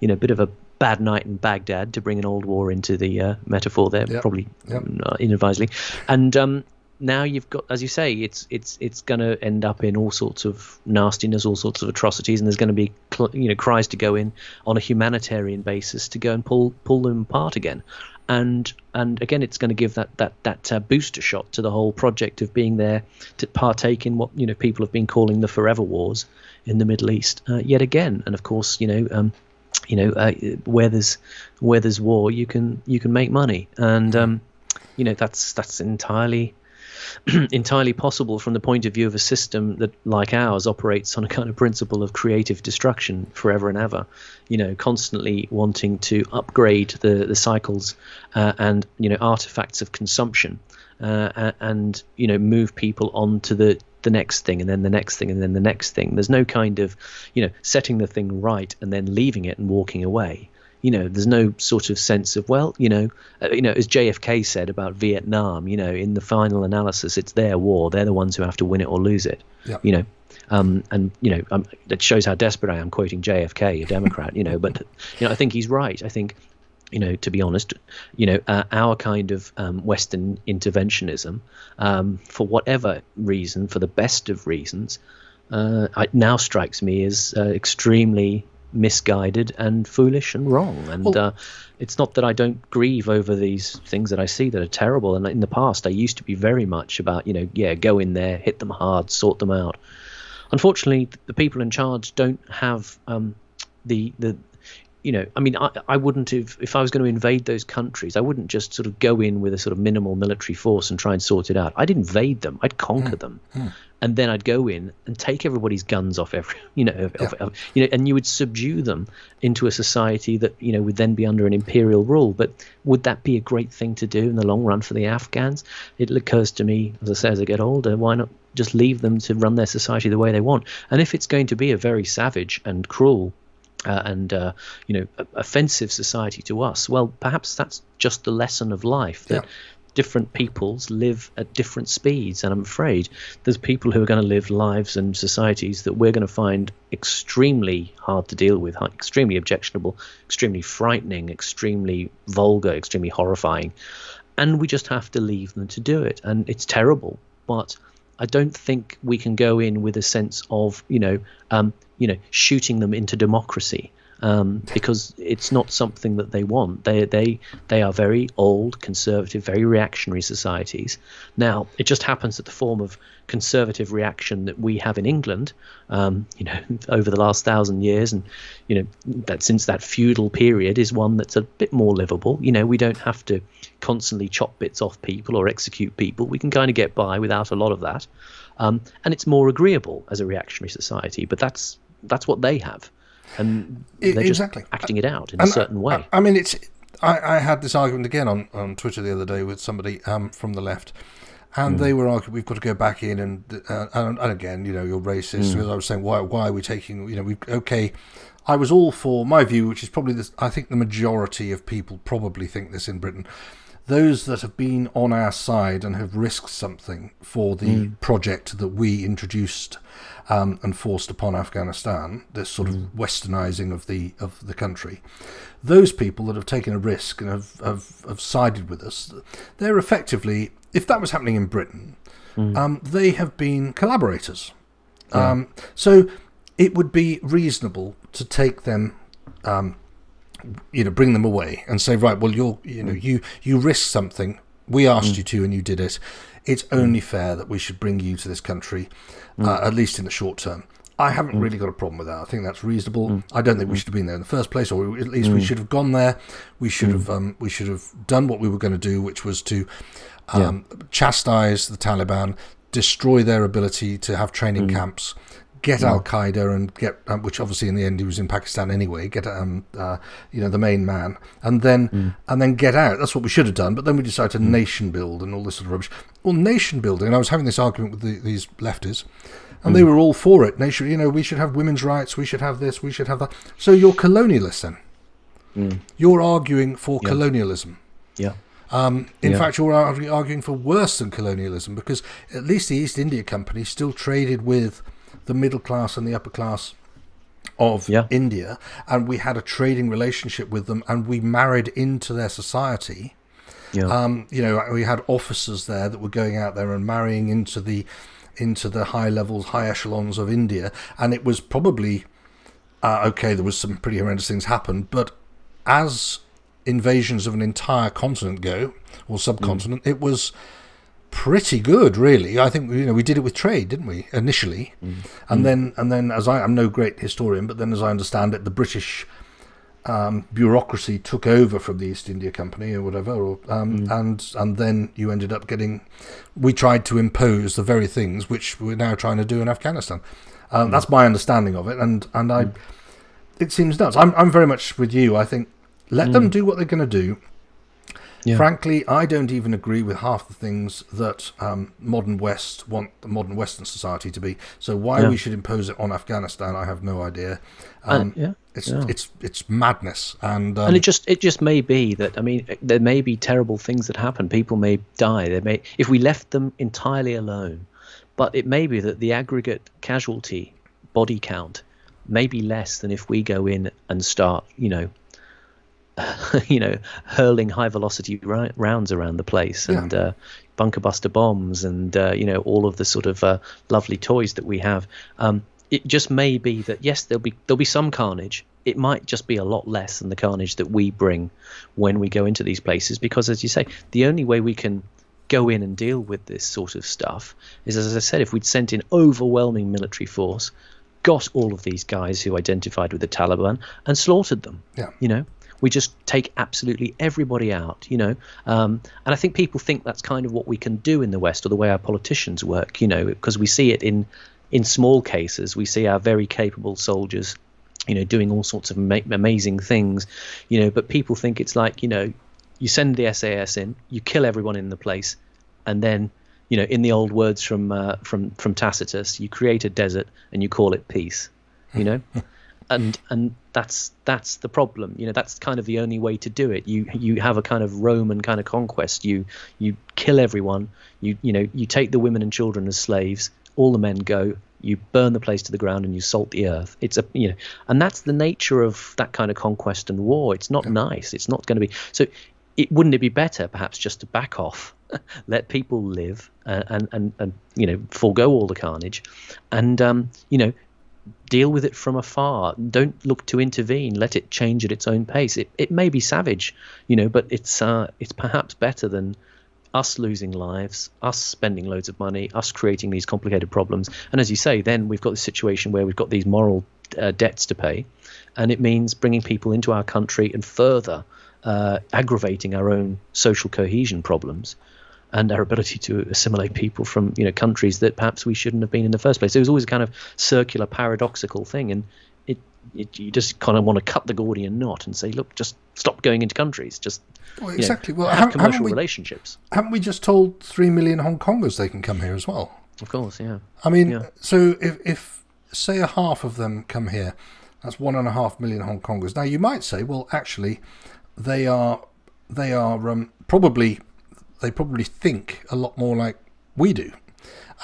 you know bit of a bad night in Baghdad to bring an old war into the uh, metaphor there, Yep. probably Yep. inadvisedly. And um, now you've got, as you say, it's it's it's going to end up in all sorts of nastiness, all sorts of atrocities, and there's going to be cl- you know cries to go in on a humanitarian basis to go and pull pull them apart again. And and again, it's going to give that that that uh, booster shot to the whole project of being there to partake in what you know people have been calling the forever wars in the Middle East uh, yet again. And of course, you know. Um, you know, uh, where there's where there's war, you can you can make money, and um, you know that's that's entirely entirely possible from the point of view of a system that, like ours, operates on a kind of principle of creative destruction forever and ever. You know, constantly wanting to upgrade the the cycles uh, and you know artifacts of consumption, uh, and you know move people onto the the next thing and then the next thing and then the next thing. There's no kind of, you know, setting the thing right and then leaving it and walking away. You know, there's no sort of sense of well, you know, uh, you know, as JFK said about Vietnam, you know, in the final analysis, it's their war. They're the ones who have to win it or lose it. You know, um, and you know, um, it shows how desperate I am quoting JFK, a Democrat. you know, but you know, I think he's right. I think you know, to be honest, you know, uh, our kind of um, Western interventionism, um, for whatever reason, for the best of reasons, uh, it now strikes me as uh, extremely misguided and foolish and wrong. And well, uh, it's not that I don't grieve over these things that I see that are terrible. And in the past, I used to be very much about, you know, yeah, go in there, hit them hard, sort them out. Unfortunately, the people in charge don't have um, the the you know, I mean, I, I wouldn't have, if I was going to invade those countries, I wouldn't just sort of go in with a sort of minimal military force and try and sort it out. I'd invade them, I'd conquer mm. them, mm. and then I'd go in and take everybody's guns off every, you know, yeah. of, of, you know, and you would subdue them into a society that, you know, would then be under an imperial rule. But would that be a great thing to do in the long run for the Afghans? It occurs to me, as I say, as I get older, why not just leave them to run their society the way they want? And if it's going to be a very savage and cruel uh, and uh, you know offensive society to us. Well perhaps that's just the lesson of life that yeah. different peoples live at different speeds. And i'm afraid there's people who are going to live lives and societies that we're going to find extremely hard to deal with extremely objectionable extremely frightening extremely vulgar extremely horrifying. And we just have to leave them to do it. And it's terrible but I don't think we can go in with a sense of you know um, you know shooting them into democracy um, because it's not something that they want. They they they are very old, conservative, very reactionary societies. Now it just happens that the form of conservative reaction that we have in England, um, you know, over the last thousand years, and you know that since that feudal period is one that's a bit more livable. You know, we don't have to constantly chop bits off people or execute people. We can kind of get by without a lot of that. Um, and it's more agreeable as a reactionary society. But that's that's what they have, and they're exactly. just acting it out in and a certain way. I, I mean, it's. I, I, had this argument again on, on Twitter the other day with somebody um, from the left, and mm. they were arguing we've got to go back in and uh, and, and, again, you know, you're racist. Mm. Because I was saying, why why are we taking? You know, we okay. I was all for my view, which is probably this. I think the majority of people probably think this in Britain those that have been on our side and have risked something for the mm. project that we introduced um, and forced upon Afghanistan, this sort mm. of westernizing of the of the country, those people that have taken a risk and have, have, have sided with us, they're effectively, if that was happening in Britain, mm. um, they have been collaborators. Yeah. Um, so it would be reasonable to take them um, you know bring them away and say right well you're you know you you risk something we asked mm. you to and you did it it's mm. only fair that we should bring you to this country mm. uh, at least in the short term I haven't mm. really got a problem with that. I think that's reasonable. Mm. I don't think we mm. should have been there in the first place, or at least we should have gone there. We should have um, we should have done what we were going to do, which was to um, yeah. chastise the Taliban, destroy their ability to have training camps, get Al Qaeda and get, um, which obviously in the end he was in Pakistan anyway. Get um, uh, you know, the main man, and then mm. and then get out. That's what we should have done. But then we decided to mm. nation build and all this sort of rubbish. Well, nation building. And I was having this argument with the, these lefties, and mm. they were all for it. Nation, you know, we should have women's rights. We should have this. We should have that. So you're colonialist then. Mm. You're arguing for yeah. colonialism. Yeah. Um, in yeah. fact, you're arguing for worse than colonialism because at least the East India Company still traded with the middle class and the upper class of yeah. India, and we had a trading relationship with them, and we married into their society. Yeah. Um, you know, we had officers there that were going out there and marrying into the into the high levels, high echelons of India, and it was probably uh, okay. There was some pretty horrendous things happened, but as invasions of an entire continent go or subcontinent, mm. it was pretty good, really. I think you know we did it with trade, didn't we? Initially, mm. and mm. then and then as I, am no great historian, but then as I understand it, the British um, bureaucracy took over from the East India Company or whatever, or, um, mm. and and then you ended up getting. We tried to impose the very things which we're now trying to do in Afghanistan. Um. That's my understanding of it, and and I. Mm. It seems nuts. I'm I'm very much with you. I think let them mm. do what they're going to do Yeah. Frankly, I don't even agree with half the things that um, modern West want the modern Western society to be. So why yeah. we should impose it on Afghanistan, I have no idea. Um, yeah. It's yeah. it's it's madness, and um, and it just it just may be that I mean there may be terrible things that happen. People may die. They may if we left them entirely alone, but it may be that the aggregate casualty body count may be less than if we go in and start you know you know, hurling high velocity rounds around the place and yeah. uh, bunker buster bombs and uh, you know all of the sort of uh, lovely toys that we have. Um, it just may be that yes, there'll be there'll be some carnage. It might just be a lot less than the carnage that we bring when we go into these places because, as you say, the only way we can go in and deal with this sort of stuff is, as I said, if we'd sent in overwhelming military force, got all of these guys who identified with the Taliban and slaughtered them. Yeah. You know, we just take absolutely everybody out, you know. Um, and I think people think that's kind of what we can do in the West, or the way our politicians work, you know, because we see it in in small cases. We see our very capable soldiers, you know, doing all sorts of ma- amazing things, you know. But people think it's like, you know, you send the SAS in, you kill everyone in the place, and then you know, in the old words from uh, from from Tacitus, you create a desert and you call it peace. You know, and and that's that's the problem. You know that's kind of the only way to do it. You you have a kind of roman kind of conquest. You you kill everyone. You you know you take the women and children as slaves. All the men go. You burn the place to the ground and you salt the earth. It's a you know and that's the nature of that kind of conquest and war. It's not yeah. nice. It's not going to be so it wouldn't it be better perhaps just to back off let people live uh, and and and you know forego all the carnage and um you know deal with it from afar. Don't look to intervene. Let it change at its own pace. It it may be savage, you know, but it's uh, it's perhaps better than us losing lives, us spending loads of money, us creating these complicated problems. And as you say, then we've got the situation where we've got these moral uh, debts to pay, and it means bringing people into our country and further uh, aggravating our own social cohesion problems and our ability to assimilate people from you know countries that perhaps we shouldn't have been in the first place. It was always a kind of circular, paradoxical thing, and it, it you just kind of want to cut the Gordian knot and say, look, just stop going into countries, just well, exactly. Know, well, have commercial haven't we, relationships. Haven't we just told three million Hong Kongers they can come here as well? Of course, yeah. I mean, yeah. so if if say a half of them come here, that's one and a half million Hong Kongers. Now you might say, well, actually, they are they are um, probably they probably think a lot more like we do.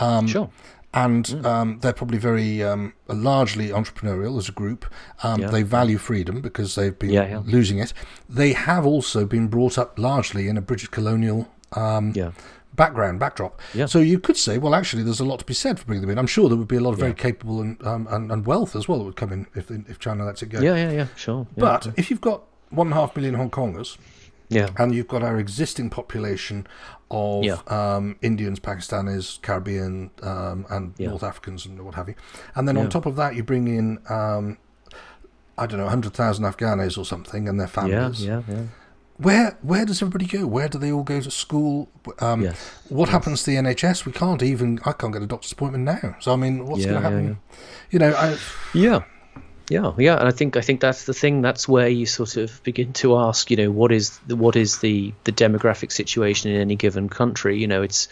Um, sure. And mm. um, they're probably very um, largely entrepreneurial as a group. Um, yeah. They value freedom because they've been yeah, yeah. losing it. They have also been brought up largely in a British colonial um, background, backdrop. So you could say, well, actually, there's a lot to be said for bringing them in. I'm sure there would be a lot of very capable and, um, and, and wealth as well that would come in if if China lets it go. Yeah, yeah, yeah, sure. But if you've got one and a half million Hong Kongers, yeah. And you've got our existing population of yeah. um, Indians, Pakistanis, Caribbean, um, and yeah. North Africans, and what have you. And then yeah. on top of that, you bring in, um, I don't know, 100,000 Afghans or something and their families. Yeah, yeah, yeah. Where where does everybody go? Where do they all go to school? Um, yes. What yes. happens to the NHS? We can't even. I can't get a doctor's appointment now. So I mean, what's going to happen? You know, I, yeah. Yeah, yeah, and I think I think that's the thing. That's where you sort of begin to ask, you know, what is the, what is the the demographic situation in any given country? You know, it's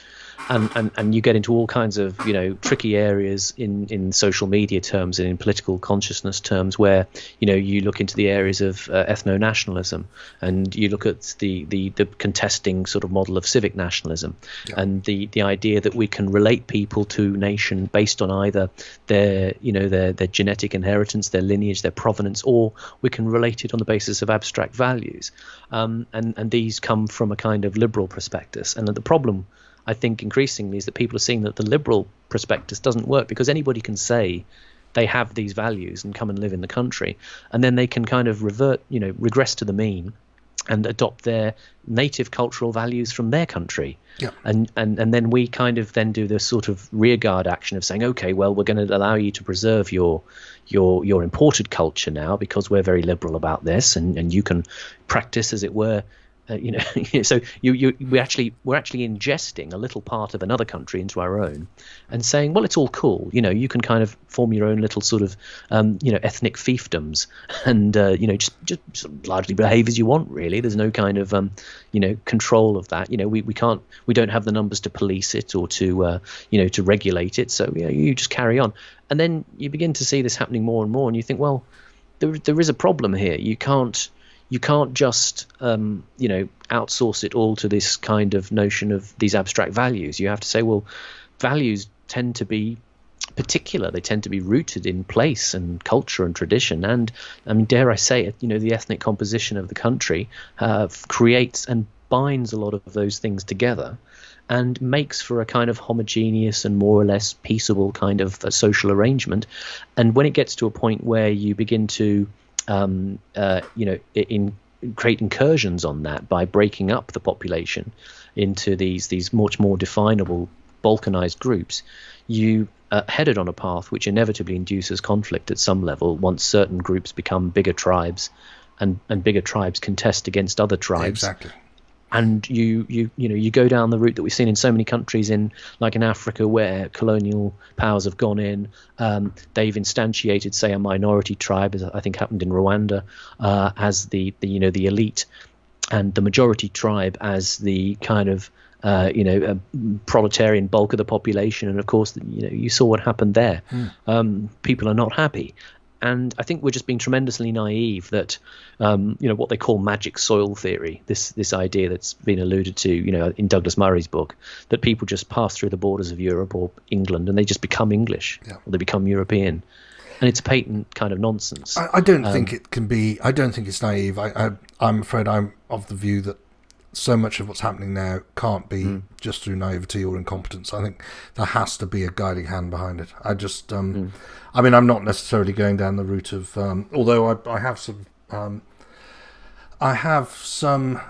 and, and, and you get into all kinds of you know tricky areas in, in social media terms and in political consciousness terms where you know you look into the areas of uh, ethno nationalism and you look at the, the, the contesting sort of model of civic nationalism. Yeah. and the, the idea that we can relate people to nation based on either their you know their their genetic inheritance their lineage their provenance or we can relate it on the basis of abstract values. Um, and and these come from a kind of liberal prospectus. And the problem I think increasingly is that people are seeing that the liberal prospectus doesn't work because anybody can say they have these values and come and live in the country, and then they can kind of revert, you know, regress to the mean and adopt their native cultural values from their country. Yeah. And, and and then we kind of then do this sort of rearguard action of saying, okay, well, we're going to allow you to preserve your your your imported culture now because we're very liberal about this, and, and you can practice, as it were, uh, you know, so you, you, we actually we're actually ingesting a little part of another country into our own, and saying, well, it's all cool. You know, you can kind of form your own little sort of, um, you know, ethnic fiefdoms, and uh, you know, just, just, just largely behave as you want. Really, there's no kind of, um, you know, control of that. You know, we, we can't, we don't have the numbers to police it or to, uh, you know, to regulate it. So you know, you just carry on, and then you begin to see this happening more and more, and you think, well, there there is a problem here. You can't you can't just um, you know outsource it all to this kind of notion of these abstract values. You have to say, well, values tend to be particular. They tend to be rooted in place and culture and tradition. And I mean, dare I say it, you know, the ethnic composition of the country uh, creates and binds a lot of those things together and makes for a kind of homogeneous and more or less peaceable kind of uh, social arrangement. And when it gets to a point where you begin to um, uh, you know, in create incursions on that by breaking up the population into these these much more definable balkanized groups, you uh, headed on a path which inevitably induces conflict at some level once certain groups become bigger tribes and, and bigger tribes contest against other tribes. Exactly and you you you know you go down the route that we've seen in so many countries in like in Africa where colonial powers have gone in um, they've instantiated say a minority tribe as I think happened in Rwanda uh, as the, the you know the elite and the majority tribe as the kind of uh, you know, proletarian bulk of the population, and of course, you know, you saw what happened there. Mm. Um, people are not happy, and I think we're just being tremendously naive that um, you know what they call magic soil theory. This this idea that's been alluded to, you know, in Douglas Murray's book, that people just pass through the borders of Europe or England and they just become English yeah. or they become European, and it's a patent kind of nonsense. I, I don't um, think it can be. I don't think it's naive. I, I I'm afraid I'm of the view that so much of what's happening now can't be mm. just through naivety or incompetence. I think there has to be a guiding hand behind it. I just, um, mm. I mean, I'm not necessarily going down the route of, um, although I, I have some, um, I have some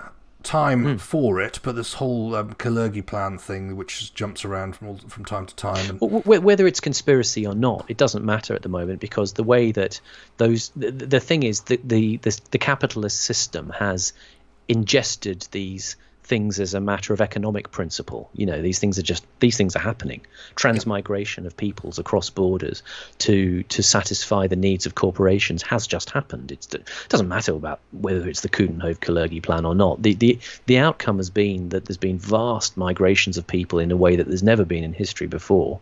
time mm. for it, but this whole um, Kalergi plan thing, which jumps around from all, from time to time, and whether it's conspiracy or not, it doesn't matter at the moment because the way that those the, the thing is that the, the the capitalist system has ingested these things as a matter of economic principle. You know, these things are just these things are happening. Transmigration of peoples across borders to to satisfy the needs of corporations has just happened. It's, it doesn't matter about whether it's the Coudenhove Kalergi plan or not. The, the the outcome has been that there's been vast migrations of people in a way that there's never been in history before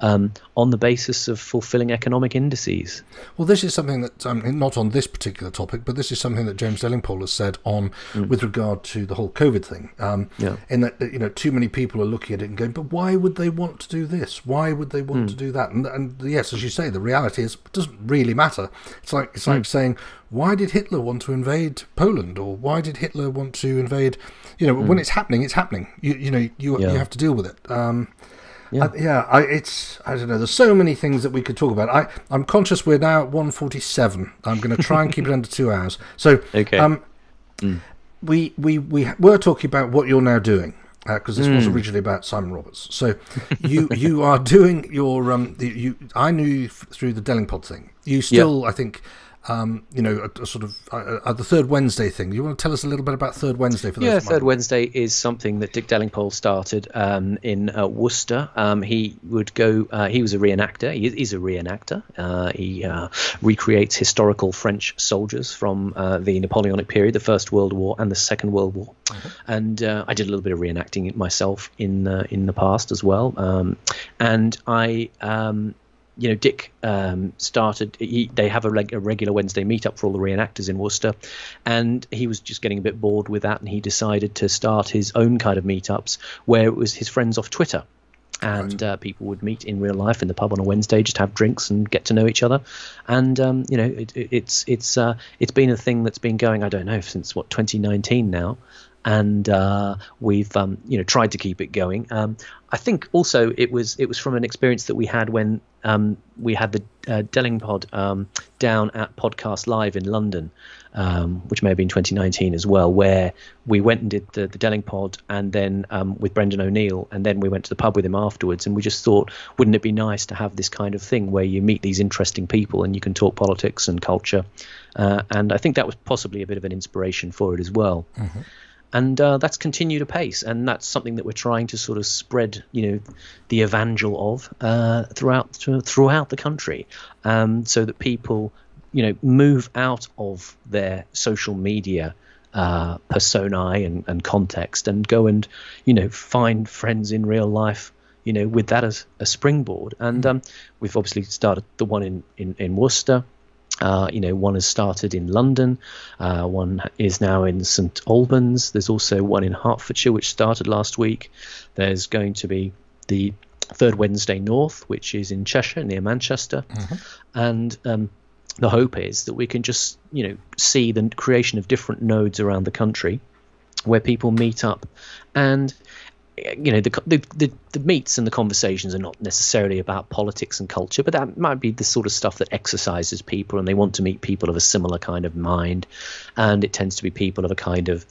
um, on the basis of fulfilling economic indices. Well, this is something that, um, not on this particular topic, but this is something that James Delingpole has said on mm. with regard to the whole COVID thing. Um, yeah. In that, you know, too many people are looking at it and going, but why would they want to do this? Why would they want mm. to do that? And, and, yes, as you say, the reality is it doesn't really matter. It's like it's like mm. saying, why did Hitler want to invade Poland, or why did Hitler want to invade? You know, when mm. it's happening, it's happening. You you know, you yeah. you have to deal with it. Um, yeah, I, yeah. I, it's I don't know. There's so many things that we could talk about. I I'm conscious we're now at 147. I'm going to try and keep it under two hours. So okay. Um, mm. we we we were talking about what you're now doing because uh, this mm. was originally about Simon Roberts. So you you are doing your um the, you I knew you through the Delingpod thing. You still yep. I think um, you know, a, a sort of uh, uh, the third Wednesday thing. You want to tell us a little bit about Third Wednesday for those? Yeah, Third Wednesday is something that Dick Delingpole started um, in uh, Worcester. Um, he would go. Uh, he was a reenactor. He is a reenactor. Uh, he uh, recreates historical French soldiers from the Napoleonic period, the First World War and the Second World War. Mm-hmm. And I did a little bit of reenacting myself in in the past as well. Um, and I um, you know, Dick um, started. He, they have a, reg, a, regular Wednesday meetup for all the reenactors in Worcester, and he was just getting a bit bored with that, and he decided to start his own kind of meetups where it was his friends off Twitter. And right. uh, people would meet in real life in the pub on a Wednesday, just to have drinks and get to know each other. And um, you know, it, it, it's it's uh, it's been a thing that's been going. I don't know since what 2019 now and uh, we've um, you know tried to keep it going. Um, I think also it was it was from an experience that we had when um, we had the uh, Delingpod um, down at Podcast Live in London, um, which may have been 2019 as well, where we went and did the, the Delingpod and then um, with Brendan O'Neill, and then we went to the pub with him afterwards, and we just thought, wouldn't it be nice to have this kind of thing where you meet these interesting people and you can talk politics and culture, uh, and I think that was possibly a bit of an inspiration for it as well. Mm-hmm. And uh, that's continued apace, and that's something that we're trying to sort of spread, you know, the evangel of uh, throughout throughout the country, um, so that people, you know, move out of their social media uh, personae and, and context and go and, you know, find friends in real life you know, with that as a springboard. And um, we've obviously started the one in, in, in Worcester. Uh, you know, one has started in London, uh, one is now in St Albans. There's also one in Hertfordshire, which started last week. There's going to be the Third Wednesday North, which is in Cheshire near Manchester, mm-hmm. and um, the hope is that we can just you know see the creation of different nodes around the country where people meet up and you know the, the, the the meets and the conversations are not necessarily about politics and culture, but that might be the sort of stuff that exercises people, and they want to meet people of a similar kind of mind, and it tends to be people of a kind of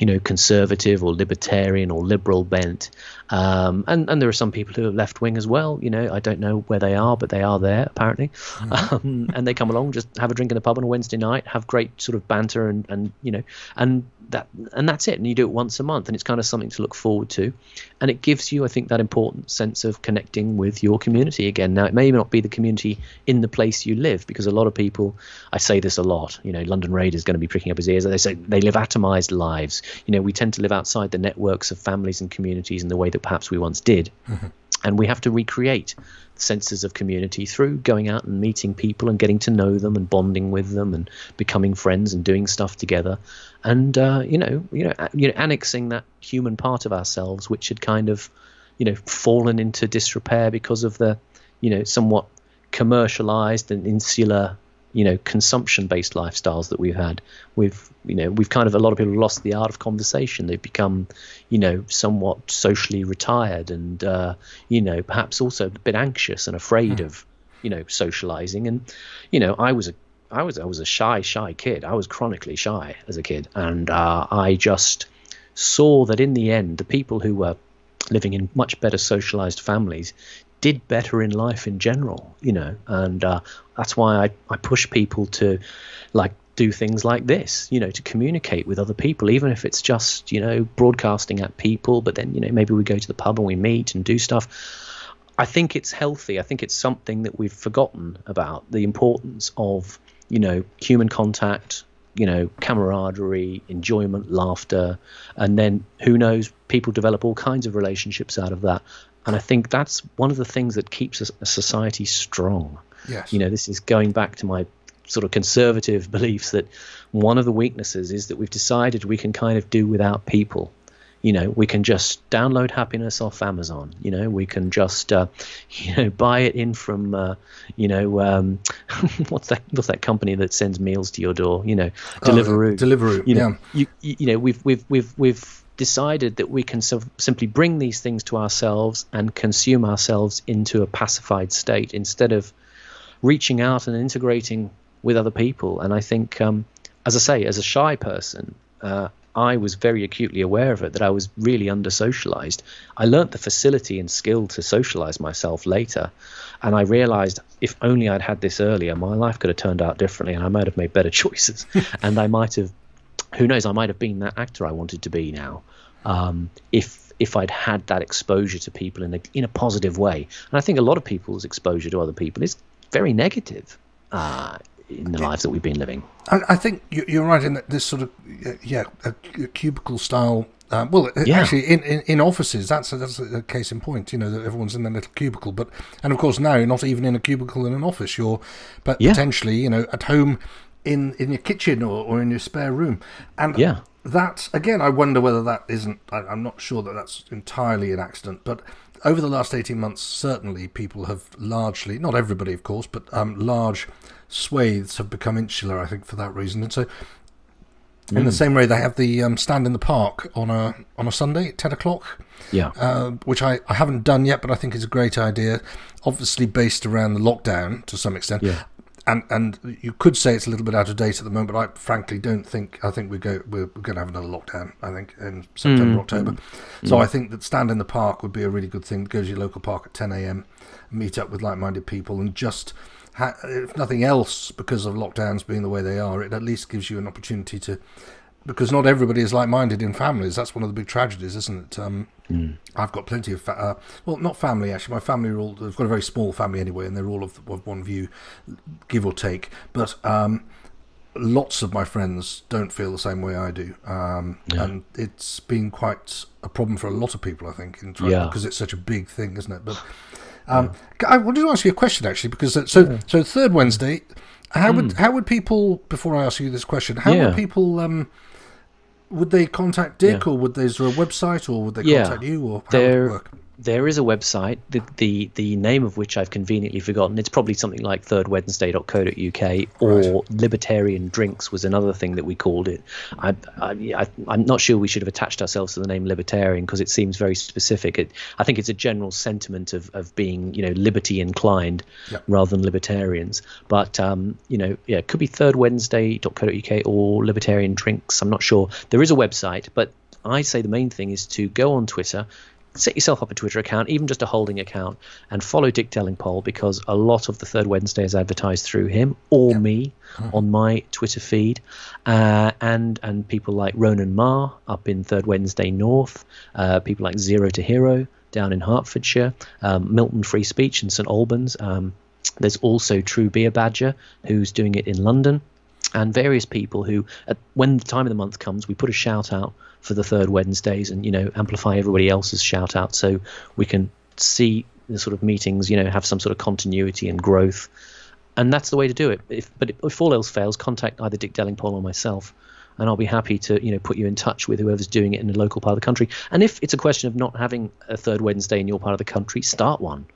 you know, conservative or libertarian or liberal bent. Um, and, and there are some people who are left wing as well. You know, I don't know where they are, but they are there apparently. Mm-hmm. Um, and they come along, just have a drink in the pub on a Wednesday night, have great sort of banter and, and you know, and that and that's it. And you do it once a month, and it's kind of something to look forward to. And it gives you, I think, that important sense of connecting with your community again. Now, it may not be the community in the place you live, because a lot of people, I say this a lot. You know, London Raid is going to be pricking up his ears. They say they live atomized lives. You know, we tend to live outside the networks of families and communities in the way that perhaps we once did. Mm-hmm. And we have to recreate senses of community through going out and meeting people and getting to know them and bonding with them and becoming friends and doing stuff together. And uh, you know you know you know annexing that human part of ourselves which had kind of you know fallen into disrepair because of the you know somewhat commercialized and insular you know consumption based lifestyles that we've had. We've you know we've kind of a lot of people lost the art of conversation. They've become you know somewhat socially retired and uh, you know perhaps also a bit anxious and afraid mm. of you know socializing. And you know i was a i was i was a shy shy kid. I was chronically shy as a kid. And uh, i just saw that in the end the people who were living in much better socialized families did better in life in general, you know, and uh, that's why I, I push people to like do things like this, you know, to communicate with other people, even if it's just, you know, broadcasting at people, but then, you know, maybe we go to the pub and we meet and do stuff. I think it's healthy. I think it's something that we've forgotten about the importance of, you know, human contact, you know, camaraderie, enjoyment, laughter, and then who knows, people develop all kinds of relationships out of that. And I think that's one of the things that keeps a, society strong. Yes. You know, this is going back to my sort of conservative beliefs that one of the weaknesses is that we've decided we can kind of do without people. You know, we can just download happiness off Amazon. You know, we can just, uh, you know, buy it in from, uh, you know, um, what's that? What's that company that sends meals to your door? You know, Deliveroo. Oh, Deliveroo. You know, yeah. you, you know, we've we've we've we've decided that we can so- simply bring these things to ourselves and consume ourselves into a pacified state instead of reaching out and integrating with other people. And I think, um, as I say, as a shy person, uh, I was very acutely aware of it that I was really under socialized. I learnt the facility and skill to socialize myself later, and I realized if only I'd had this earlier, my life could have turned out differently, and I might have made better choices, and I might have who knows? I might have been that actor I wanted to be now, um, if if I'd had that exposure to people in a in a positive way. And I think a lot of people's exposure to other people is very negative. Uh, in the lives that we've been living. I, I think you're right in that this sort of yeah cubicle style. Uh, well, yeah. actually, in, in, in, offices, that's a, that's a case in point. You know that everyone's in their little cubicle, but and of course now you're not even in a cubicle in an office. You're, but yeah. potentially, you know, at home in in your kitchen or, or in your spare room. And yeah. that again, I wonder whether that isn't. I, I'm not sure that that's entirely an accident, but over the last 18 months, certainly people have largely, not everybody, of course, but um, large swathes have become insular, I think, for that reason. And so, mm. in the hmm. same way, they have the um, stand in the park on a on a Sunday at 10 o'clock. Yeah. Uh, which I, I haven't done yet, but I think is a great idea. Obviously, based around the lockdown to some extent. Yeah and and you could say it's a little bit out of date at the moment, but I frankly don't think. I think we go we're, we're going to have another lockdown. I think in September, mm. October. So mm. I think that stand in the park would be a really good thing. Go to your local park at 10 a.m., meet up with like-minded people, and just ha- if nothing else, because of lockdowns being the way they are, it at least gives you an opportunity to because not everybody is like-minded in families. That's one of the big tragedies, isn't it? Um, mm. I've got plenty of, fa- uh, well, not family actually. My family are all, they've got a very small family anyway, and they're all of, of one view, give or take. But um, lots of my friends don't feel the same way I do, um, yeah. and it's been quite a problem for a lot of people, I think, in yeah. because it's such a big thing, isn't it? But um, yeah. I wanted to ask you a question actually, because uh, so so third Wednesday, how mm. would how would people before I ask you this question, how would people um, would they contact Dick, or would there, is there a website, or would they contact you, or how there, would it work? There is a website, the, the, the name of which I've conveniently forgotten. It's probably something like thirdwednesday.co.uk or right. Libertarian Drinks was another thing that we called it. I, I, am not sure we should have attached ourselves to the name Libertarian because it seems very specific. It, I think it's a general sentiment of, of being, you know, liberty inclined yep. rather than libertarians. But, um, you know, yeah, it could be thirdwednesday.co.uk or Libertarian Drinks. I'm not sure. There is a website, but I say the main thing is to go on Twitter, set yourself up a Twitter account, even just a holding account, and follow Dick Delingpole because a lot of the third Wednesday is advertised through him or yep. me mm-hmm. on my Twitter feed, uh, and and people like Ronan Marr up in Third Wednesday North, uh, people like Zero to Hero down in Hertfordshire, um, Milton Free Speech in St Albans. Um, there's also True Beer Badger who's doing it in London and various people who, at, when the time of the month comes, we put a shout out for the third Wednesdays and you know amplify everybody else's shout out so we can see the sort of meetings you know have some sort of continuity and growth. And that's the way to do it. If, but if all else fails contact either Dick Delingpole or myself and I'll be happy to you know put you in touch with whoever's doing it in the local part of the country. And if it's a question of not having a third Wednesday in your part of the country start one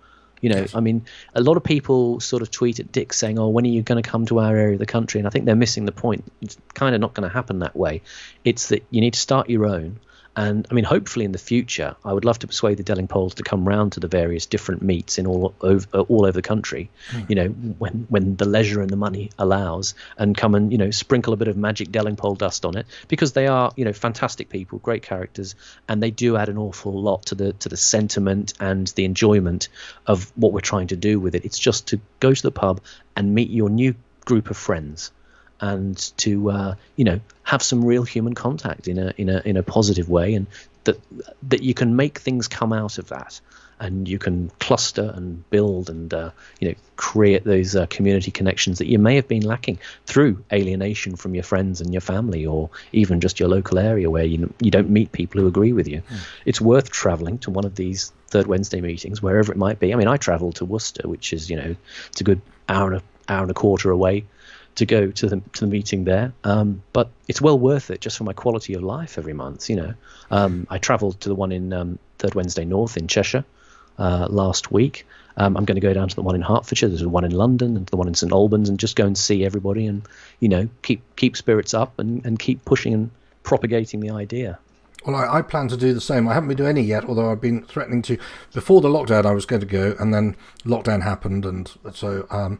you know. I mean, a lot of people sort of tweet at Dick saying, "Oh, when are you going to come to our area of the country?" And I think they're missing the point. It's kind of not going to happen that way. It's that you need to start your own and I mean, hopefully in the future, I would love to persuade the Delingpoles to come round to the various different meets in all over uh, all over the country. Mm. You know, when when the leisure and the money allows, and come and you know sprinkle a bit of magic Delingpole dust on it because they are you know fantastic people, great characters, and they do add an awful lot to the to the sentiment and the enjoyment of what we're trying to do with it. It's just to go to the pub and meet your new group of friends and to uh, you know have some real human contact in a in a in a positive way, and that that you can make things come out of that, and you can cluster and build and uh, you know create those uh, community connections that you may have been lacking through alienation from your friends and your family, or even just your local area where you you don't meet people who agree with you. Mm. It's worth travelling to one of these third Wednesday meetings, wherever it might be. I mean, I travelled to Worcester, which is you know it's a good hour and a hour and a quarter away to go to the to the meeting there. Um, but it's well worth it just for my quality of life every month. You know, um, I travelled to the one in um, Third Wednesday North in Cheshire uh, last week. Um, I'm going to go down to the one in Hertfordshire. There's one in London and the one in St Albans, and just go and see everybody, and you know, keep keep spirits up and, and keep pushing and propagating the idea. Well, I, I, plan to do the same. I haven't been doing any yet, although I've been threatening to. Before the lockdown, I was going to go, and then lockdown happened, and so um,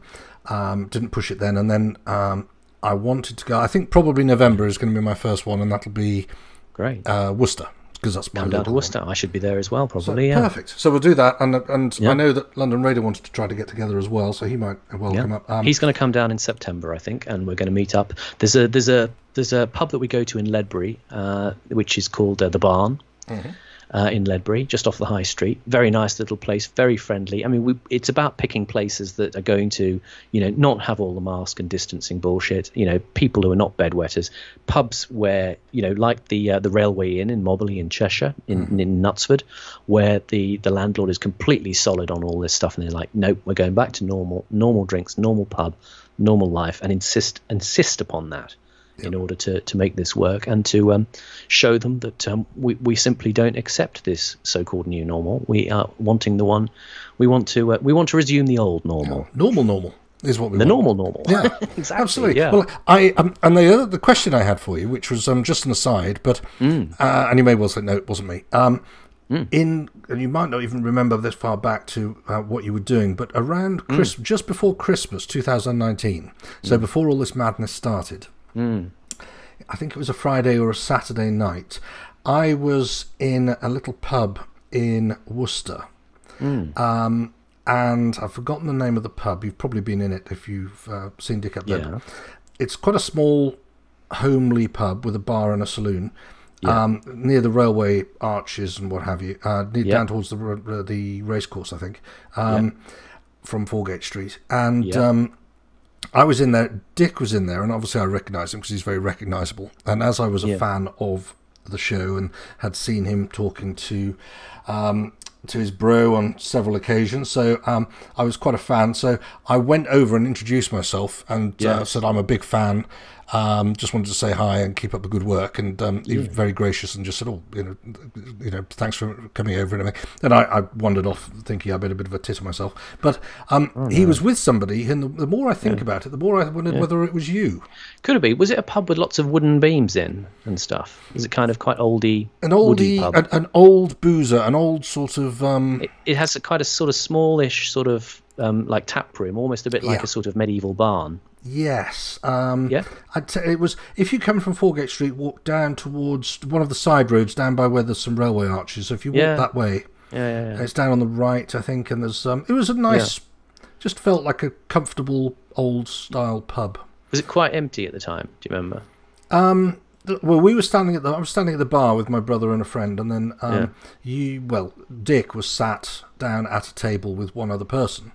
um, didn't push it then. And then um, I wanted to go. I think probably November is going to be my first one, and that'll be great. Uh, Worcester because that's my come down to Worcester. One. I should be there as well, probably. So, yeah. Perfect. So we'll do that, and and yeah. I know that London Radio wanted to try to get together as well, so he might well yeah. come up. Um, He's going to come down in September, I think, and we're going to meet up. There's a there's a there's a pub that we go to in Ledbury, uh, which is called uh, the Barn. Mm-hmm uh, in Ledbury, just off the high street. Very nice little place, very friendly. I mean, we, it's about picking places that are going to, you know, not have all the mask and distancing bullshit. You know, people who are not bedwetters. Pubs where, you know, like the uh, the Railway Inn in Mobberley in Cheshire, in, mm. in Knutsford, where the the landlord is completely solid on all this stuff, and they're like, nope, we're going back to normal, normal drinks, normal pub, normal life, and insist insist upon that in order to, to make this work and to um, show them that um, we, we simply don't accept this so-called new normal. We are wanting the one we want to uh, we want to resume the old normal. Yeah. Normal normal is what we the want. normal normal. Yeah, exactly. Absolutely. Yeah. Well, I um, and the the question I had for you, which was um, just an aside, but mm. uh, and you may well say no, it wasn't me. Um, mm. In and you might not even remember this far back to uh, what you were doing, but around mm. Chris, just before Christmas 2019, so mm. before all this madness started. Mm. I think it was a Friday or a Saturday night. I was in a little pub in Worcester. Mm. Um, and I've forgotten the name of the pub. You've probably been in it if you've uh, seen Dick up there. Yeah. It's quite a small. homely pub with a bar and a saloon. Um, near the railway arches and what have you, uh, near, Yeah. down towards the the racecourse, I think, um, from Foregate Street. And Yeah. um, I was in there. Dick was in there, and obviously I recognised him because he's very recognisable. And as I was a Yeah. fan of the show and had seen him talking to um, to his bro on several occasions, so um, I was quite a fan. So I went over and introduced myself and uh, said I'm a big fan. Um, just wanted to say hi and keep up the good work. And um, he was very gracious and just said, "Oh, you know, you know, thanks for coming over." And everything. Then I, I wandered off thinking I made a bit of a tit of myself. But um, Oh, he was with somebody, and the, the more I think about it, the more I wondered whether it was you. Could it be? Was it a pub with lots of wooden beams in and stuff? Was it kind of quite oldie, An pub? an, an old boozer, an old sort of um, it, it has a kind of sort of smallish sort of um, like tap room, almost a bit like Yeah. a sort of medieval barn. Yes. Um, Yeah? I'd it was if you come from Foregate Street, walk down towards one of the side roads down by where there's some railway arches. So if you walk Yeah. that way, Yeah, yeah, yeah. it's down on the right, I think, and there's um, it was a nice, just felt like a comfortable old style pub. Was it quite empty at the time? Do you remember? Um, well, we were standing at the I was standing at the bar with my brother and a friend, and then um, Yeah. you well, Dick was sat down at a table with one other person.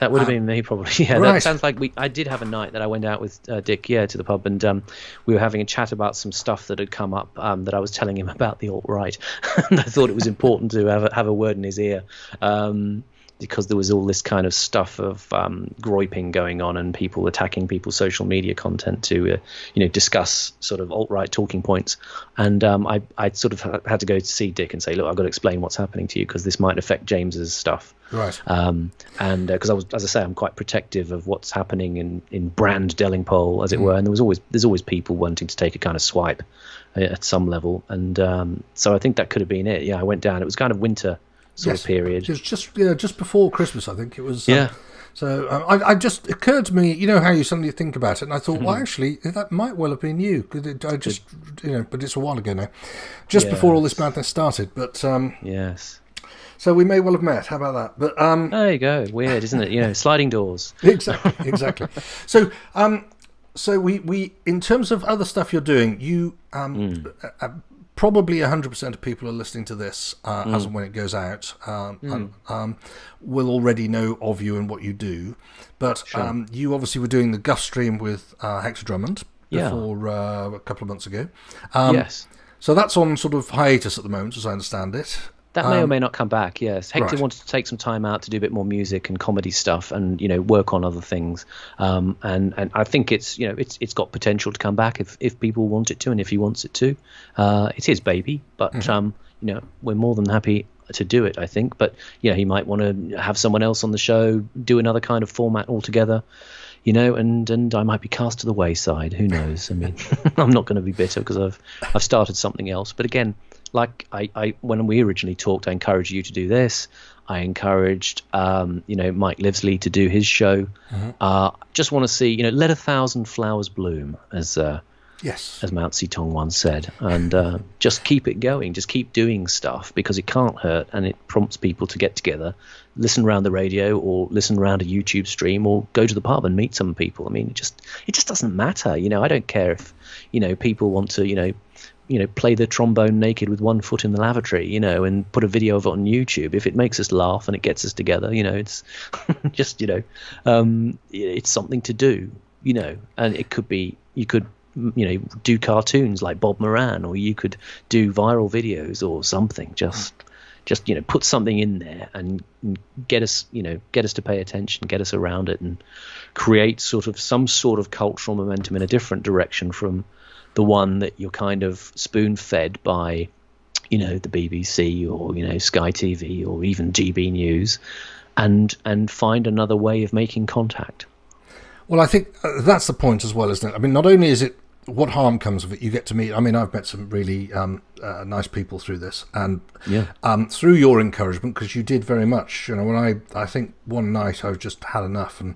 That would have been me, probably. Yeah, right. that sounds like we. I did have a night that I went out with uh, Dick, yeah, to the pub, and um, we were having a chat about some stuff that had come up um, that I was telling him about the alt right, and I thought it was important to have a, have a word in his ear. Um, because there was all this kind of stuff of um, going on and people attacking people's social media content to, uh, you know, discuss sort of alt-right talking points. And um, I, I sort of ha- had to go to see Dick and say, look, I've got to explain what's happening to you because this might affect James's stuff. Right. Um, and because I was, as I say, I'm quite protective of what's happening in, in brand Delingpole, as it were. And there was always there's always people wanting to take a kind of swipe uh, at some level. And um, so I think that could have been it. Yeah, I went down. It was kind of winter sort Yes. of period. It was just yeah, just before Christmas, I think it was. um, Yeah. So um, I, I just occurred to me, you know how you suddenly think about it, and I thought, Mm-hmm. well, actually, that might well have been you. it, I just, you know, but it's a while ago now, just Yeah. before all this madness started. But um, Yes. so we may well have met. How about that? But um, There you go. Weird, isn't it? You know, sliding doors. exactly, exactly. so, um, so we, we, in terms of other stuff you're doing, you, um, Hmm. Probably 100% of people are listening to this uh, Hmm. as and when it goes out, um, and, um, will already know of you and what you do. But um, you obviously were doing the Guff stream with uh, Hector Drummond Yeah. before uh, a couple of months ago. Um, yes. So that's on sort of hiatus at the moment, as I understand it. That may or may not come back. Yes, Hector Um, right. wanted to take some time out to do a bit more music and comedy stuff, and you know work on other things. Um, and and I think it's you know it's it's got potential to come back if if people want it to, and if he wants it to. Uh, it's his baby, but Mm-hmm. um, you know we're more than happy to do it. I think, but you know he might want to have someone else on the show, do another kind of format altogether. You know, and and I might be cast to the wayside. Who knows? I mean, I'm not going to be bitter because I've I've started something else. But again, like I, I when we originally talked, I encouraged you to do this. I encouraged, um, you know, Mike Livesley to do his show. Uh, just want to see, you know, let a thousand flowers bloom, as uh, Yes. as Mao Zedong once said, and uh, just keep it going. Just keep doing stuff because it can't hurt, and it prompts people to get together, listen around the radio, or listen around a YouTube stream, or go to the pub and meet some people. I mean, it just it just doesn't matter. You know, I don't care if you know people want to, you know. You know, play the trombone naked with one foot in the lavatory, you know, and put a video of it on YouTube. If it makes us laugh and it gets us together, you know, it's just, you know, um, it's something to do, you know, and it could be, you could you know do cartoons like Bob Moran or you could do viral videos or something just just you know put something in there and and get us you know get us to pay attention get us around it and create sort of some sort of cultural momentum in a different direction from the one that you're kind of spoon fed by you know the BBC or you know Sky TV or even GB News and and find another way of making contact Well, I think uh, that's the point as well, isn't it? I mean, not only is it what harm comes of it, you get to meet. I mean, I've met some really um, uh, nice people through this, and Yeah. um, through your encouragement, because you did very much. You know, when I, I think one night I've just had enough, and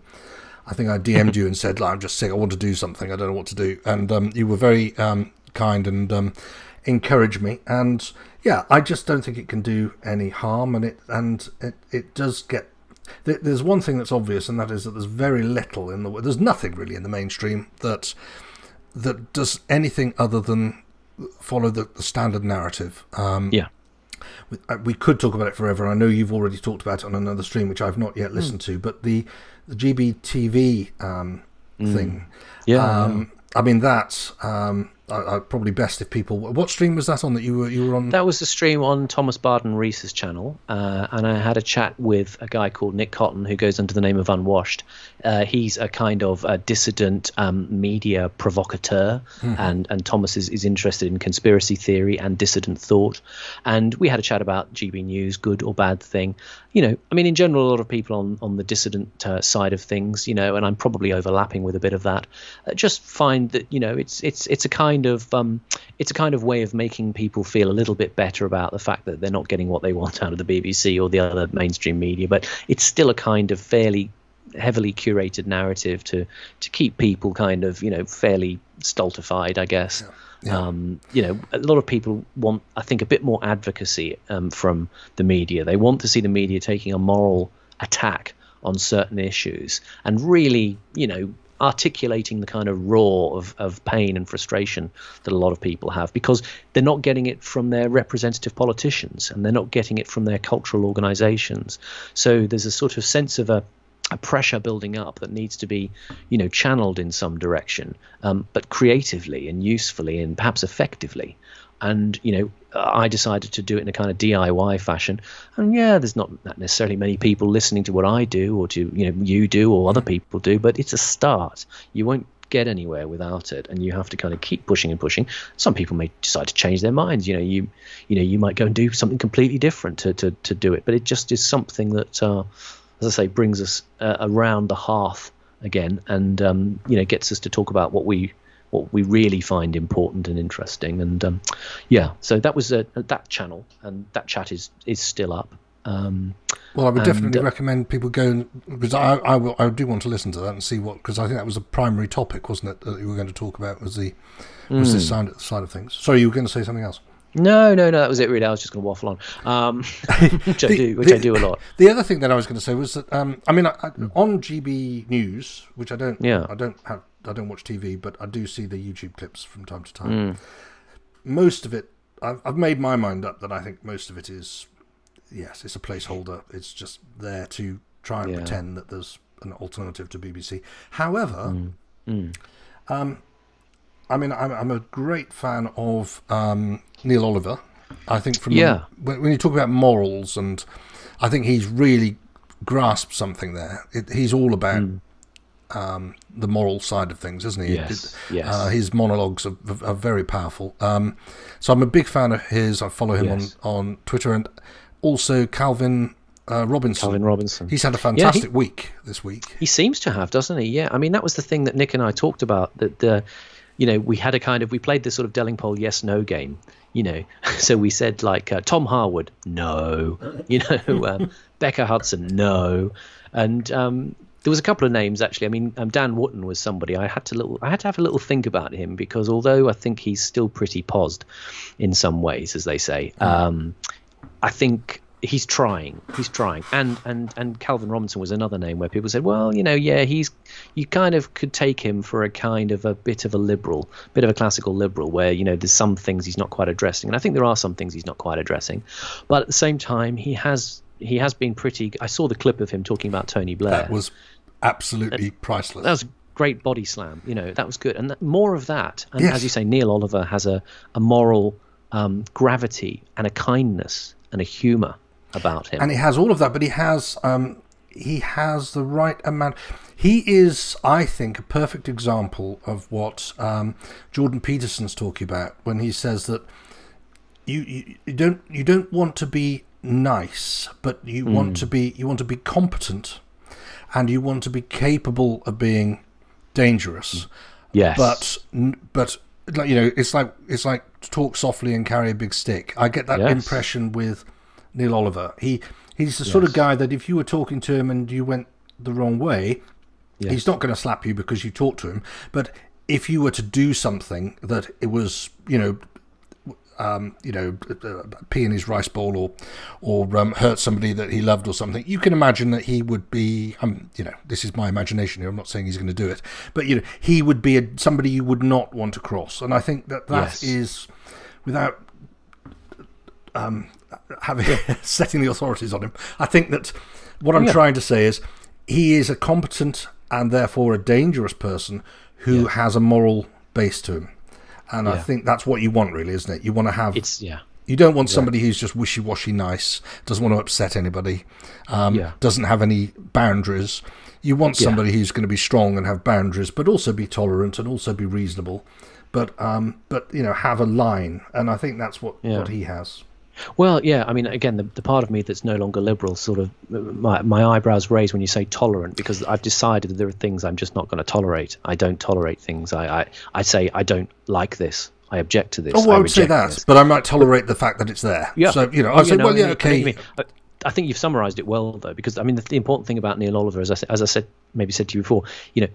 I think I DM'd you and said, like, "I'm just sick. I want to do something. I don't know what to do," and um, you were very um, kind and um, encouraged me. And yeah, I just don't think it can do any harm, and it and it, it does get there's one thing that's obvious, and that is that there's very little in the there's nothing really in the mainstream that that does anything other than follow the, the standard narrative. Um, Yeah. we, uh, we could talk about it forever. I know you've already talked about it on another stream, which I've not yet listened to. But the the GBTV um, thing, Yeah. um, I mean that's um, I, I, probably best if people. What stream was that on that you were you were on? That was the stream on Thomas Barden Reese's channel, uh, and I had a chat with a guy called Nick Cotton, who goes under the name of Unwashed. Uh, he's a kind of a dissident um, media provocateur, and and Thomas is, is interested in conspiracy theory and dissident thought. And we had a chat about GB News, good or bad thing. You know, I mean, in general, a lot of people on on the dissident uh, side of things, you know, and I'm probably overlapping with a bit of that. Uh, just find that you know, it's it's it's a kind of um, it's a kind of way of making people feel a little bit better about the fact that they're not getting what they want out of the BBC or the other mainstream media, but it's still a kind of fairly heavily curated narrative to to keep people kind of you know fairly stultified, I guess. Yeah. Um, you know, a lot of people want, I think, a bit more advocacy um, from the media. They want to see the media taking a moral attack on certain issues and really, you know, articulating the kind of raw of, of pain and frustration that a lot of people have because they're not getting it from their representative politicians and they're not getting it from their cultural organizations. So there's a sort of sense of a a pressure building up that needs to be, you know, channeled in some direction, um, but creatively and usefully and perhaps effectively. And you know, I decided to do it in a kind of DIY fashion. And yeah, there's not necessarily many people listening to what I do or to you know you do or other people do, but it's a start. You won't get anywhere without it and you have to kind of keep pushing and pushing some people may decide to change their minds you know you you know you might go and do something completely different to to, to do it but it just is something that uh, as I say, brings us uh, around the hearth again, and um, you know, gets us to talk about what we what we really find important and interesting. And um, yeah, so that was uh, that channel, and that chat is is still up. Um, well, I would and, definitely uh, recommend people go and because I I, will, I do want to listen to that and see what because I think that was a primary topic, wasn't it? That you were going to talk about was the was this side side of things. Sorry, you were going to say something else. No, no, no, that was it. Really, I was just going to waffle on, um, which I do, which the- I do a lot. The other thing that I was going to say was that um, I mean I, I, on GB News, which I don't, Yeah. I don't have, I don't watch TV, but I do see the YouTube clips from time to time. Mm. Most of it, I've, I've made my mind up that I think most of it is, yes, it's a placeholder. It's just there to try and Yeah. pretend that there's an alternative to BBC. However, Mm. um, I mean, I'm, I'm a great fan of um, Neil Oliver. I think from Yeah. when, when you talk about morals, and I think he's really grasped something there. It, he's all about um, the moral side of things, isn't he? Mm. Yes, It- yes. Uh, his monologues are, are very powerful. Um, so I'm a big fan of his. I follow him Yes. on, on Twitter and also Calvin uh, Robinson. Calvin Robinson. He's had a fantastic week this week. He seems to have, doesn't he? Yeah. I mean, that was the thing that Nick and I talked about. That uh, you know, we had a kind of we played this sort of Delingpole yes no game. You know, so we said like uh, Tom Harwood, no. You know, um, Becca Hudson, no. And um, there was a couple of names actually. I mean, um, Dan Wootton was somebody I had to little I had to have a little think about him because although I think he's still pretty posed in some ways, as they say, um, I think he's trying. He's trying. And and and Calvin Robinson was another name where people said, well, you know, yeah, he's you kind of could take him for a kind of a bit of a liberal, bit of a classical liberal, where you know there's some things he's not quite addressing, and I think there are some things he's not quite addressing, but at the same time, he has he has been pretty. I saw the clip of him talking about Tony Blair. That was absolutely priceless. That was a great body slam. You know, that was good. And that, more of that. And Yes. as you say, Neil Oliver has a, a moral um, gravity and a kindness and a humour about him. and he has all of that, but he has um, he has the right amount. He is, I think, a perfect example of what um, Jordan Peterson's talking about when he says that you, you, you don't you don't want to be nice, but you want to be you want to be competent, and you want to be capable of being dangerous. yes. But but like you know, it's like it's like talk softly and carry a big stick. I get that Yes. impression with Neil Oliver. He he's the sort of guy that if you were talking to him and you went the wrong way, Yes. he's not going to slap you because you talked to him. But if you were to do something that it was, you know, um, you know, uh, pee in his rice bowl or or um, hurt somebody that he loved or something, you can imagine that he would be, um, you know, this is my imagination here. I'm not saying he's going to do it, but you know, he would be a, somebody you would not want to cross. And I think that that Yes. is, without um, having setting the authorities on him, I think that what I'm Yeah. trying to say is he is a competent and therefore a dangerous person who Yeah. has a moral base to him. And I think that's what you want, really, isn't it? You want to have. It's yeah. you don't want somebody who's just wishy-washy nice, doesn't want to upset anybody, um, Yeah. doesn't have any boundaries. You want Yeah. somebody who's going to be strong and have boundaries, but also be tolerant and also be reasonable, but um, but you know have a line. And I think that's what Yeah. what he has. Well, yeah. I mean, again, the, the part of me that's no longer liberal, sort of, my my eyebrows raise when you say tolerant, because I've decided that there are things I'm just not going to tolerate. I don't tolerate things. I, I I say I don't like this. I object to this. Oh, well, I would say that, this. but I might tolerate the fact that it's there. Yeah. So you know, I say, know, well, I yeah, mean- I okay. mean, I- I think you've summarised it well, though, because I mean, the, the important thing about Neil Oliver, as I, as I said, maybe said to you before, you know,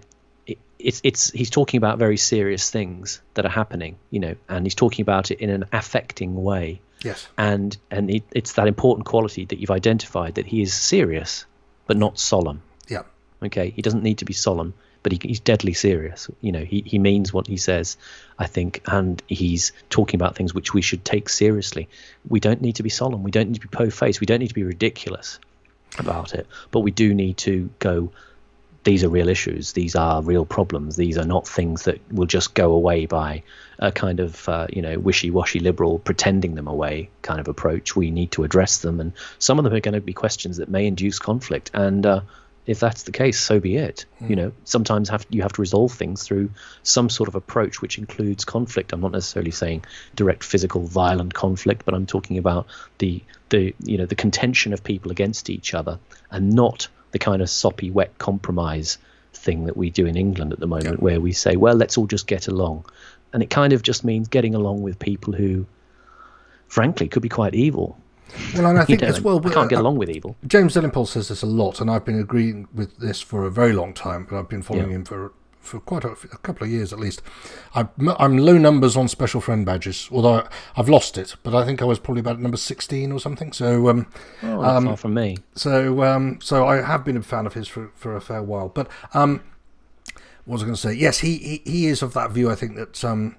it, it's it's he's talking about very serious things that are happening, you know, and he's talking about it in an affecting way, yes. and and it, it's that important quality that you've identified that he is serious, but not solemn. Yeah. Okay, he doesn't need to be solemn, but he, he's deadly serious. You know, he, he means what he says, I think, and he's talking about things which we should take seriously. We don't need to be solemn. We don't need to be po-faced. We don't need to be ridiculous about it. But we do need to go. These are real issues. These are real problems. These are not things that will just go away by a kind of uh, you know wishy-washy liberal pretending them away kind of approach. We need to address them, and some of them are going to be questions that may induce conflict. And uh, if that's the case, so be it. You know, sometimes have you have to resolve things through some sort of approach which includes conflict. I'm not necessarily saying direct physical violent conflict, but I'm talking about the the you know the contention of people against each other and not the kind of soppy wet compromise thing that we do in England at the moment where we say, well, let's all just get along. And it kind of just means getting along with people who frankly could be quite evil. Well, and I You think know, as well, I can't get uh, along with evil. James Delingpole says this a lot, and I've been agreeing with this for a very long time. But I've been following Yeah. him for for quite a, a couple of years at least. I'm, I'm low numbers on special friend badges, although I, I've lost it. But I think I was probably about number sixteen or something. So um, Oh, not far from me. so um, so I have been a fan of his for, for a fair while. But um, what was I going to say? Yes, he, he he is of that view. I think that um,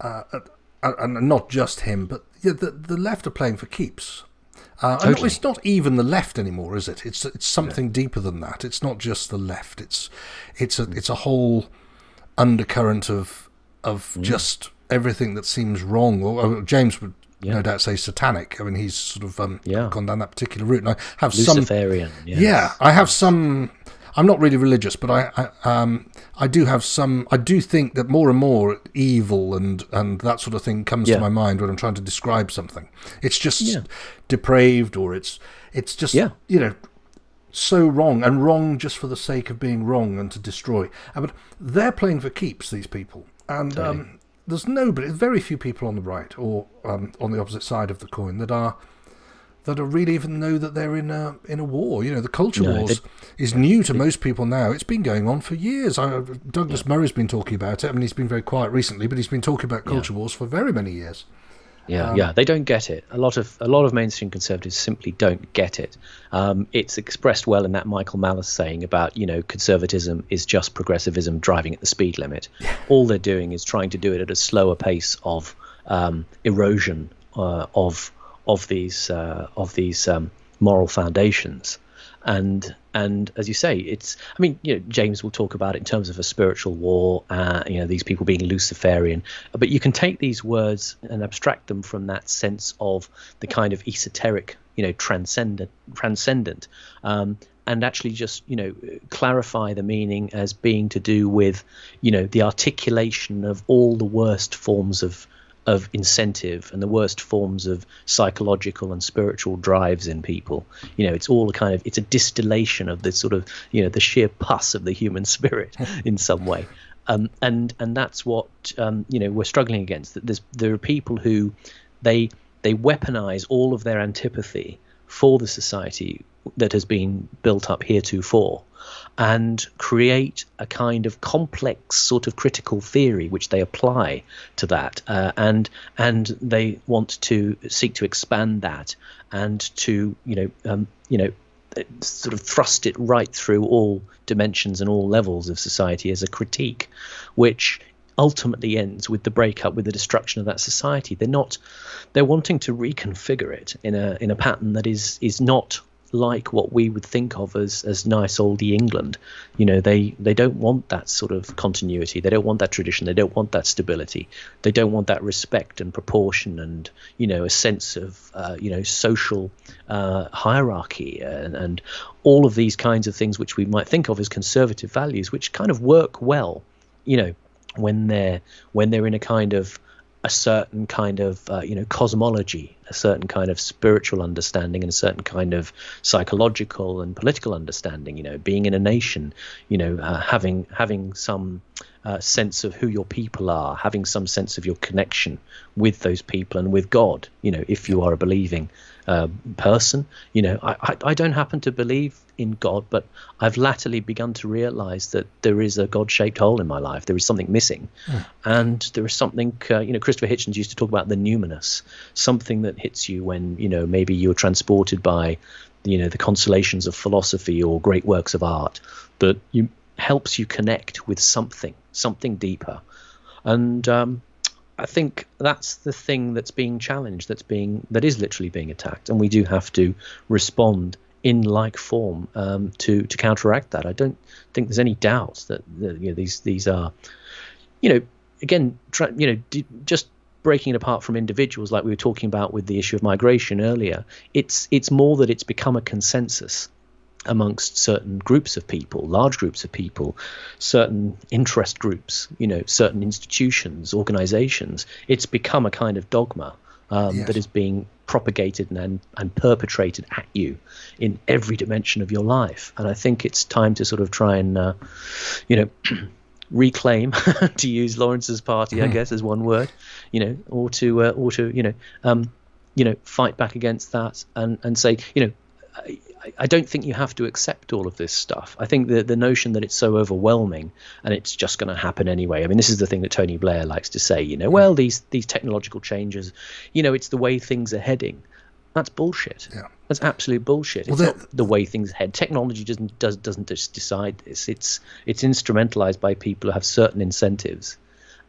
uh, uh, and not just him, but yeah, the the left are playing for keeps. Uh, Totally. it's not even the left anymore, is it? It's it's something deeper than that. It's not just the left. It's it's a it's a whole undercurrent of of Mm. just everything that seems wrong. Or, or James would Yeah. no doubt say satanic. I mean, he's sort of um, Yeah. gone down that particular route. And I have some Luciferian. yes. yeah, I have some. I'm not really religious, but I, I um I do have some. I do think that more and more evil and and that sort of thing comes Yeah. to my mind when I'm trying to describe something. It's just Yeah. depraved, or it's it's just Yeah. you know so wrong and wrong just for the sake of being wrong and to destroy. Uh, But they're playing for keeps. These people and. Um, there's nobody, very few people on the right or um, on the opposite side of the coin that are that are really even know that they're in a in a war. You know, the culture No, wars is new to most people now. It's been going on for years. I, Douglas Murray's been talking about it. I mean, he's been very quiet recently, but he's been talking about culture wars for very many years. Yeah, Um, yeah, they don't get it. A lot of a lot of mainstream conservatives simply don't get it. Um, it's expressed well in that Michael Malice saying about you know conservatism is just progressivism driving at the speed limit. All they're doing is trying to do it at a slower pace of um, erosion uh, of of these uh, of these um, moral foundations. And and as you say, it's I mean you know James will talk about it in terms of a spiritual war. Uh, you know these people being Luciferian, but you can take these words and abstract them from that sense of the kind of esoteric, you know, transcendent, transcendent, um, and actually just you know clarify the meaning as being to do with you know the articulation of all the worst forms of of incentive and the worst forms of psychological and spiritual drives in people. You know, it's all a kind of it's a distillation of the sort of you know the sheer pus of the human spirit in some way. Um, and and that's what um, you know we're struggling against. That there's there are people who they they weaponize all of their antipathy for the society that has been built up heretofore and create a kind of complex sort of critical theory which they apply to that uh, and and they want to seek to expand that and to you know um, you know sort of thrust it right through all dimensions and all levels of society as a critique which ultimately ends with the breakup with the destruction of that society. They're not they're wanting to reconfigure it in a in a pattern that is is not like what we would think of as as nice oldie England. You know, they they don't want that sort of continuity. They don't want that tradition. They don't want that stability. They don't want that respect and proportion and you know a sense of uh, you know social uh, hierarchy and, and all of these kinds of things which we might think of as conservative values, which kind of work well. You know, when they're when they're in a kind of a certain kind of uh, you know cosmology, a certain kind of spiritual understanding, and a certain kind of psychological and political understanding. You know, being in a nation, you know, uh, having having some uh, sense of who your people are, having some sense of your connection with those people and with God. You know, if you are a believing uh, person, you know, I, I, I don't happen to believe in God, but I've latterly begun to realize that there is a God shaped hole in my life. There is something missing. Mm. And there is something, uh, you know, Christopher Hitchens used to talk about the numinous, something that hits you when, you know, maybe you're transported by, you know, the consolations of philosophy or great works of art that you helps you connect with something, something deeper. And, um, I think that's the thing that's being challenged, that's being that is literally being attacked, and we do have to respond in like form um, to to counteract that. I don't think there's any doubt that, you know, these these are, you know, again, you know, d- just breaking it apart from individuals, like we were talking about with the issue of migration earlier. It's it's more that it's become a consensus amongst certain groups of people, large groups of people, certain interest groups, you know, certain institutions, organizations. It's become a kind of dogma um, yes. that is being propagated and, and perpetrated at you in every dimension of your life. And I think it's time to sort of try and, uh, you know, reclaim, to use Laurence's party, I hmm. guess, as one word, you know, or to, uh, or to, you know, um, you know, fight back against that and, and say, you know, I don't think you have to accept all of this stuff. I think the the notion that it's so overwhelming and it's just going to happen anyway. I mean, this is the thing that Tony Blair likes to say. You know, well these these technological changes, you know, it's the way things are heading. That's bullshit. Yeah. That's absolute bullshit. Well, it's not the way things head. Technology doesn't does doesn't just decide this. It's it's instrumentalized by people who have certain incentives,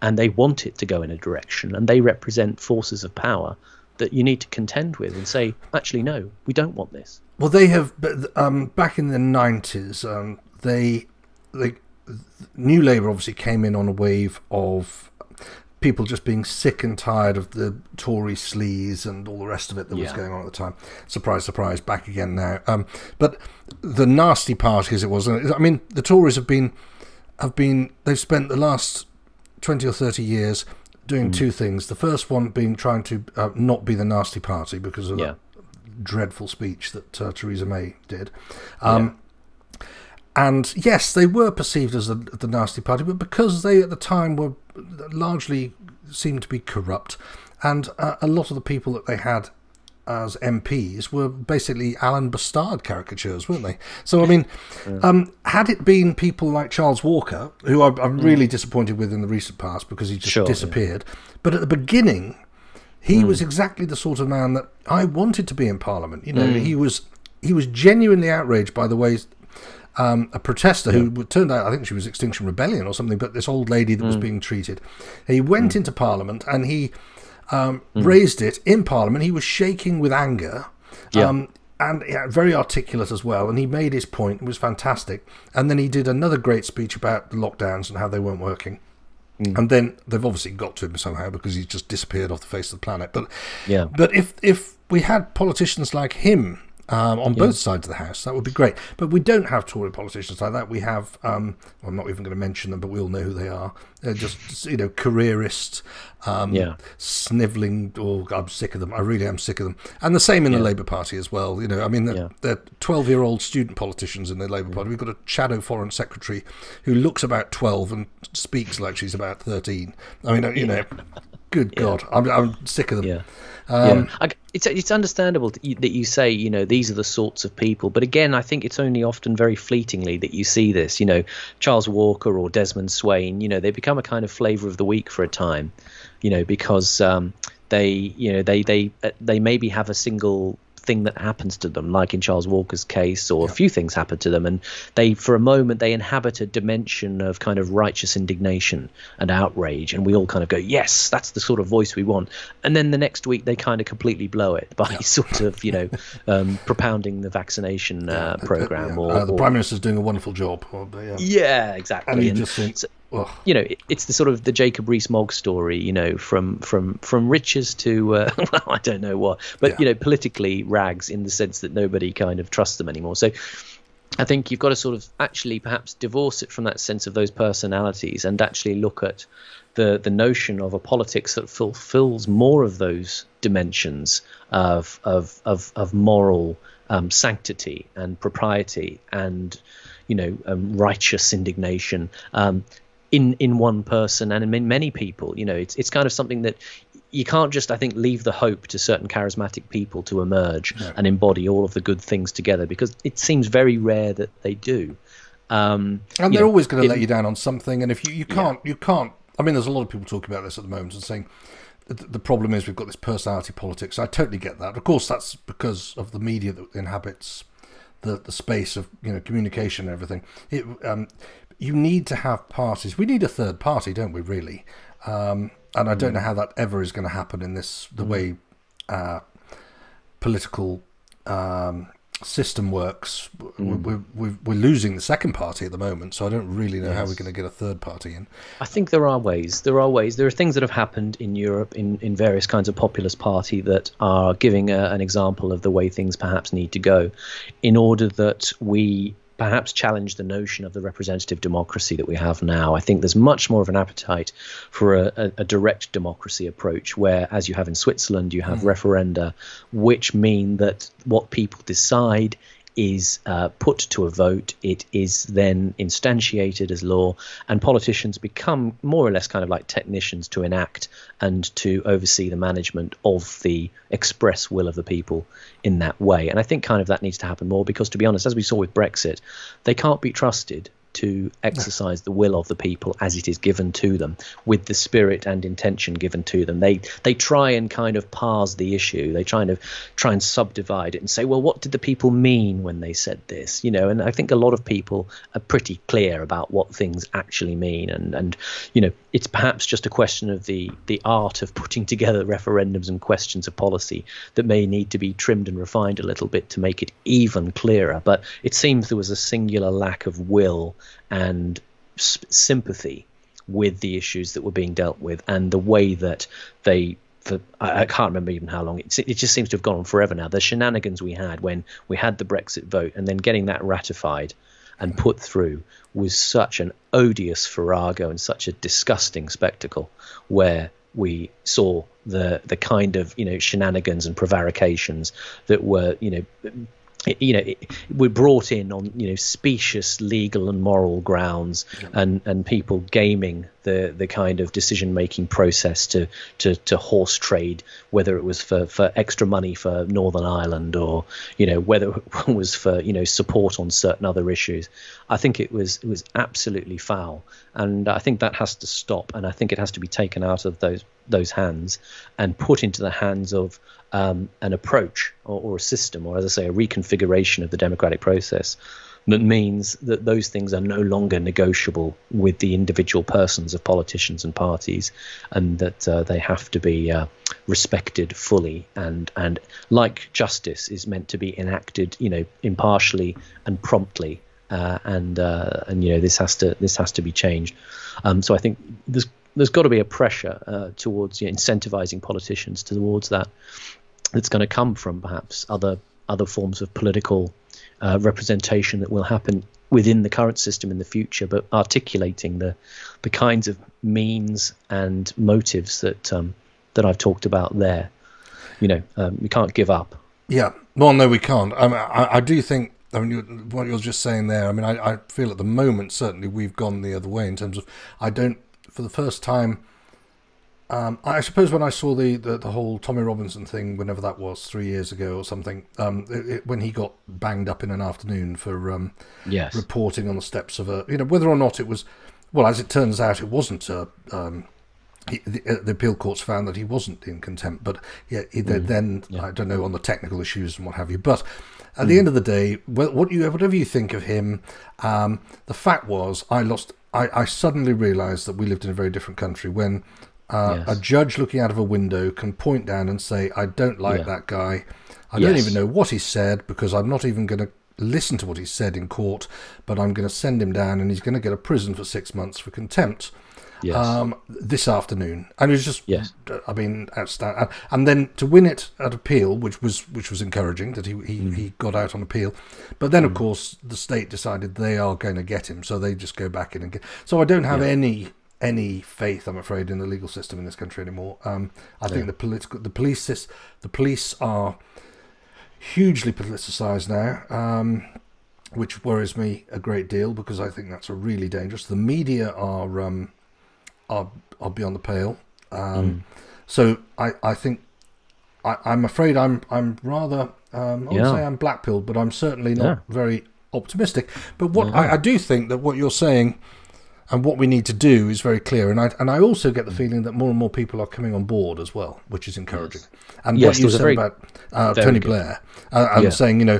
and they want it to go in a direction, and they represent forces of power that you need to contend with and say, actually, no, we don't want this. Well, they have um, back in the nineties. Um, they, they, New Labour obviously came in on a wave of people just being sick and tired of the Tory sleaze and all the rest of it that yeah. was going on at the time. Surprise, surprise, back again now. Um, but the nasty party, as it was, I mean, the Tories have been have been they've spent the last twenty or thirty years doing mm. two things. The first one being trying to uh, not be the nasty party because of yeah dreadful speech that uh, Theresa May did. Um, yeah. And yes, they were perceived as the, the nasty party, but because they at the time were largely seemed to be corrupt, and uh, a lot of the people that they had as MPs were basically Alan B'Stard caricatures, weren't they? So, I mean, yeah. um, had it been people like Charles Walker, who I'm, I'm mm. really disappointed with in the recent past because he just sure, disappeared, yeah. but at the beginning, he mm. was exactly the sort of man that I wanted to be in Parliament. You know, mm. he was he was genuinely outraged by the ways um, a protester yeah. who turned out I think she was Extinction Rebellion or something, but this old lady that mm. was hmm. being treated. He went hmm. into Parliament and he um, hmm. raised it in Parliament. He was shaking with anger. Yeah. Um, and yeah, very articulate as well. And he made his point. It was fantastic. And then he did another great speech about the lockdowns and how they weren't working. Mm. And then they've obviously got to him somehow because he's just disappeared off the face of the planet. But yeah, but if if we had politicians like him um, on yeah. both sides of the house. That would be great. But we don't have Tory politicians like that. We have, um, well, I'm not even going to mention them, but we all know who they are. They're just, you know, careerists, um, yeah. snivelling. Oh, I'm sick of them. I really am sick of them. And the same in yeah. the Labour Party as well. You know, I mean, they're, they're 12 year old student politicians in the Labour Party. We've got a shadow foreign secretary who looks about 12 and speaks like she's about 13. I mean, you know. Good. God, I'm, I'm sick of them. Um, yeah. I, it's it's understandable that you, say you know these are the sorts of people, but again, I think it's only often very fleetingly that you see this. You know, Charles Walker or Desmond Swayne. You know, they become a kind of flavour of the week for a time. You know, because um, they you know they they uh, they maybe have a single thing that happens to them like in Charles Walker's case or a few things happen to them and they for a moment they inhabit a dimension of kind of righteous indignation and outrage and we all kind of go yes that's the sort of voice we want and then the next week they kind of completely blow it by sort of you know um, propounding the vaccination uh, program yeah. or, Uh, the or- Prime Minister's doing a wonderful job. Or, yeah. yeah exactly And And just think, so- ugh. you know, it- it's the sort of the Jacob Rees-Mogg story, you know, from from from riches to uh, well, I don't know what, but Yeah. you know, politically rags in the sense that nobody kind of trusts them anymore. So. I think you've got to sort of actually perhaps divorce it from that sense of those personalities and actually look at the the notion of a politics that fulfills more of those dimensions of of of, of moral um, sanctity and propriety and you know um, righteous indignation um, in in one person and in many people. You know, it's it's kind of something that you can't just I think leave the hope to certain charismatic people to emerge and embody all of the good things together because it seems very rare that they do. Um, and they're know, always going to let you down on something. And if you, you can't, you can't. I mean, there's a lot of people talking about this at the moment and saying the problem is we've got this personality politics. I totally get that. Of course, that's because of the media that inhabits the the space of you know communication and everything. It, um, you need to have parties. We need a third party, don't we? Really. Um, and I don't know how that ever is going to happen in this the way uh, political um, system works. We're, we're, we're losing the second party at the moment, so I don't really know how we're going to get a third party in. I think there are ways. There are ways. There are things that have happened in Europe in, in various kinds of populist party that are giving a, an example of the way things perhaps need to go in order that we perhaps challenge the notion of the representative democracy that we have now. I think there's much more of an appetite for a, a, a direct democracy approach where, as you have in Switzerland, you have mm. referenda, which mean that what people decide is uh, put to a vote. It is then instantiated as law, and politicians become more or less kind of like technicians to enact and to oversee the management of the express will of the people in that way. And I think kind of that needs to happen more because, to be honest, as we saw with Brexit, they can't be trusted to exercise the will of the people as it is given to them with the spirit and intention given to them. They they try and kind of parse the issue. They try and try and subdivide it and say well what did the people mean when they said this? You know and i think a lot of people are pretty clear about what things actually mean. And and you know it's perhaps just a question of the the art of putting together referendums and questions of policy that may need to be trimmed and refined a little bit to make it even clearer. But it seems there was a singular lack of will and s- sympathy with the issues that were being dealt with and the way that they for I, can't remember even how long it, it just seems to have gone on forever now. The shenanigans we had when we had the brexit vote and then getting that ratified and put through was such an odious farrago and such a disgusting spectacle where we saw the the kind of you know shenanigans and prevarications that were you know you know, we're brought in on you know specious legal and moral grounds, and and people gaming the the kind of decision making process to to to horse trade, whether it was for for extra money for Northern Ireland or you know whether it was for you know support on certain other issues. I think it was it was absolutely foul, and I think that has to stop, and I think it has to be taken out of those those hands and put into the hands of um, an approach or, or a system, or as I say, a reconfiguration of the democratic process that means that those things are no longer negotiable with the individual persons of politicians and parties, and that uh, they have to be uh, respected fully and and like justice is meant to be enacted, you know, impartially and promptly. Uh, and uh, and you know this has to this has to be changed. Um, so I think there's there's got to be a pressure uh, towards you know, incentivizing politicians towards that. That's going to come from perhaps other other forms of political uh, representation that will happen within the current system in the future, but articulating the the kinds of means and motives that um, that I've talked about there. You know, um, we can't give up. Yeah, well, no, we can't. I, mean, I, I do think. I mean, what you're just saying there. I mean, I, I feel at the moment certainly we've gone the other way in terms of I don't, for the first time Um, I suppose when I saw the, the, the, whole Tommy Robinson thing, whenever that was, three years ago or something, um, it, it, when he got banged up in an afternoon for um, yes. reporting on the steps of a, you know, whether or not it was, well, as it turns out, it wasn't a, um, he, the, uh, the, appeal courts found that he wasn't in contempt, but yeah, he, mm. then yeah. I don't know on the technical issues and what have you. But at mm. the end of the day, what you whatever you think of him, um, the fact was I lost. I, I suddenly realised that we lived in a very different country when uh, yes. a judge looking out of a window can point down and say, "I don't like yeah. that guy. I yes. don't even know what he said because I'm not even going to." Listen to what he said in court, but I'm going to send him down and he's going to get a prison for six months for contempt yes. um, this afternoon, and it was just, yes. I mean, outstanding. And then to win it at appeal, which was which was encouraging that he he, mm. he got out on appeal, but then mm. of course the state decided they are going to get him, so they just go back in and get. So I don't have yeah. any any faith, I'm afraid, in the legal system in this country anymore. Um, I think the political, the police, the police are hugely politicised now. Um, which worries me a great deal because I think that's a really dangerous. The media are um, are are beyond the pale. Um, mm. So I, I think I, am afraid I'm I'm rather um, I yeah. would say I'm black-pilled, but I'm certainly not yeah. very optimistic. But what I, I, do think that what you're saying and what we need to do is very clear, and I and I also get the mm. feeling that more and more people are coming on board as well, which is encouraging. And yes, what you said very, about uh, Tony good. Blair, uh, I'm yeah. saying you know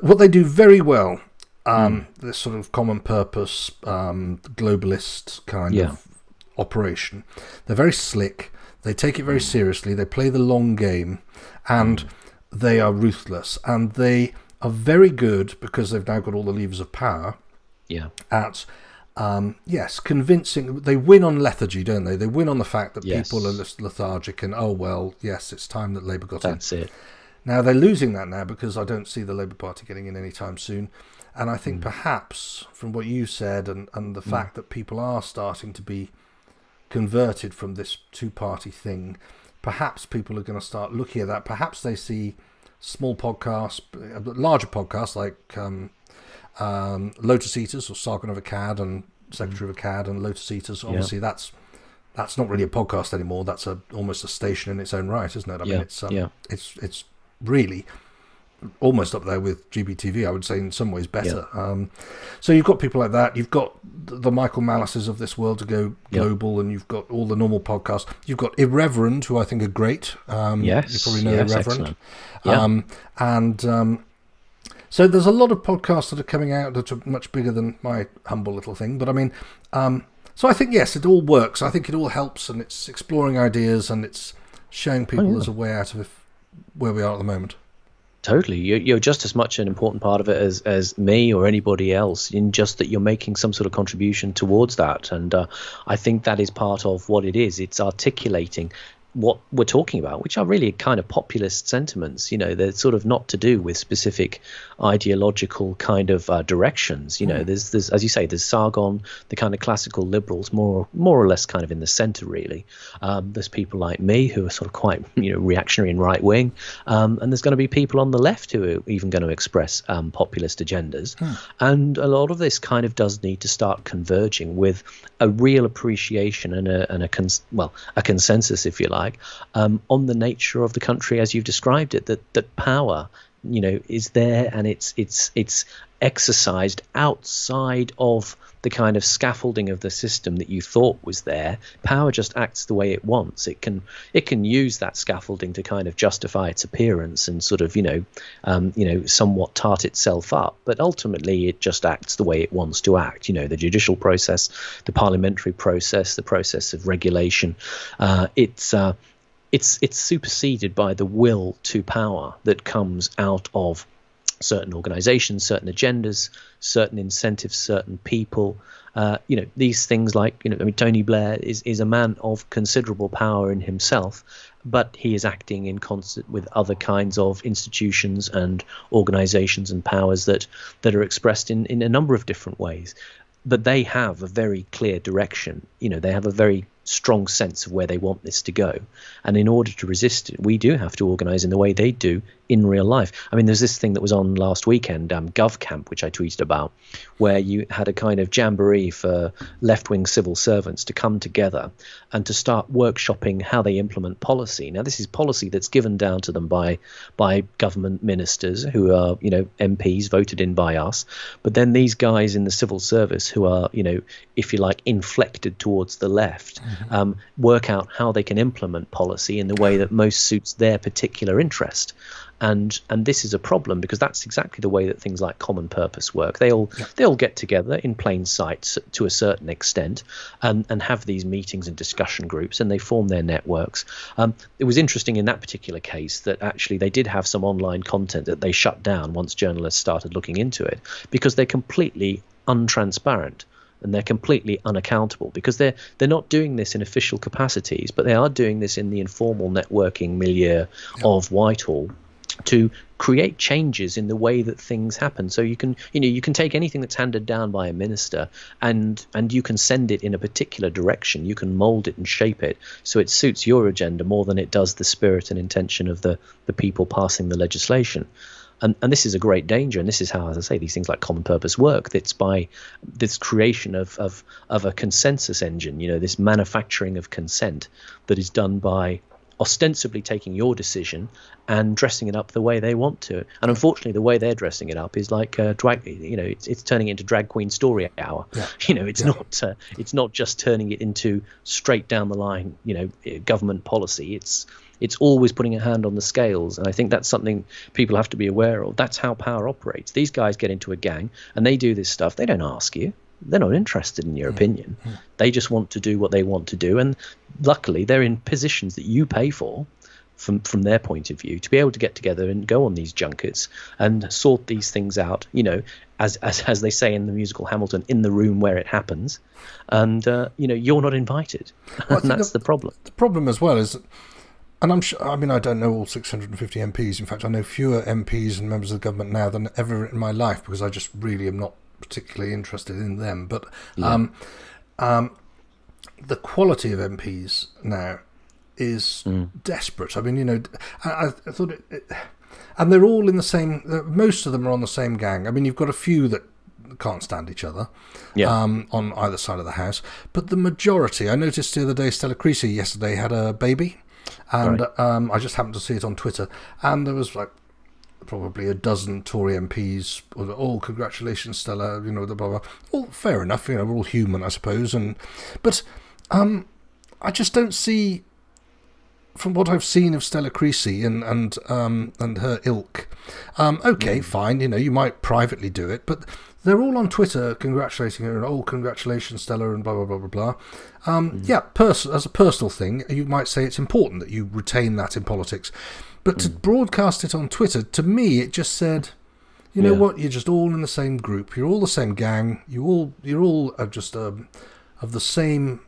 what they do very well. Um, mm. This sort of common purpose, um, globalist kind of operation. They're very slick. They take it very seriously. They play the long game, and they are ruthless. And they are very good because they've now got all the levers of power. Yeah. At um, yes, convincing. They win on lethargy, don't they? They win on the fact that yes. people are lethargic and oh well, yes, it's time that Labour got That's in. That's it. Now they're losing that now because I don't see the Labour Party getting in anytime soon. And I think mm. perhaps from what you said and, and the mm. fact that people are starting to be converted from this two party thing, perhaps people are going to start looking at that. Perhaps they see small podcasts, larger podcasts like um, um, Lotus Eaters or Sargon of Akkad and Secretary of Akkad and Lotus Eaters. Obviously, yeah. that's that's not really a podcast anymore. That's a almost a station in its own right, isn't it? I yeah. mean, it's um, yeah. it's it's really almost up there with GBTV. I would say in some ways better. Yeah. Um, so you've got people like that. You've got the Michael Mallises of this world to go global, and you've got all the normal podcasts. You've got Irreverend, who I think are great. Um, yes, you probably know yes, Irreverend. Yeah. Um, and um, so there's a lot of podcasts that are coming out that are much bigger than my humble little thing. But I mean, um, so I think yes, it all works. I think it all helps, and it's exploring ideas, and it's showing people oh, yeah. there's a way out of where we are at the moment. Totally, you're, you're just as much an important part of it as as me or anybody else. In just that you're making some sort of contribution towards that, and uh, I think that is part of what it is. It's articulating what we're talking about, which are really kind of populist sentiments. You know, they're sort of not to do with specific ideological kind of uh, directions. You know, mm. there's, there's, as you say, there's Sargon, the kind of classical liberals, more, more or less kind of in the centre, really. Um, there's people like me who are sort of quite, you know, reactionary and right wing, um, and there's going to be people on the left who are even going to express um, populist agendas. Mm. And a lot of this kind of does need to start converging with a real appreciation and a, and a cons- well, a consensus, if you like like, um, on the nature of the country as you've described it. That that power, you know, is there and it's it's it's exercised outside of the kind of scaffolding of the system that you thought was there. Power just acts the way it wants. It can it can use that scaffolding to kind of justify its appearance and sort of you know um, you know somewhat tart itself up. But ultimately, it just acts the way it wants to act. You know, the judicial process, the parliamentary process, the process of regulation. Uh, it's uh, it's it's superseded by the will to power that comes out of certain organizations, certain agendas, certain incentives, certain people. Uh, you know, these things like, you know, I mean, Tony Blair is, is a man of considerable power in himself, but he is acting in concert with other kinds of institutions and organizations and powers that, that are expressed in, in a number of different ways. But they have a very clear direction. You know, they have a very strong sense of where they want this to go. And in order to resist it, we do have to organize in the way they do in real life. I mean, there's this thing that was on last weekend, um, GovCamp, which I tweeted about, where you had a kind of jamboree for left wing civil servants to come together and to start workshopping how they implement policy. Now, this is policy that's given down to them by by government ministers who are, you know, MPs voted in by us. But then these guys in the civil service who are, you know, if you like, inflected towards the left, mm-hmm. um, work out how they can implement policy in the way that most suits their particular interest and and this is a problem because that's exactly the way that things like common purpose work. They all yeah. they all get together in plain sight to a certain extent, and and have these meetings and discussion groups, and they form their networks. Um, it was interesting in that particular case that actually they did have some online content that they shut down once journalists started looking into it because they're completely untransparent and they're completely unaccountable because they're they're not doing this in official capacities, but they are doing this in the informal networking milieu yeah. of Whitehall to create changes in the way that things happen. So you can you know you can take anything that's handed down by a minister and and you can send it in a particular direction. You can mold it and shape it so it suits your agenda more than it does the spirit and intention of the the people passing the legislation. And, and this is a great danger. And this is how as i say these things like common purpose work. That's by this creation of, of of a consensus engine you know this manufacturing of consent that is done by ostensibly taking your decision and dressing it up the way they want to. And unfortunately, the way they're dressing it up is like uh, drag. You know, it's, it's turning it into drag queen story hour. Yeah. You know, it's yeah. not uh, it's not just turning it into straight down the line. You know, government policy. It's it's always putting a hand on the scales, and I think that's something people have to be aware of. That's how power operates. These guys get into a gang and they do this stuff. They don't ask you they're not interested in your opinion. Mm. They just want to do what they want to do, and luckily they're in positions that you pay for. From from their point of view, to be able to get together and go on these junkets and sort these things out, you know, as as as they say in the musical Hamilton, in the room where it happens, and uh, you know you're not invited, well, and that's the, the problem. The problem as well is and I'm sure, I mean, I don't know all 650 MPs. In fact, I know fewer MPs and members of the government now than ever in my life because I just really am not particularly interested in them. But yeah. um, um, the quality of MPs now is mm. desperate. I mean, you know, I, I thought it, it, and they're all in the same. Most of them are on the same gang. I mean, you've got a few that can't stand each other yeah. um, on either side of the house, but the majority. I noticed the other day, Stella Creasy yesterday had a baby, and right. um, I just happened to see it on Twitter, and there was like probably a dozen Tory MPs. All oh, congratulations, Stella. You know the blah blah. All fair enough. You know we're all human, I suppose. And but um, I just don't see, from what I've seen of Stella Creasy and and um, and her ilk. Um, okay, mm. fine. You know you might privately do it, but they're all on Twitter congratulating her and oh congratulations Stella and blah blah blah blah blah. Um, mm. Yeah, pers- as a personal thing, you might say it's important that you retain that in politics. But to mm. broadcast it on Twitter, to me, it just said, you know yeah. what? You're just all in the same group. You're all the same gang. You all you're all just um, of the same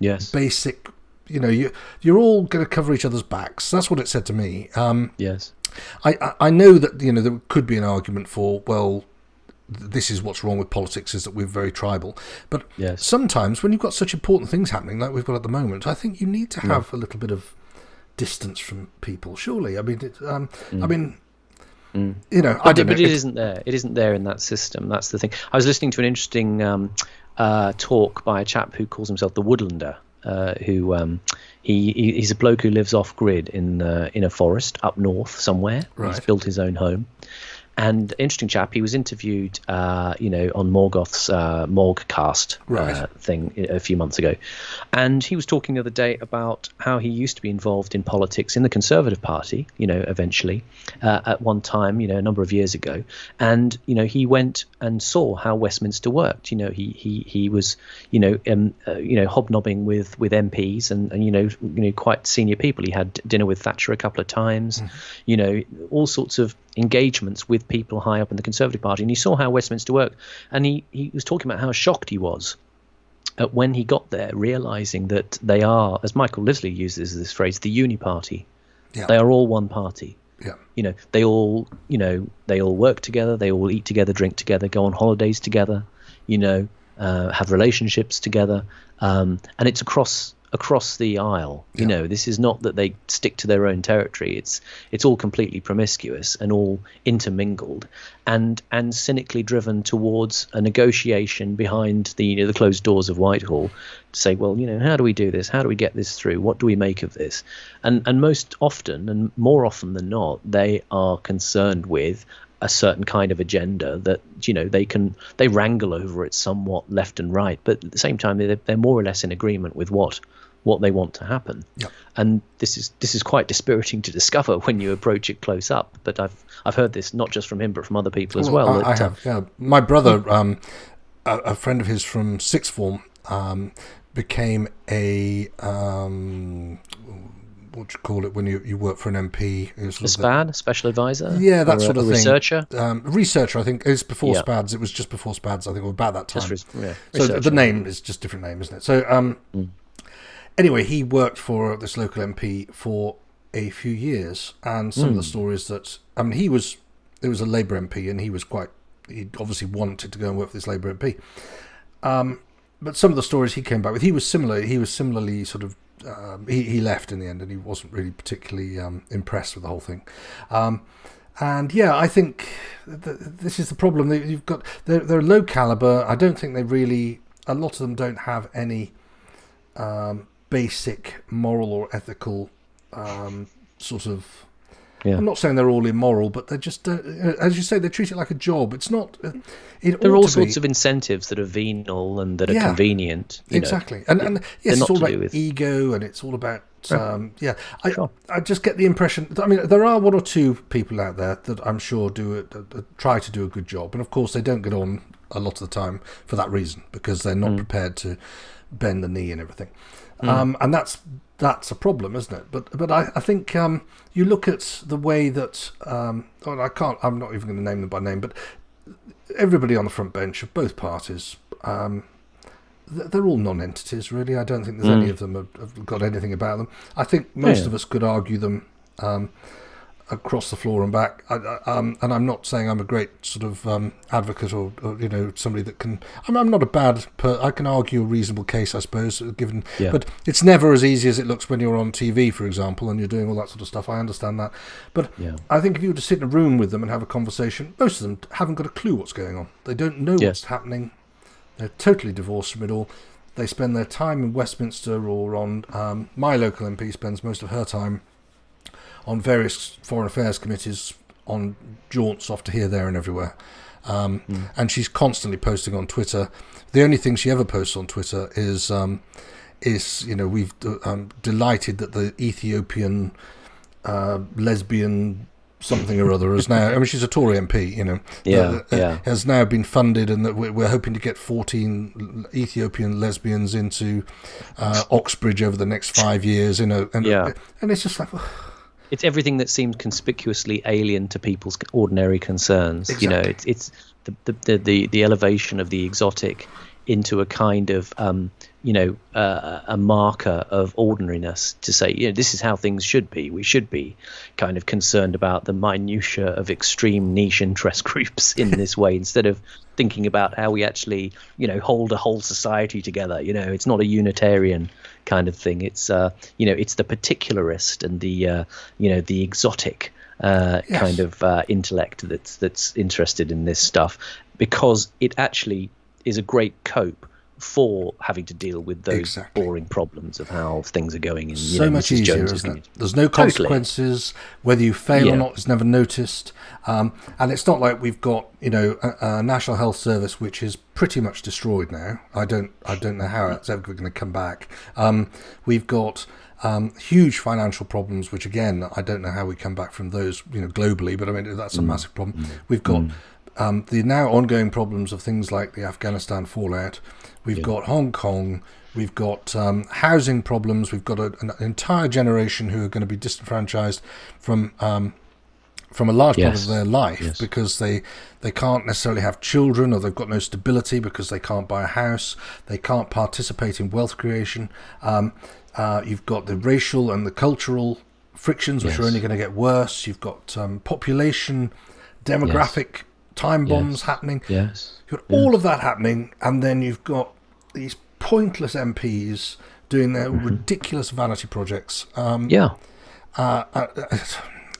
yes basic. You know, you you're all going to cover each other's backs. That's what it said to me. Um, yes, I, I know that you know there could be an argument for well this is what's wrong with politics is that we're very tribal. But yes. sometimes when you've got such important things happening like we've got at the moment, I think you need to have a little bit of distance from people. Surely, I mean, it, um, mm. I mean, mm. you know, but, I don't but know. it isn't there. It isn't there in that system. That's the thing. I was listening to an interesting um, uh, talk by a chap who calls himself the Woodlander. Uh, who um, he, he's a bloke who lives off grid in uh, in a forest up north somewhere. Right. He's built his own home, and interesting chap. He was interviewed, uh, you know, on Morgoth's uh, Morgcast right. uh, thing a few months ago, and he was talking the other day about how he used to be involved in politics in the Conservative Party. You know, eventually, uh, at one time, you know, a number of years ago, and you know, he went and saw how Westminster worked. You know, he he he was, you know, um, uh, you know, hobnobbing with with MPs and, and you know, you know, quite senior people. He had dinner with Thatcher a couple of times. Mm-hmm. You know, all sorts of engagements with people high up in the Conservative Party, and he saw how Westminster worked, and he, he was talking about how shocked he was at when he got there, realizing that they are, as Michael Livesley uses this phrase, the uni party. Yeah. They are all one party. Yeah. You know, they all, you know, they all work together, they all eat together, drink together, go on holidays together, you know, uh, have relationships together, um, and it's across across the aisle. You know, this is not that they stick to their own territory. It's it's all completely promiscuous and all intermingled, and and cynically driven towards a negotiation behind the you know, the closed doors of Whitehall to say, well, you know, how do we do this? How do we get this through? What do we make of this? And and most often, and more often than not, they are concerned with a certain kind of agenda that you know they can they wrangle over it somewhat left and right, but at the same time they're, they're more or less in agreement with what what they want to happen. Yep. And this is this is quite dispiriting to discover when you approach it close up. But I've I've heard this not just from him but from other people as well. I, that, I uh, have. Yeah, my brother, um, a, a friend of his from sixth form, um, became a um, what do you call it when you, you work for an MP? It was a sort of the- SPAD, special advisor. Yeah, that sort of a thing. researcher. um, researcher, I think it's before Yeah. SPADs. It was just before SPADs, I think, or about that time. Res- yeah, so the, the name is just different name, isn't it? So um, anyway, he worked for this local MP for a few years, and some of the stories that I mean, he was it was a Labour MP, and he was quite he obviously wanted to go and work for this Labour MP. Um, but some of the stories he came back with, he was similar. He was similarly sort of um, he he left in the end, and he wasn't really particularly um, impressed with the whole thing. Um, and yeah, I think th- this is the problem. That You've got they're, they're low caliber. I don't think they really. A lot of them don't have any um, basic moral or ethical um, sort of. Yeah. I'm not saying they're all immoral, but they just uh, As you say, they treat it like a job. It's not. Uh, it There are all sorts be. of incentives that are venal and that are Yeah. convenient. You know. exactly and and yes not it's all about with- ego and it's all about um yeah i Sure. i just get the impression i mean there are one or two people out there that i'm sure do it that, that try to do a good job and of course they don't get on a lot of the time for that reason because they're not prepared to bend the knee and everything um and that's that's a problem isn't it but but i i think um you look at the way that um oh, i can't i'm not even going to name them by name but everybody on the front bench of both parties um they're all non-entities, really. I don't think there's any of them have, have got anything about them. I think most Yeah. of us could argue them um, across the floor and back. I, um, and I'm not saying I'm a great sort of um, advocate or, or you know somebody that can. I'm, I'm not a bad. Per, I can argue a reasonable case, I suppose. Given, Yeah. but it's never as easy as it looks when you're on TV, for example, and you're doing all that sort of stuff. I understand that, but Yeah. I think if you were to sit in a room with them and have a conversation, most of them haven't got a clue what's going on. They don't know Yes. what's happening. They're totally divorced from it all. They spend their time in Westminster or on. Um, my local MP spends most of her time on various foreign affairs committees, on jaunts off to here, there, and everywhere. Um, And she's constantly posting on Twitter. The only thing she ever posts on Twitter is, um, is you know, we've um, delighted that the Ethiopian uh, lesbian something or other is now. I mean, she's a Tory MP, you know. Yeah, uh, yeah. Has now been funded, and that we're, we're hoping to get 14 Ethiopian lesbians into uh, Oxbridge over the next five years. You know, and Yeah. and it's just like. It's everything that seems conspicuously alien to people's ordinary concerns. You know, it's it's the the, the the the elevation of the exotic into a kind of um, you know uh, a marker of ordinariness to say you know this is how things should be. We should be kind of concerned about the minutia of extreme niche interest groups in this way instead of thinking about how we actually you know hold a whole society together. You know, it's not a unitarian kind of thing. It's uh, you know it's the particularist and the uh, you know the exotic uh, Yes. kind of uh, intellect that's that's interested in this stuff because it actually is a great cope for having to deal with those Exactly. boring problems of how things are going in so know, much Mrs. easier, Jones's isn't it? There's no Totally. consequences. Whether you fail or not is never noticed. Um, and it's not like we've got, you know, a, a national health service which is pretty much destroyed now. I don't, I don't know how it's ever going to come back. Um, we've got um, huge financial problems, which again, I don't know how we come back from those, you know, globally. But I mean, that's a Mm. massive problem. We've got. Um, the now ongoing problems of things like the Afghanistan fallout. We've got Hong Kong. We've got um, housing problems. We've got a, an entire generation who are going to be disenfranchised from um, from a large part of their life Yes. because they they can't necessarily have children or they've got no stability because they can't buy a house. They can't participate in wealth creation. Um, uh, you've got the racial and the cultural frictions, which are only going to get worse. You've got um, population, demographic time bombs happening. Yes. You've got all of that happening, and then you've got these pointless MPs doing their ridiculous vanity projects. Um, Yeah. uh, uh,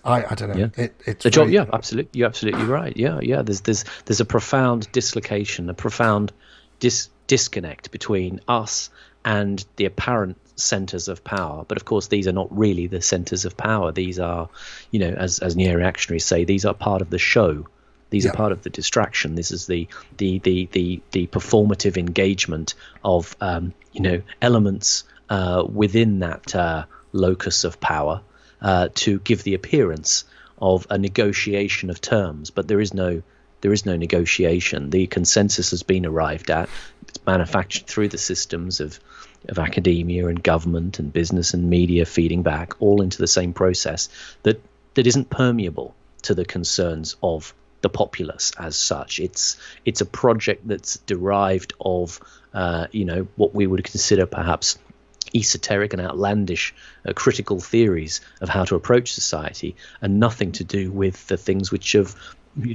I, I don't know. Yeah. It, it's The job, yeah, absolutely. You're absolutely right. Yeah, yeah. There's there's there's a profound dislocation, a profound dis- disconnect between us and the apparent centers of power. But of course, these are not really the centers of power. These are, you know, as as neo-reactionaries say, these are part of the show. These are part of the distraction. This is the the the the, the performative engagement of um, you know elements uh, within that uh, locus of power uh, to give the appearance of a negotiation of terms, but there is no there is no negotiation. The consensus has been arrived at. It's manufactured through the systems of of academia and government and business and media feeding back all into the same process that that isn't permeable to the concerns of the populace as such. It's it's a project that's derived of uh, you know what we would consider perhaps esoteric and outlandish uh, critical theories of how to approach society and nothing to do with the things which have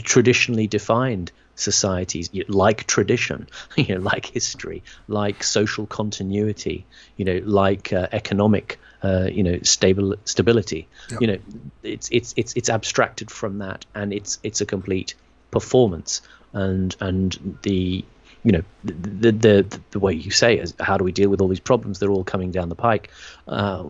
traditionally defined societies like tradition you know like history like social continuity you know like uh, economic uh, you know stable stability Yep. you know it's it's it's it's abstracted from that and it's it's a complete performance and and the you know the the the way you say is how do we deal with all these problems they're all coming down the pike uh,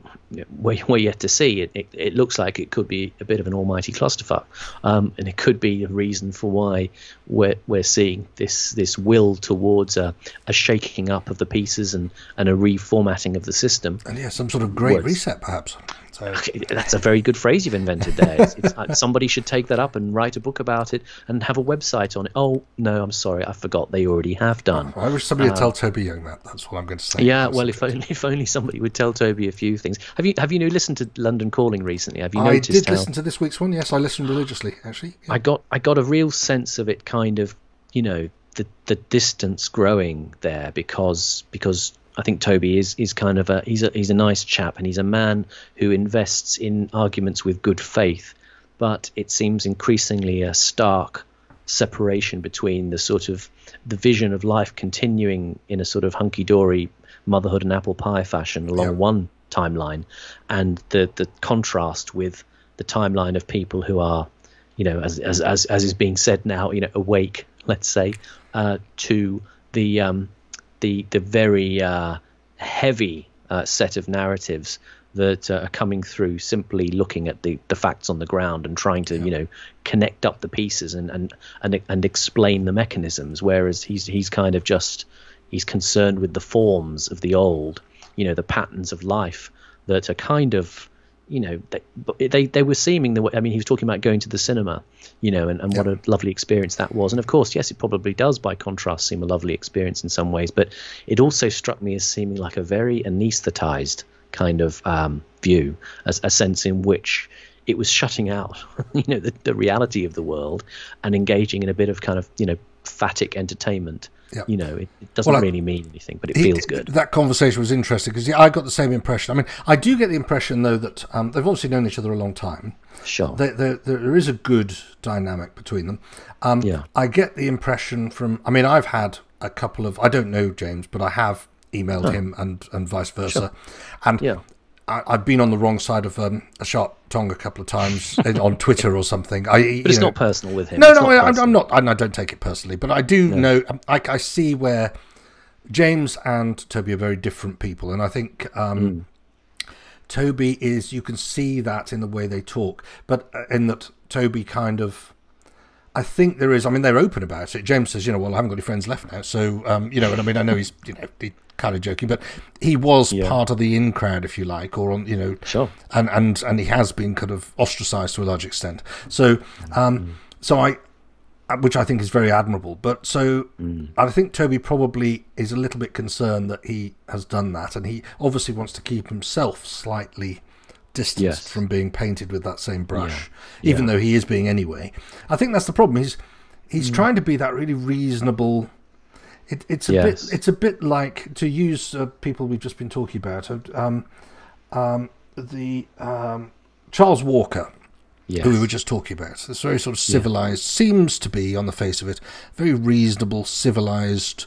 we're, we're yet to see it, it it looks like it could be a bit of an almighty clusterfuck um, and it could be a reason for why we're we're seeing this this will towards a, a shaking up of the pieces and and a reformatting of the system And yeah, some sort of great Works. reset, perhaps. So that's a very good phrase you've invented there. It's, it's, somebody should take that up and write a book about it and have a website on it. Oh no, I'm sorry, I forgot. They already have done. I wish somebody would tell um, Toby Young that. That's what I'm going to say. Yeah, That's well, if only if only somebody would tell Toby a few things. Have you have you listened to London Calling recently? Have you I noticed did how listen to this week's one. Yes, I listened religiously. Actually, Yeah. I got I got a real sense of it kind of you know the the distance growing there because because I think Toby is is kind of a he's a he's a nice chap and he's a man who invests in arguments with good faith, but it seems increasingly a stark separation between the sort of the vision of life continuing in a sort of hunky dory motherhood and apple pie fashion along Yeah. one timeline and the the contrast with the timeline of people who are you know as as as, as is being said now you know awake let's say uh, to the um, the the very uh, heavy uh, set of narratives that uh, are coming through simply looking at the, the facts on the ground and trying to you know connect up the pieces and, and and and explain the mechanisms whereas he's he's kind of just he's concerned with the forms of the old you know the patterns of life that are kind of you know they they, they were seeming the way i mean he was talking about going to the cinema you know and, and what a lovely experience that was. And of course yes it probably does by contrast seem a lovely experience in some ways but it also struck me as seeming like a very anesthetized kind of um, view as a sense in which it was shutting out you know the, the reality of the world and engaging in a bit of kind of you know phatic entertainment Yeah. you know it, it doesn't Well, really mean anything but it He- feels good That conversation was interesting because yeah, I got the same impression. I mean, I do get the impression though that um, they've obviously known each other a long time. sure There, there, there is a good dynamic between them. Um, Yeah. I get the impression from. I mean, I've had a couple of. I don't know James, but I have emailed him and and vice versa. And Yeah. I, I've been on the wrong side of um, a sharp tongue a couple of times on Twitter or something. I, but it's not personal with him no, It's no, not I, I'm, not. And I don't take it personally, but I do know. um, I, I see where James and Toby are very different people, and I think um, Toby is. You can see that in the way they talk, but uh, in that Toby kind of. I think there is. I mean, they're open about it. James says, you know, well, I haven't got any friends left now, so um, you know. And I mean, I know he's, you know, he kind of joking, but he was Yeah. part of the in crowd, if you like, or on, you know, Sure. and and and he has been kind of ostracized to a large extent. So, um, so I, uh, which I think is very admirable. But so I think Toby probably is a little bit concerned that he has done that, and he obviously wants to keep himself slightly distanced Yes. from being painted with that same brush, Yeah. even though he is being anyway. I think that's the problem. He's he's trying to be that really reasonable. It, it's a Yes. bit. It's a bit like to use uh, people we've just been talking about. uh, Um, um, the um, Charles Walker, Yes. who we were just talking about. This very sort of civilized, seems to be on the face of it, very reasonable, civilized,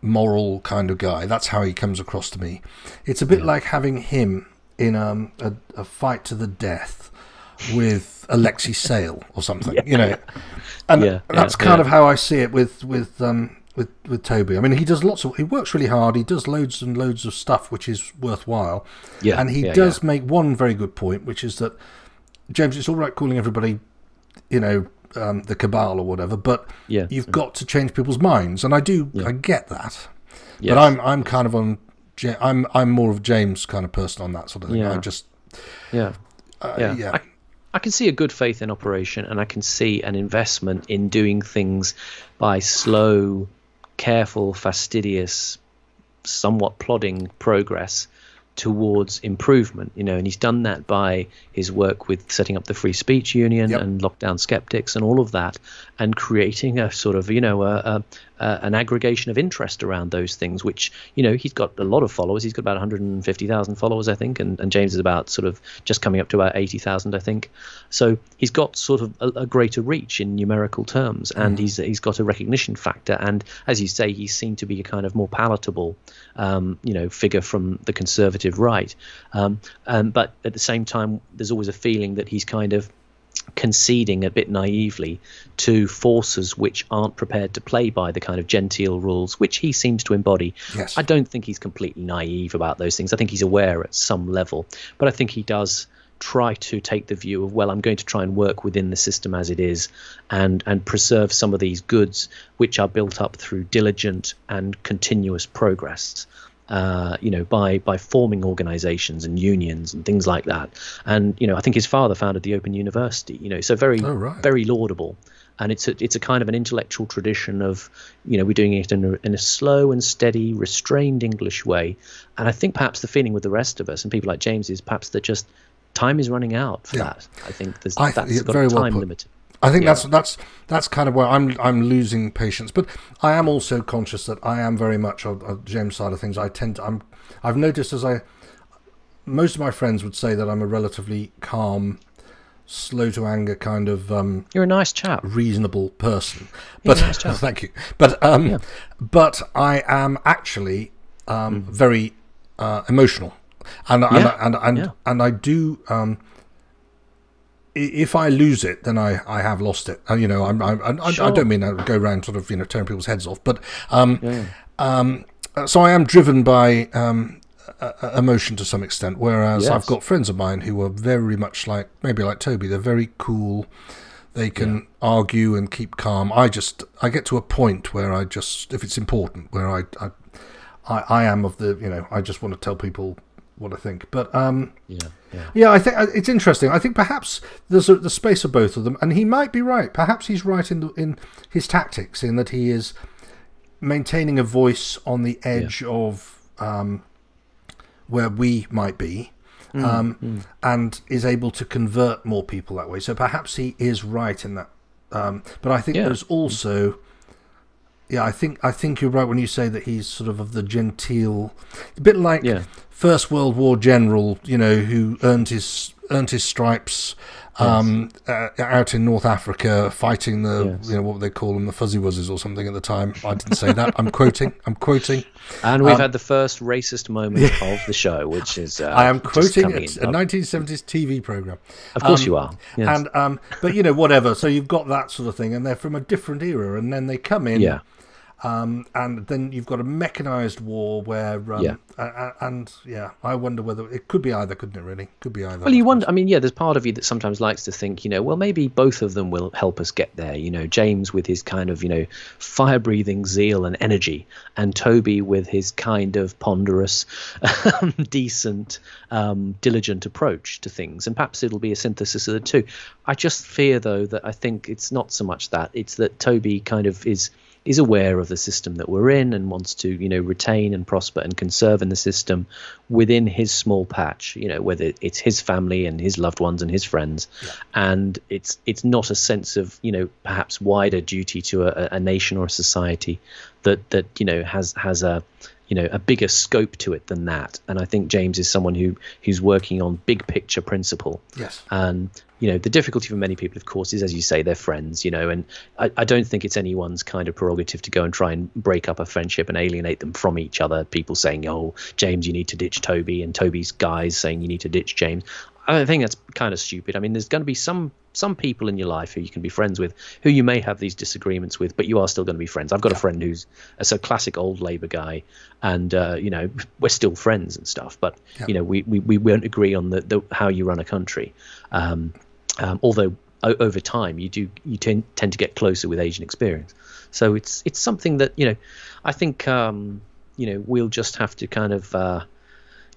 moral kind of guy. That's how he comes across to me. It's a bit yeah. like having him in um, a, a, fight to the death with Alexei Sayle or something, yeah. you know. And yeah, that's kind of how I see it with with um, with with Toby. I mean, he does lots of he works really hard. He does loads and loads of stuff which is worthwhile. Yeah, and he does make one very good point, which is that James, it's all right calling everybody, you know, um, the cabal or whatever, but yeah, you've got to change people's minds, and I do, yeah. I get that. Yes. But I'm, I'm kind of on, I'm, I'm more of James kind of person on that sort of thing. Yeah. I just, yeah, uh, yeah. yeah. I, I can see a good faith in operation, and I can see an investment in doing things by slow, careful, fastidious, somewhat plodding progress towards improvement, you know, and he's done that by his work with setting up the Free Speech Union yep. and lockdown skeptics and all of that, and creating a sort of, you know, a, a, uh, an aggregation of interest around those things, which, you know, he's got a lot of followers. He's got about 150,000 followers, I think, and, and James is about sort of just coming up to about 80,000, I think. So he's got sort of a, a greater reach in numerical terms, and mm. he's he's got a recognition factor. And as you say, he's seen to be a kind of more palatable, um, you know, figure from the conservative right. Um, um, but at the same time, there's always a feeling that he's kind of conceding a bit naively to forces which aren't prepared to play by the kind of genteel rules which he seems to embody. Yes. I don't think he's completely naive about those things. I think he's aware at some level, but I think he does try to take the view of well I'm going to try and work within the system as it is and and preserve some of these goods which are built up through diligent and continuous progress uh, you know, by by forming organisations and unions and things like that. And you know, I think his father founded the Open University. You know, so very oh, right. very laudable. And it's a, it's a kind of an intellectual tradition of, you know, we're doing it in a, in a slow and steady, restrained English way. And I think perhaps the feeling with the rest of us and people like James is perhaps that just time is running out for yeah. that. I think there's I, that's got a time well limit. I think yeah. that's that's that's kind of where I'm I'm losing patience, but I am also conscious that I am very much on, on James' side of things. I tend to, I'm I've noticed as I most of my friends would say that I'm a relatively calm, slow to anger kind of. Um, You're a nice chap, reasonable person. But nice thank you. But um, yeah. but I am actually um, mm. very uh, emotional, and yeah. and and and, and, and I do. Um, if I lose it, then I, I have lost it. Uh, you know, I'm, I'm, I, sure. I don't mean I go around sort of you know tearing people's heads off, but um, yeah. um, so I am driven by um, emotion to some extent. Whereas yes. I've got friends of mine who are very much like maybe like Toby. They're very cool. They can yeah. argue and keep calm. I just I get to a point where I just if it's important where I I, I, I am of the you know I just want to tell people what I think. But um, yeah, yeah, yeah, I think uh, it's interesting. I think perhaps there's a, the space of both of them, and he might be right. Perhaps he's right in the, in his tactics, in that he is maintaining a voice on the edge yeah. of um, where we might be. Mm, um, mm. And is able to convert more people that way. So perhaps he is right in that. Um, but I think yeah. there's also yeah, I think I think you're right when you say that he's sort of of the genteel, a bit like yeah. First World War general, you know, who earned his earned his stripes um, yes. uh, out in North Africa fighting the yes. you know what they call them the fuzzy wuzzes or something at the time. I didn't say that. I'm quoting. I'm quoting. And we've um, had the first racist moment of the show, which is uh, I am quoting a, a 1970s TV program. Of course um, you are. Yes. And um, but you know whatever. So you've got that sort of thing, and they're from a different era, and then they come in. Yeah um, and then you've got a mechanized war where, um, yeah. Uh, and yeah, I wonder whether it could be either, couldn't it? Really, could be either. Well, you wonder. I mean, yeah, there's part of you that sometimes likes to think, you know, well, maybe both of them will help us get there. You know, James with his kind of, you know, fire-breathing zeal and energy, and Toby with his kind of ponderous, um, decent, um, diligent approach to things. And perhaps it'll be a synthesis of the two. I just fear, though, that I think it's not so much that it's that Toby kind of is is aware of the system that we're in and wants to you know retain and prosper and conserve in the system within his small patch you know whether it's his family and his loved ones and his friends yeah. and it's it's not a sense of you know perhaps wider duty to a, a nation or a society that that you know has has a you know a bigger scope to it than that. And I think James is someone who who's working on big picture principle. Yes. And you know the difficulty for many people, of course, is as you say they're friends. You know, and I, I don't think it's anyone's kind of prerogative to go and try and break up a friendship and alienate them from each other. People saying, "Oh, James, you need to ditch Toby," and Toby's guys saying, "You need to ditch James." I think that's kind of stupid. I mean, there's going to be some some people in your life who you can be friends with, who you may have these disagreements with, but you are still going to be friends. I've got a friend who's a, a classic old Labour guy, and uh, you know we're still friends and stuff. But Yeah. you know we, we, we won't agree on the, the how you run a country. Um, um, although o- over time you do you tend tend to get closer with Asian experience. So it's it's something that you know I think um, you know we'll just have to kind of. Uh,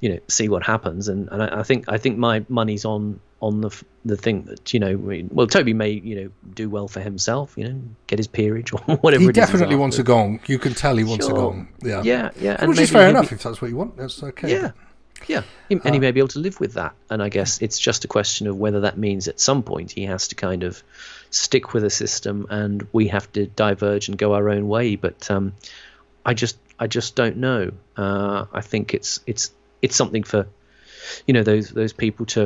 you know see what happens and, and I, I think I think my money's on on the the thing that you know we- well Toby may you know do well for himself you know get his peerage or whatever He it is he's definitely wants a gong. You can tell he wants a gong. Yeah. yeah yeah and Which is fair enough be- if that's what you want. That's okay. yeah yeah He- and he may be able to live with that and I guess it's just a question of whether that means at some point he has to kind of stick with a system and we have to diverge and go our own way but um I just I just don't know. Uh, I think it's it's it's something for you know those those people to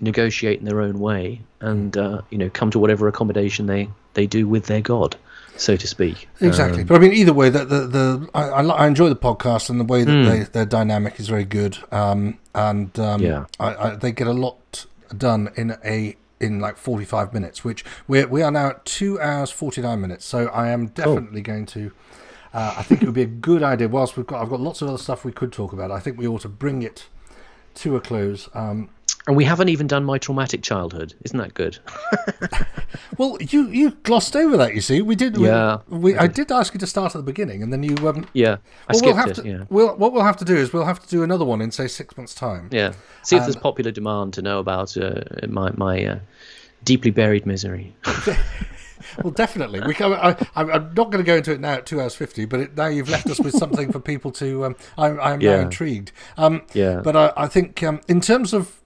negotiate in their own way and uh, you know come to whatever accommodation they they do with their god, so to speak. Exactly, Um, but I mean, either way, the the, the I, I, I enjoy the podcast and the way that Mm. they, their dynamic is very good. Um, and um, Yeah. I, I, they get a lot done in a in like forty five minutes, which we we are now at two hours forty nine minutes. So I am definitely going to. Uh, I think it would be a good idea. Whilst we've got, I've got lots of other stuff we could talk about. I think we ought to bring it to a close. Um, and we haven't even done my traumatic childhood. Isn't that good? well, you you glossed over that. You see, we did. Yeah, we, I did ask you to start at the beginning, and then you um, Yeah, I well, have it. to. yeah. We'll, what we'll have to do is we'll have to do another one in say six months' time. Yeah. See if Um, there's popular demand to know about uh, my my uh, deeply buried misery. Well, definitely. We can, I, I'm I'm not going to go into it now at two hours fifty, but it, now you've left us with something for people to. Um, I'm, I'm now Yeah. intrigued. Um, Yeah. but I, I think um, in terms of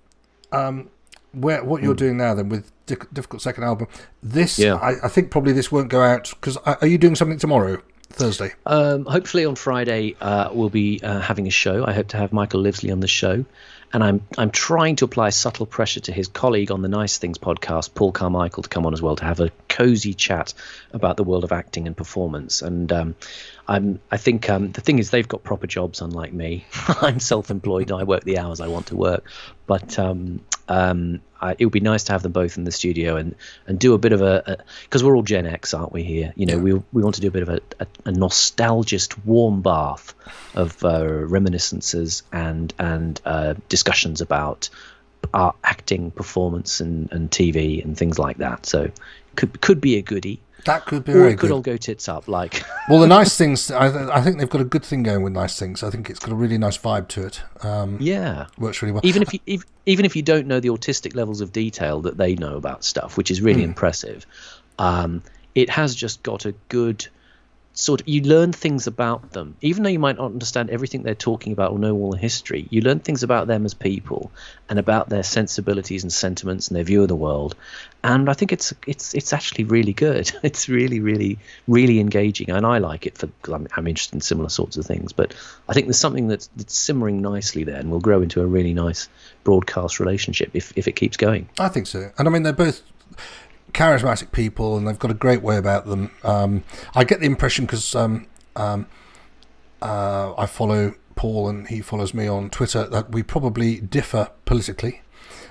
um, where what you're doing now, then with Di- difficult second album, this Yeah. I, I think probably this won't go out because are you doing something tomorrow, Thursday? Um, hopefully on Friday uh, we'll be uh, having a show. I hope to have Michael Livesley on the show, and I'm I'm trying to apply subtle pressure to his colleague on the Nice Things podcast, Paul Carmichael, to come on as well to have a cozy chat about the world of acting and performance. And um, I'm I think um, the thing is they've got proper jobs, unlike me. I'm self-employed. I work the hours I want to work, but um, um, I, it would be nice to have them both in the studio and, and do a bit of a because we're all Gen X, aren't we? Here, you know, we we want to do a bit of a, a, a nostalgist warm bath of uh, reminiscences and and uh, discussions about art, acting, performance, and, and TV and things like that. So could could be a goodie, That could be or very it could good. all go tits up. Like Well, the nice things, I, I think they've got a good thing going with nice things. I think it's got a really nice vibe to it. Um, yeah. Works really well. even if you if, even if you don't know the autistic levels of detail that they know about stuff, which is really impressive, um, it has just got a good sort of you learn things about them. Even though you might not understand everything they're talking about or know all the history you learn things about them as people and about their sensibilities and sentiments and their view of the world. And i think it's it's it's actually really good. It's really really really engaging and i like it for because I'm, I'm interested in similar sorts of things. But i think there's something that's, that's simmering nicely there and will grow into a really nice broadcast relationship if, if it keeps going. I think so. And I mean, they're both charismatic people and they've got a great way about them. Um, I get the impression because um, um, uh, I follow Paul and he follows me on Twitter that we probably differ politically.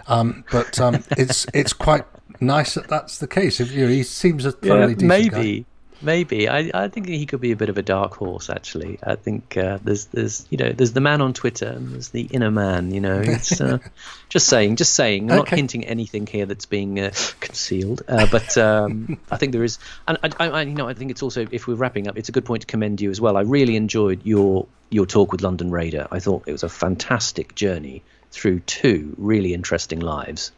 Um, but um, it's it's quite nice that that's the case. If you know, he seems a thoroughly decent guy. Maybe. I, I think he could be a bit of a dark horse actually. I think uh, there's there's you know there's the man on twitter and there's the inner man you know. It's uh, just saying just saying. I'm not hinting anything here that's being uh, concealed. Uh, but um, i think there is and I, I, I you know i think it's also if we're wrapping up it's a good point to commend you as well. I really enjoyed your your talk with london raider. I thought it was a fantastic journey through two really interesting lives.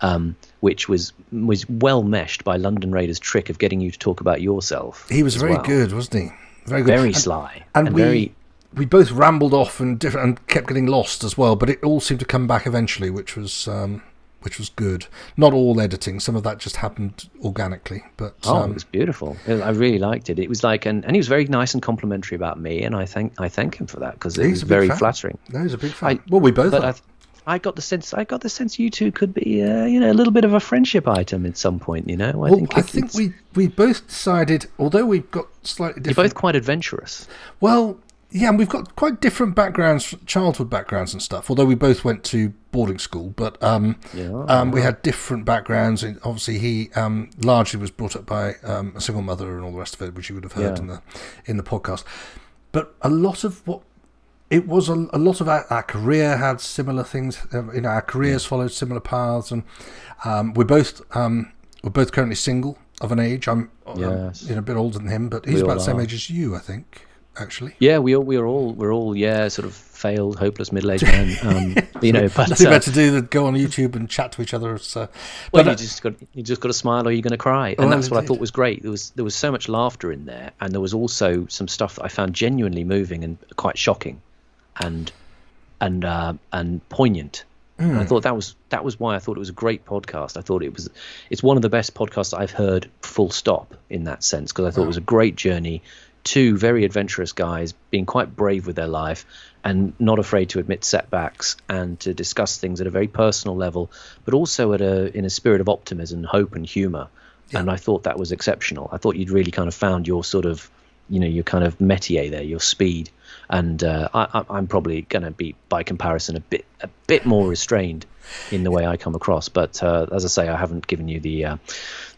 Um, which was was well meshed by London Raiders' trick of getting you to talk about yourself. He was very well. good, wasn't he? Very good. very And- sly, and, and, we very we both rambled off and different and kept getting lost as well. But it all seemed to come back eventually, which was um, which was good. Not all editing; some of that just happened organically. But oh, um, it was beautiful. I really liked it. It was like, and, and he was very nice and complimentary about me, and I thank I thank him for that because it was very fan. flattering. No, he's a big fan. I, well, we both but. I, I got the sense I got the sense you two could be uh, you know a little bit of a friendship item at some point. You know, I well, think I think we we both decided, although we've got slightly different. You're both quite adventurous. Well, yeah, and we've got quite different backgrounds, childhood backgrounds and stuff. Although we both went to boarding school, but um, yeah. um, we had different backgrounds. And obviously, he um, largely was brought up by um, a single mother and all the rest of it, which you would have heard yeah. in the in the podcast. But a lot of what it was a, a lot of our, our, career had similar things. Uh, you know, our careers yeah. followed similar paths, and um, we're both um, we're both currently single of an age. I'm, yes. I'm you know, a bit older than him, but he's we about the same age as you, I think actually. Yeah, we all we're all we're all yeah sort of failed, hopeless middle-aged men. Um, you know, but nothing uh, better to do than go on YouTube and chat to each other. So, well, you uh, just got you just got to smile or you're going to cry, and well, that's what. I thought was great. There was there was so much laughter in there, and there was also some stuff that I found genuinely moving and quite shocking, and and uh, and poignant. Mm. And I hmm. thought that was that was why I thought it was a great podcast. I thought it was it's one of the best podcasts I've heard. Full stop in that sense because I thought wow. it was a great journey two very adventurous guys being quite brave with their life and not afraid to admit setbacks and to discuss things at a very personal level, but also at a in a spirit of optimism, hope, and humour. Yeah. And I thought that was exceptional. I thought you'd really kind of found your sort of, you know, your kind of métier there, your speed. And uh, I, I'm probably going to be, by comparison, a bit a bit more restrained in the way I come across. But uh, as I say, I haven't given you the uh,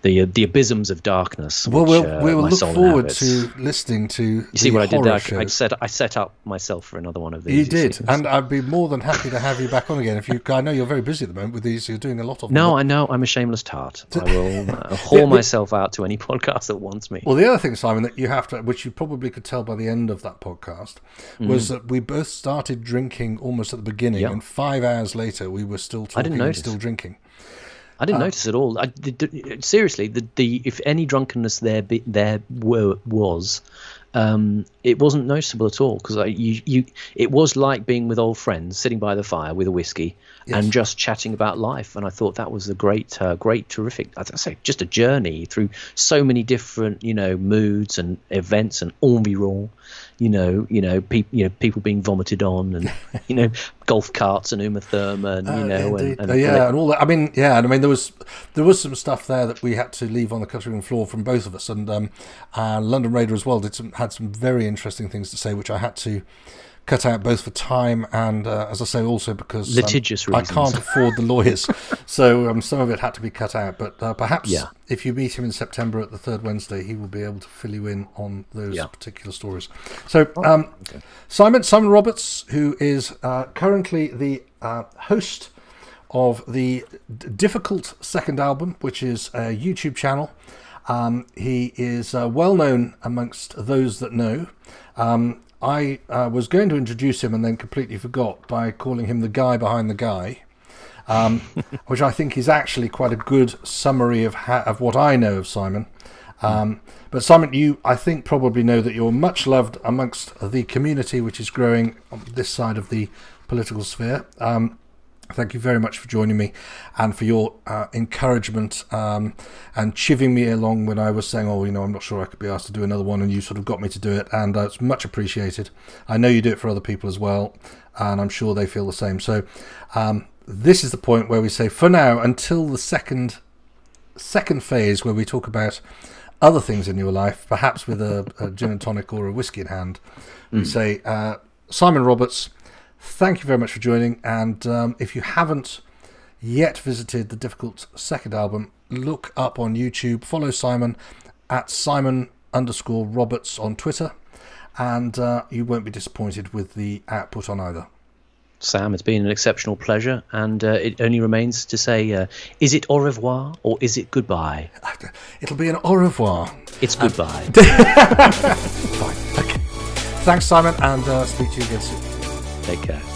the uh, the abysms of darkness. Well, which, we'll, uh, we will look forward to listening to. You see what I did there? I set I set up myself for another one of these. You did, and I'd be more than happy to have you back on again. If you, I know you're very busy at the moment with these. You're doing a lot of. No, them. I know. I'm a shameless tart. I will uh, haul myself out to any podcast that wants me. Well, the other thing, Simon, that you have to, which you probably could tell by the end of that podcast, mm. was that we both started drinking almost at the beginning, yep. and five hours later we were still talking and still drinking. I didn't uh, notice at all. I, the, the, seriously, the, the if any drunkenness there be, there were, was, um, it wasn't noticeable at all because you, you it was like being with old friends, sitting by the fire with a whiskey yes. and just chatting about life. And I thought that was a great, uh, great, terrific. I say just a journey through so many different, you know, moods and events and environ you know, you know, people, you know, people being vomited on, and you know, golf carts and Uma Thurman, you uh, know, and, and uh, yeah, and all that. I mean, yeah, and I mean, there was there was some stuff there that we had to leave on the cutting room floor from both of us, and um, uh, London Raider as well did some had some very interesting things to say, which I had to cut out both for time and, uh, as I say, also because um, litigious um, I can't afford the lawyers, so um, some of it had to be cut out. But uh, perhaps yeah. if you meet him in September at the third Wednesday, he will be able to fill you in on those yeah. particular stories. So, oh, um, okay. Simon Simon Roberts, who is uh, currently the uh, host of the D- Difficult Second Album, which is a YouTube channel. Um, he is uh, well known amongst those that know. Um, I uh, was going to introduce him and then completely forgot by calling him the guy behind the guy, um, which I think is actually quite a good summary of ha- of what I know of Simon. Um, but Simon, you I think probably know that you're much loved amongst the community which is growing on this side of the political sphere. Um, Thank you very much for joining me and for your uh, encouragement um, and chivvying me along when I was saying, oh, you know, I'm not sure I could be asked to do another one, and you sort of got me to do it, and uh, it's much appreciated. I know you do it for other people as well, and I'm sure they feel the same. So, um, this is the point where we say, for now, until the second second phase where we talk about other things in your life, perhaps with a, a gin and tonic or a whiskey in hand, mm. we say, uh, Simon Roberts Thank you very much for joining. And um, if you haven't yet visited the Difficult second album, look up on YouTube. Follow Simon at Simon underscore Roberts on Twitter, and uh, you won't be disappointed with the output on either. Sam, it's been an exceptional pleasure, and uh, it only remains to say, uh, is it au revoir or is it goodbye? It'll be an au revoir. It's goodbye. Fine. Okay. Thanks, Simon, and uh, speak to you again soon. Take care.